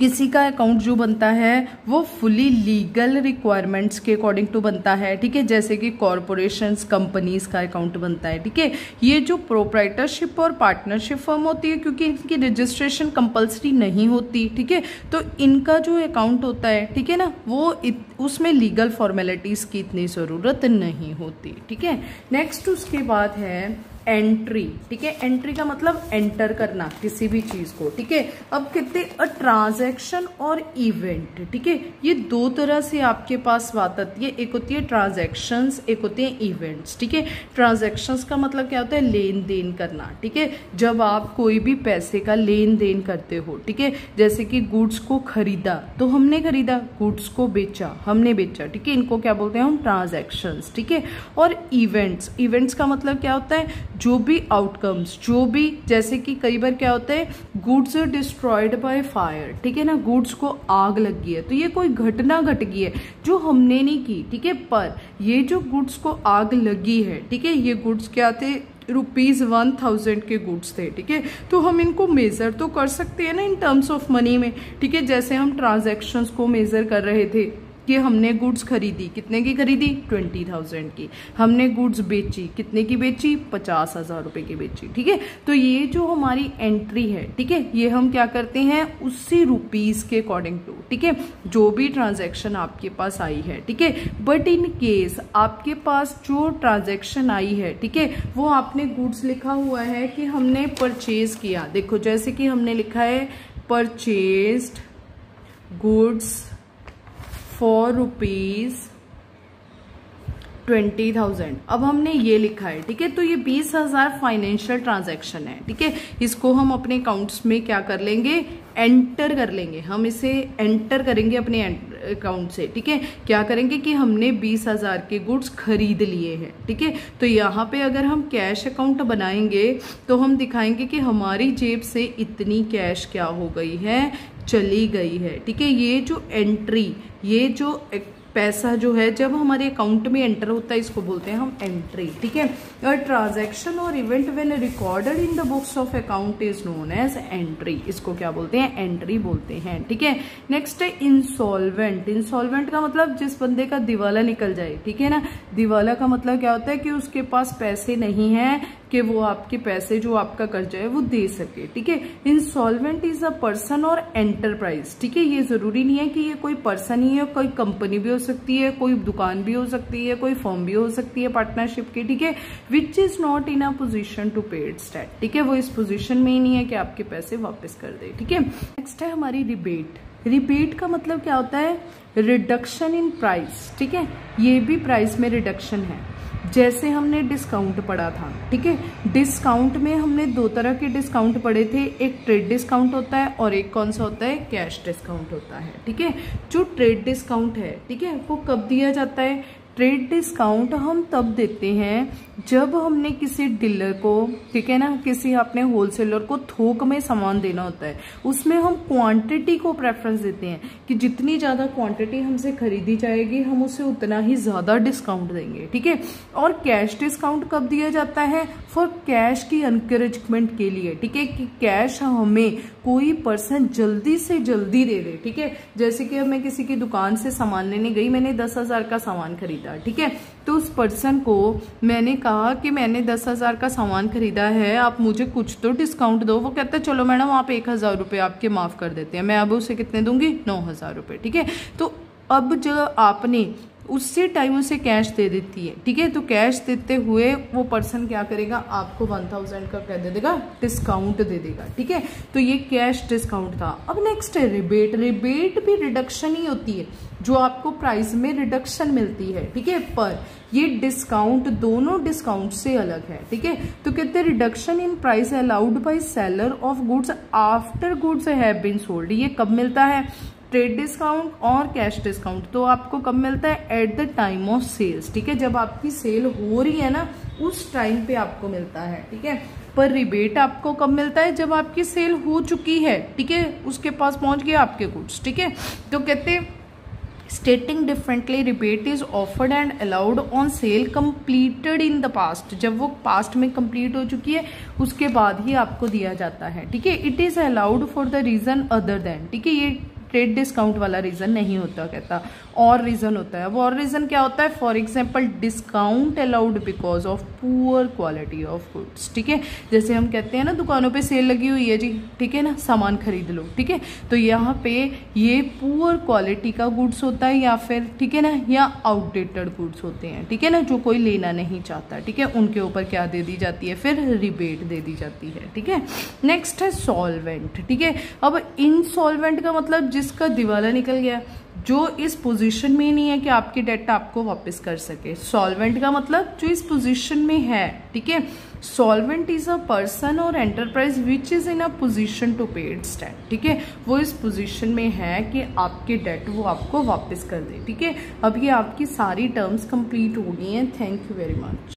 किसी का अकाउंट जो बनता है वो फुली लीगल रिक्वायरमेंट्स के अकॉर्डिंग टू बनता है ठीक है? जैसे कि कॉरपोरेशन कंपनीज़ का अकाउंट बनता है ठीक है? ये जो प्रोपराइटरशिप और पार्टनरशिप फर्म होती है क्योंकि इनकी रजिस्ट्रेशन कंपलसरी नहीं होती ठीक है? तो इनका जो अकाउंट होता है ठीक है ना? वो इत, उसमें लीगल फॉर्मेलिटीज़ की इतनी ज़रूरत नहीं होती ठीक है? नेक्स्ट उसके बाद है एंट्री ठीक है? एंट्री का मतलब एंटर करना किसी भी चीज़ को, ठीक है? अब कहते अ ट्रांजैक्शन और इवेंट ठीक है? ये दो तरह से आपके पास बात आती है। एक होती है ट्रांजेक्शन एक होते हैं इवेंट्स ठीक है? ट्रांजेक्शन का मतलब क्या होता है? लेन देन करना, ठीक है? जब आप कोई भी पैसे का लेन देन करते हो, ठीक है? जैसे कि गुड्स को खरीदा तो हमने खरीदा गुड्स को बेचा, हमने बेचा, ठीक है? इनको क्या बोलते हैं हम? ट्रांजेक्शन ठीक है? और इवेंट्स इवेंट्स का मतलब क्या होता है? जो भी आउटकम्स जो भी, जैसे कि कई बार क्या होता है goods are destroyed by fire ठीक है ना? गुड्स को आग लग गई है। तो ये कोई घटना घट गई है जो हमने नहीं की, ठीक है? पर ये जो गुड्स को आग लगी है, ठीक है? ये गुड्स क्या थे? रुपीज़ वन थाउज़ेंड के गुड्स थे, ठीक है? तो हम इनको मेज़र तो कर सकते हैं ना इन टर्म्स ऑफ़ मनी में, ठीक है? जैसे हम ट्रांजेक्शन्स को मेज़र कर रहे थे। कि हमने गुड्स खरीदी, कितने की खरीदी? ट्वेंटी थाउज़ेंड की। हमने गुड्स बेची, कितने की बेची? पचास हज़ार रुपए की बेची, ठीक है? तो ये जो हमारी एंट्री है, ठीक है, ये हम क्या करते हैं? उसी रुपीज़ के अकॉर्डिंग टू ठीक है? जो भी ट्रांजेक्शन आपके पास आई है, ठीक है? बट इन केस आपके पास जो ट्रांजेक्शन आई है, ठीक है, वो आपने गुड्स लिखा हुआ है कि हमने परचेज किया। देखो, जैसे कि हमने लिखा है purchased goods for rupees twenty thousand अब हमने ये लिखा है, ठीक है? तो ये बीस हज़ार फाइनेंशियल ट्रांजैक्शन है, ठीक है? इसको हम अपने अकाउंट्स में क्या कर लेंगे? एंटर कर लेंगे। हम इसे एंटर करेंगे अपने अकाउंट से, ठीक है? क्या करेंगे कि हमने बीस हज़ार के गुड्स खरीद लिए हैं, ठीक है? तो यहाँ पे अगर हम कैश अकाउंट बनाएँगे तो हम दिखाएँगे कि हमारी जेब से इतनी कैश क्या हो गई है? चली गई है। ठीक है, ये जो एंट्री ये जो पैसा जो है, जब हमारे अकाउंट में एंटर होता है, इसको बोलते हैं हम एंट्री ठीक है? और ट्रांजेक्शन और event when recorded in the books of account is known as entry इसको क्या बोलते हैं? एंट्री बोलते हैं, ठीक है? है इंसॉल्वेंट इंसॉल्वेंट का मतलब जिस बंदे का दिवाला निकल जाए, ठीक है ना? दिवाला का मतलब क्या होता है कि उसके पास पैसे नहीं है कि वो आपके पैसे जो आपका कर्जा है वो दे सके, ठीक है? इंसॉल्वेंट इज़ अ पर्सन और एंटरप्राइज ठीक है? ये ज़रूरी नहीं है कि ये कोई पर्सन ही है, कोई कंपनी भी हो सकती है, कोई दुकान भी हो सकती है, कोई फॉर्म भी हो सकती है पार्टनरशिप की, ठीक है? Which is not in a position to pay it state ठीक है? वो इस पोजिशन में ही नहीं है कि आपके पैसे वापस कर दे। ठीक है? नेक्स्ट है हमारी रिबेट रिबेट का मतलब क्या होता है? रिडक्शन इन प्राइस ठीक है? ये भी प्राइस में रिडक्शन है। जैसे हमने डिस्काउंट पढ़ा था। ठीक है? डिस्काउंट में हमने दो तरह के डिस्काउंट पढ़े थे। एक ट्रेड डिस्काउंट होता है और एक कौन सा होता है? कैश डिस्काउंट होता है। ठीक है? जो ट्रेड डिस्काउंट है, ठीक है? वो कब दिया जाता है? ट्रेड डिस्काउंट हम तब देते हैं जब हमने किसी डीलर को, ठीक है ना, किसी अपने होलसेलर को थोक में सामान देना होता है, उसमें हम क्वांटिटी को प्रेफरेंस देते हैं कि जितनी ज़्यादा क्वांटिटी हमसे खरीदी जाएगी, हम उसे उतना ही ज़्यादा डिस्काउंट देंगे, ठीक है? और कैश डिस्काउंट कब दिया जाता है? फॉर कैश की अनकरेजमेंट के लिए, ठीक है? कि कैश हमें कोई पर्सन जल्दी से जल्दी दे दे, ठीक है? जैसे कि मैं किसी की दुकान से सामान लेने गई, मैंने दस हज़ार का सामान खरीदा। ठीक है? तो उस पर्सन को मैंने कहा कि मैंने दस हज़ार का सामान खरीदा है, आप मुझे कुछ तो डिस्काउंट दो। वो कहता है चलो मैडम, आप एक हज़ार रुपये आपके माफ़ कर देते हैं। मैं अब उसे कितने दूँगी? नौ हज़ार रुपये ठीक है? तो अब जो आपने उससे टाइम उसे कैश दे देती है। ठीक है? तो कैश देते हुए वो पर्सन क्या करेगा? आपको वन थाउज़ेंड का क्या दे देगा? डिस्काउंट दे देगा। ठीक है? तो ये कैश डिस्काउंट था। अब नेक्स्ट है रिबेट रिबेट भी रिडक्शन ही होती है, जो आपको प्राइस में रिडक्शन मिलती है। ठीक है? पर ये डिस्काउंट दोनों डिस्काउंट से अलग है। ठीक है? तो कहते हैं reduction in price allowed by seller of goods after goods have been sold ये कब मिलता है? ट्रेड डिस्काउंट और कैश डिस्काउंट तो आपको कब मिलता है? At the time of sales ठीक है? जब आपकी सेल हो रही है ना, उस टाइम पे आपको मिलता है, ठीक है? पर रिबेट आपको कब मिलता है? जब आपकी सेल हो चुकी है, ठीक है? उसके पास पहुँच गया आपके गुड्स ठीक है? तो कहते stating differently rebate is offered and allowed on sale completed in the past जब वो पास्ट में कंप्लीट हो चुकी है, उसके बाद ही आपको दिया जाता है, ठीक है? It is allowed for the reason other than ठीक है? ये ट्रेड डिस्काउंट वाला रीजन नहीं होता कहता। और रीजन होता है। वो और रीजन क्या होता है? For example discount allowed because of poor quality of goods ठीक है? जैसे हम कहते हैं ना, दुकानों पे सेल लगी हुई है जी, ठीक है ना? सामान खरीद लो, ठीक है? तो यहाँ पे ये पुअर क्वालिटी का गुड्स होता है या फिर, ठीक है ना? या आउटडेटेड गुड्स होते हैं, ठीक है ना? जो कोई लेना नहीं चाहता, ठीक है? उनके ऊपर क्या दे दी जाती है? फिर रिबेट दे दी जाती है, ठीक है? नेक्स्ट है सॉल्वेंट ठीक है? अब इनसॉल्वेंट का मतलब जिसका दिवाला निकल गया जो इस पोजीशन में नहीं है कि आपकी डेट आपको वापस कर सके। सॉल्वेंट का मतलब जो इस पोजीशन में है, ठीक है? सॉल्वेंट इज़ अ पर्सन और enterprise which is in a position to pay its debt ठीक है? वो इस पोजीशन में है कि आपके डेट वो आपको वापस कर दे, ठीक है? अब ये आपकी सारी टर्म्स कंप्लीट हो गई हैं। Thank you very much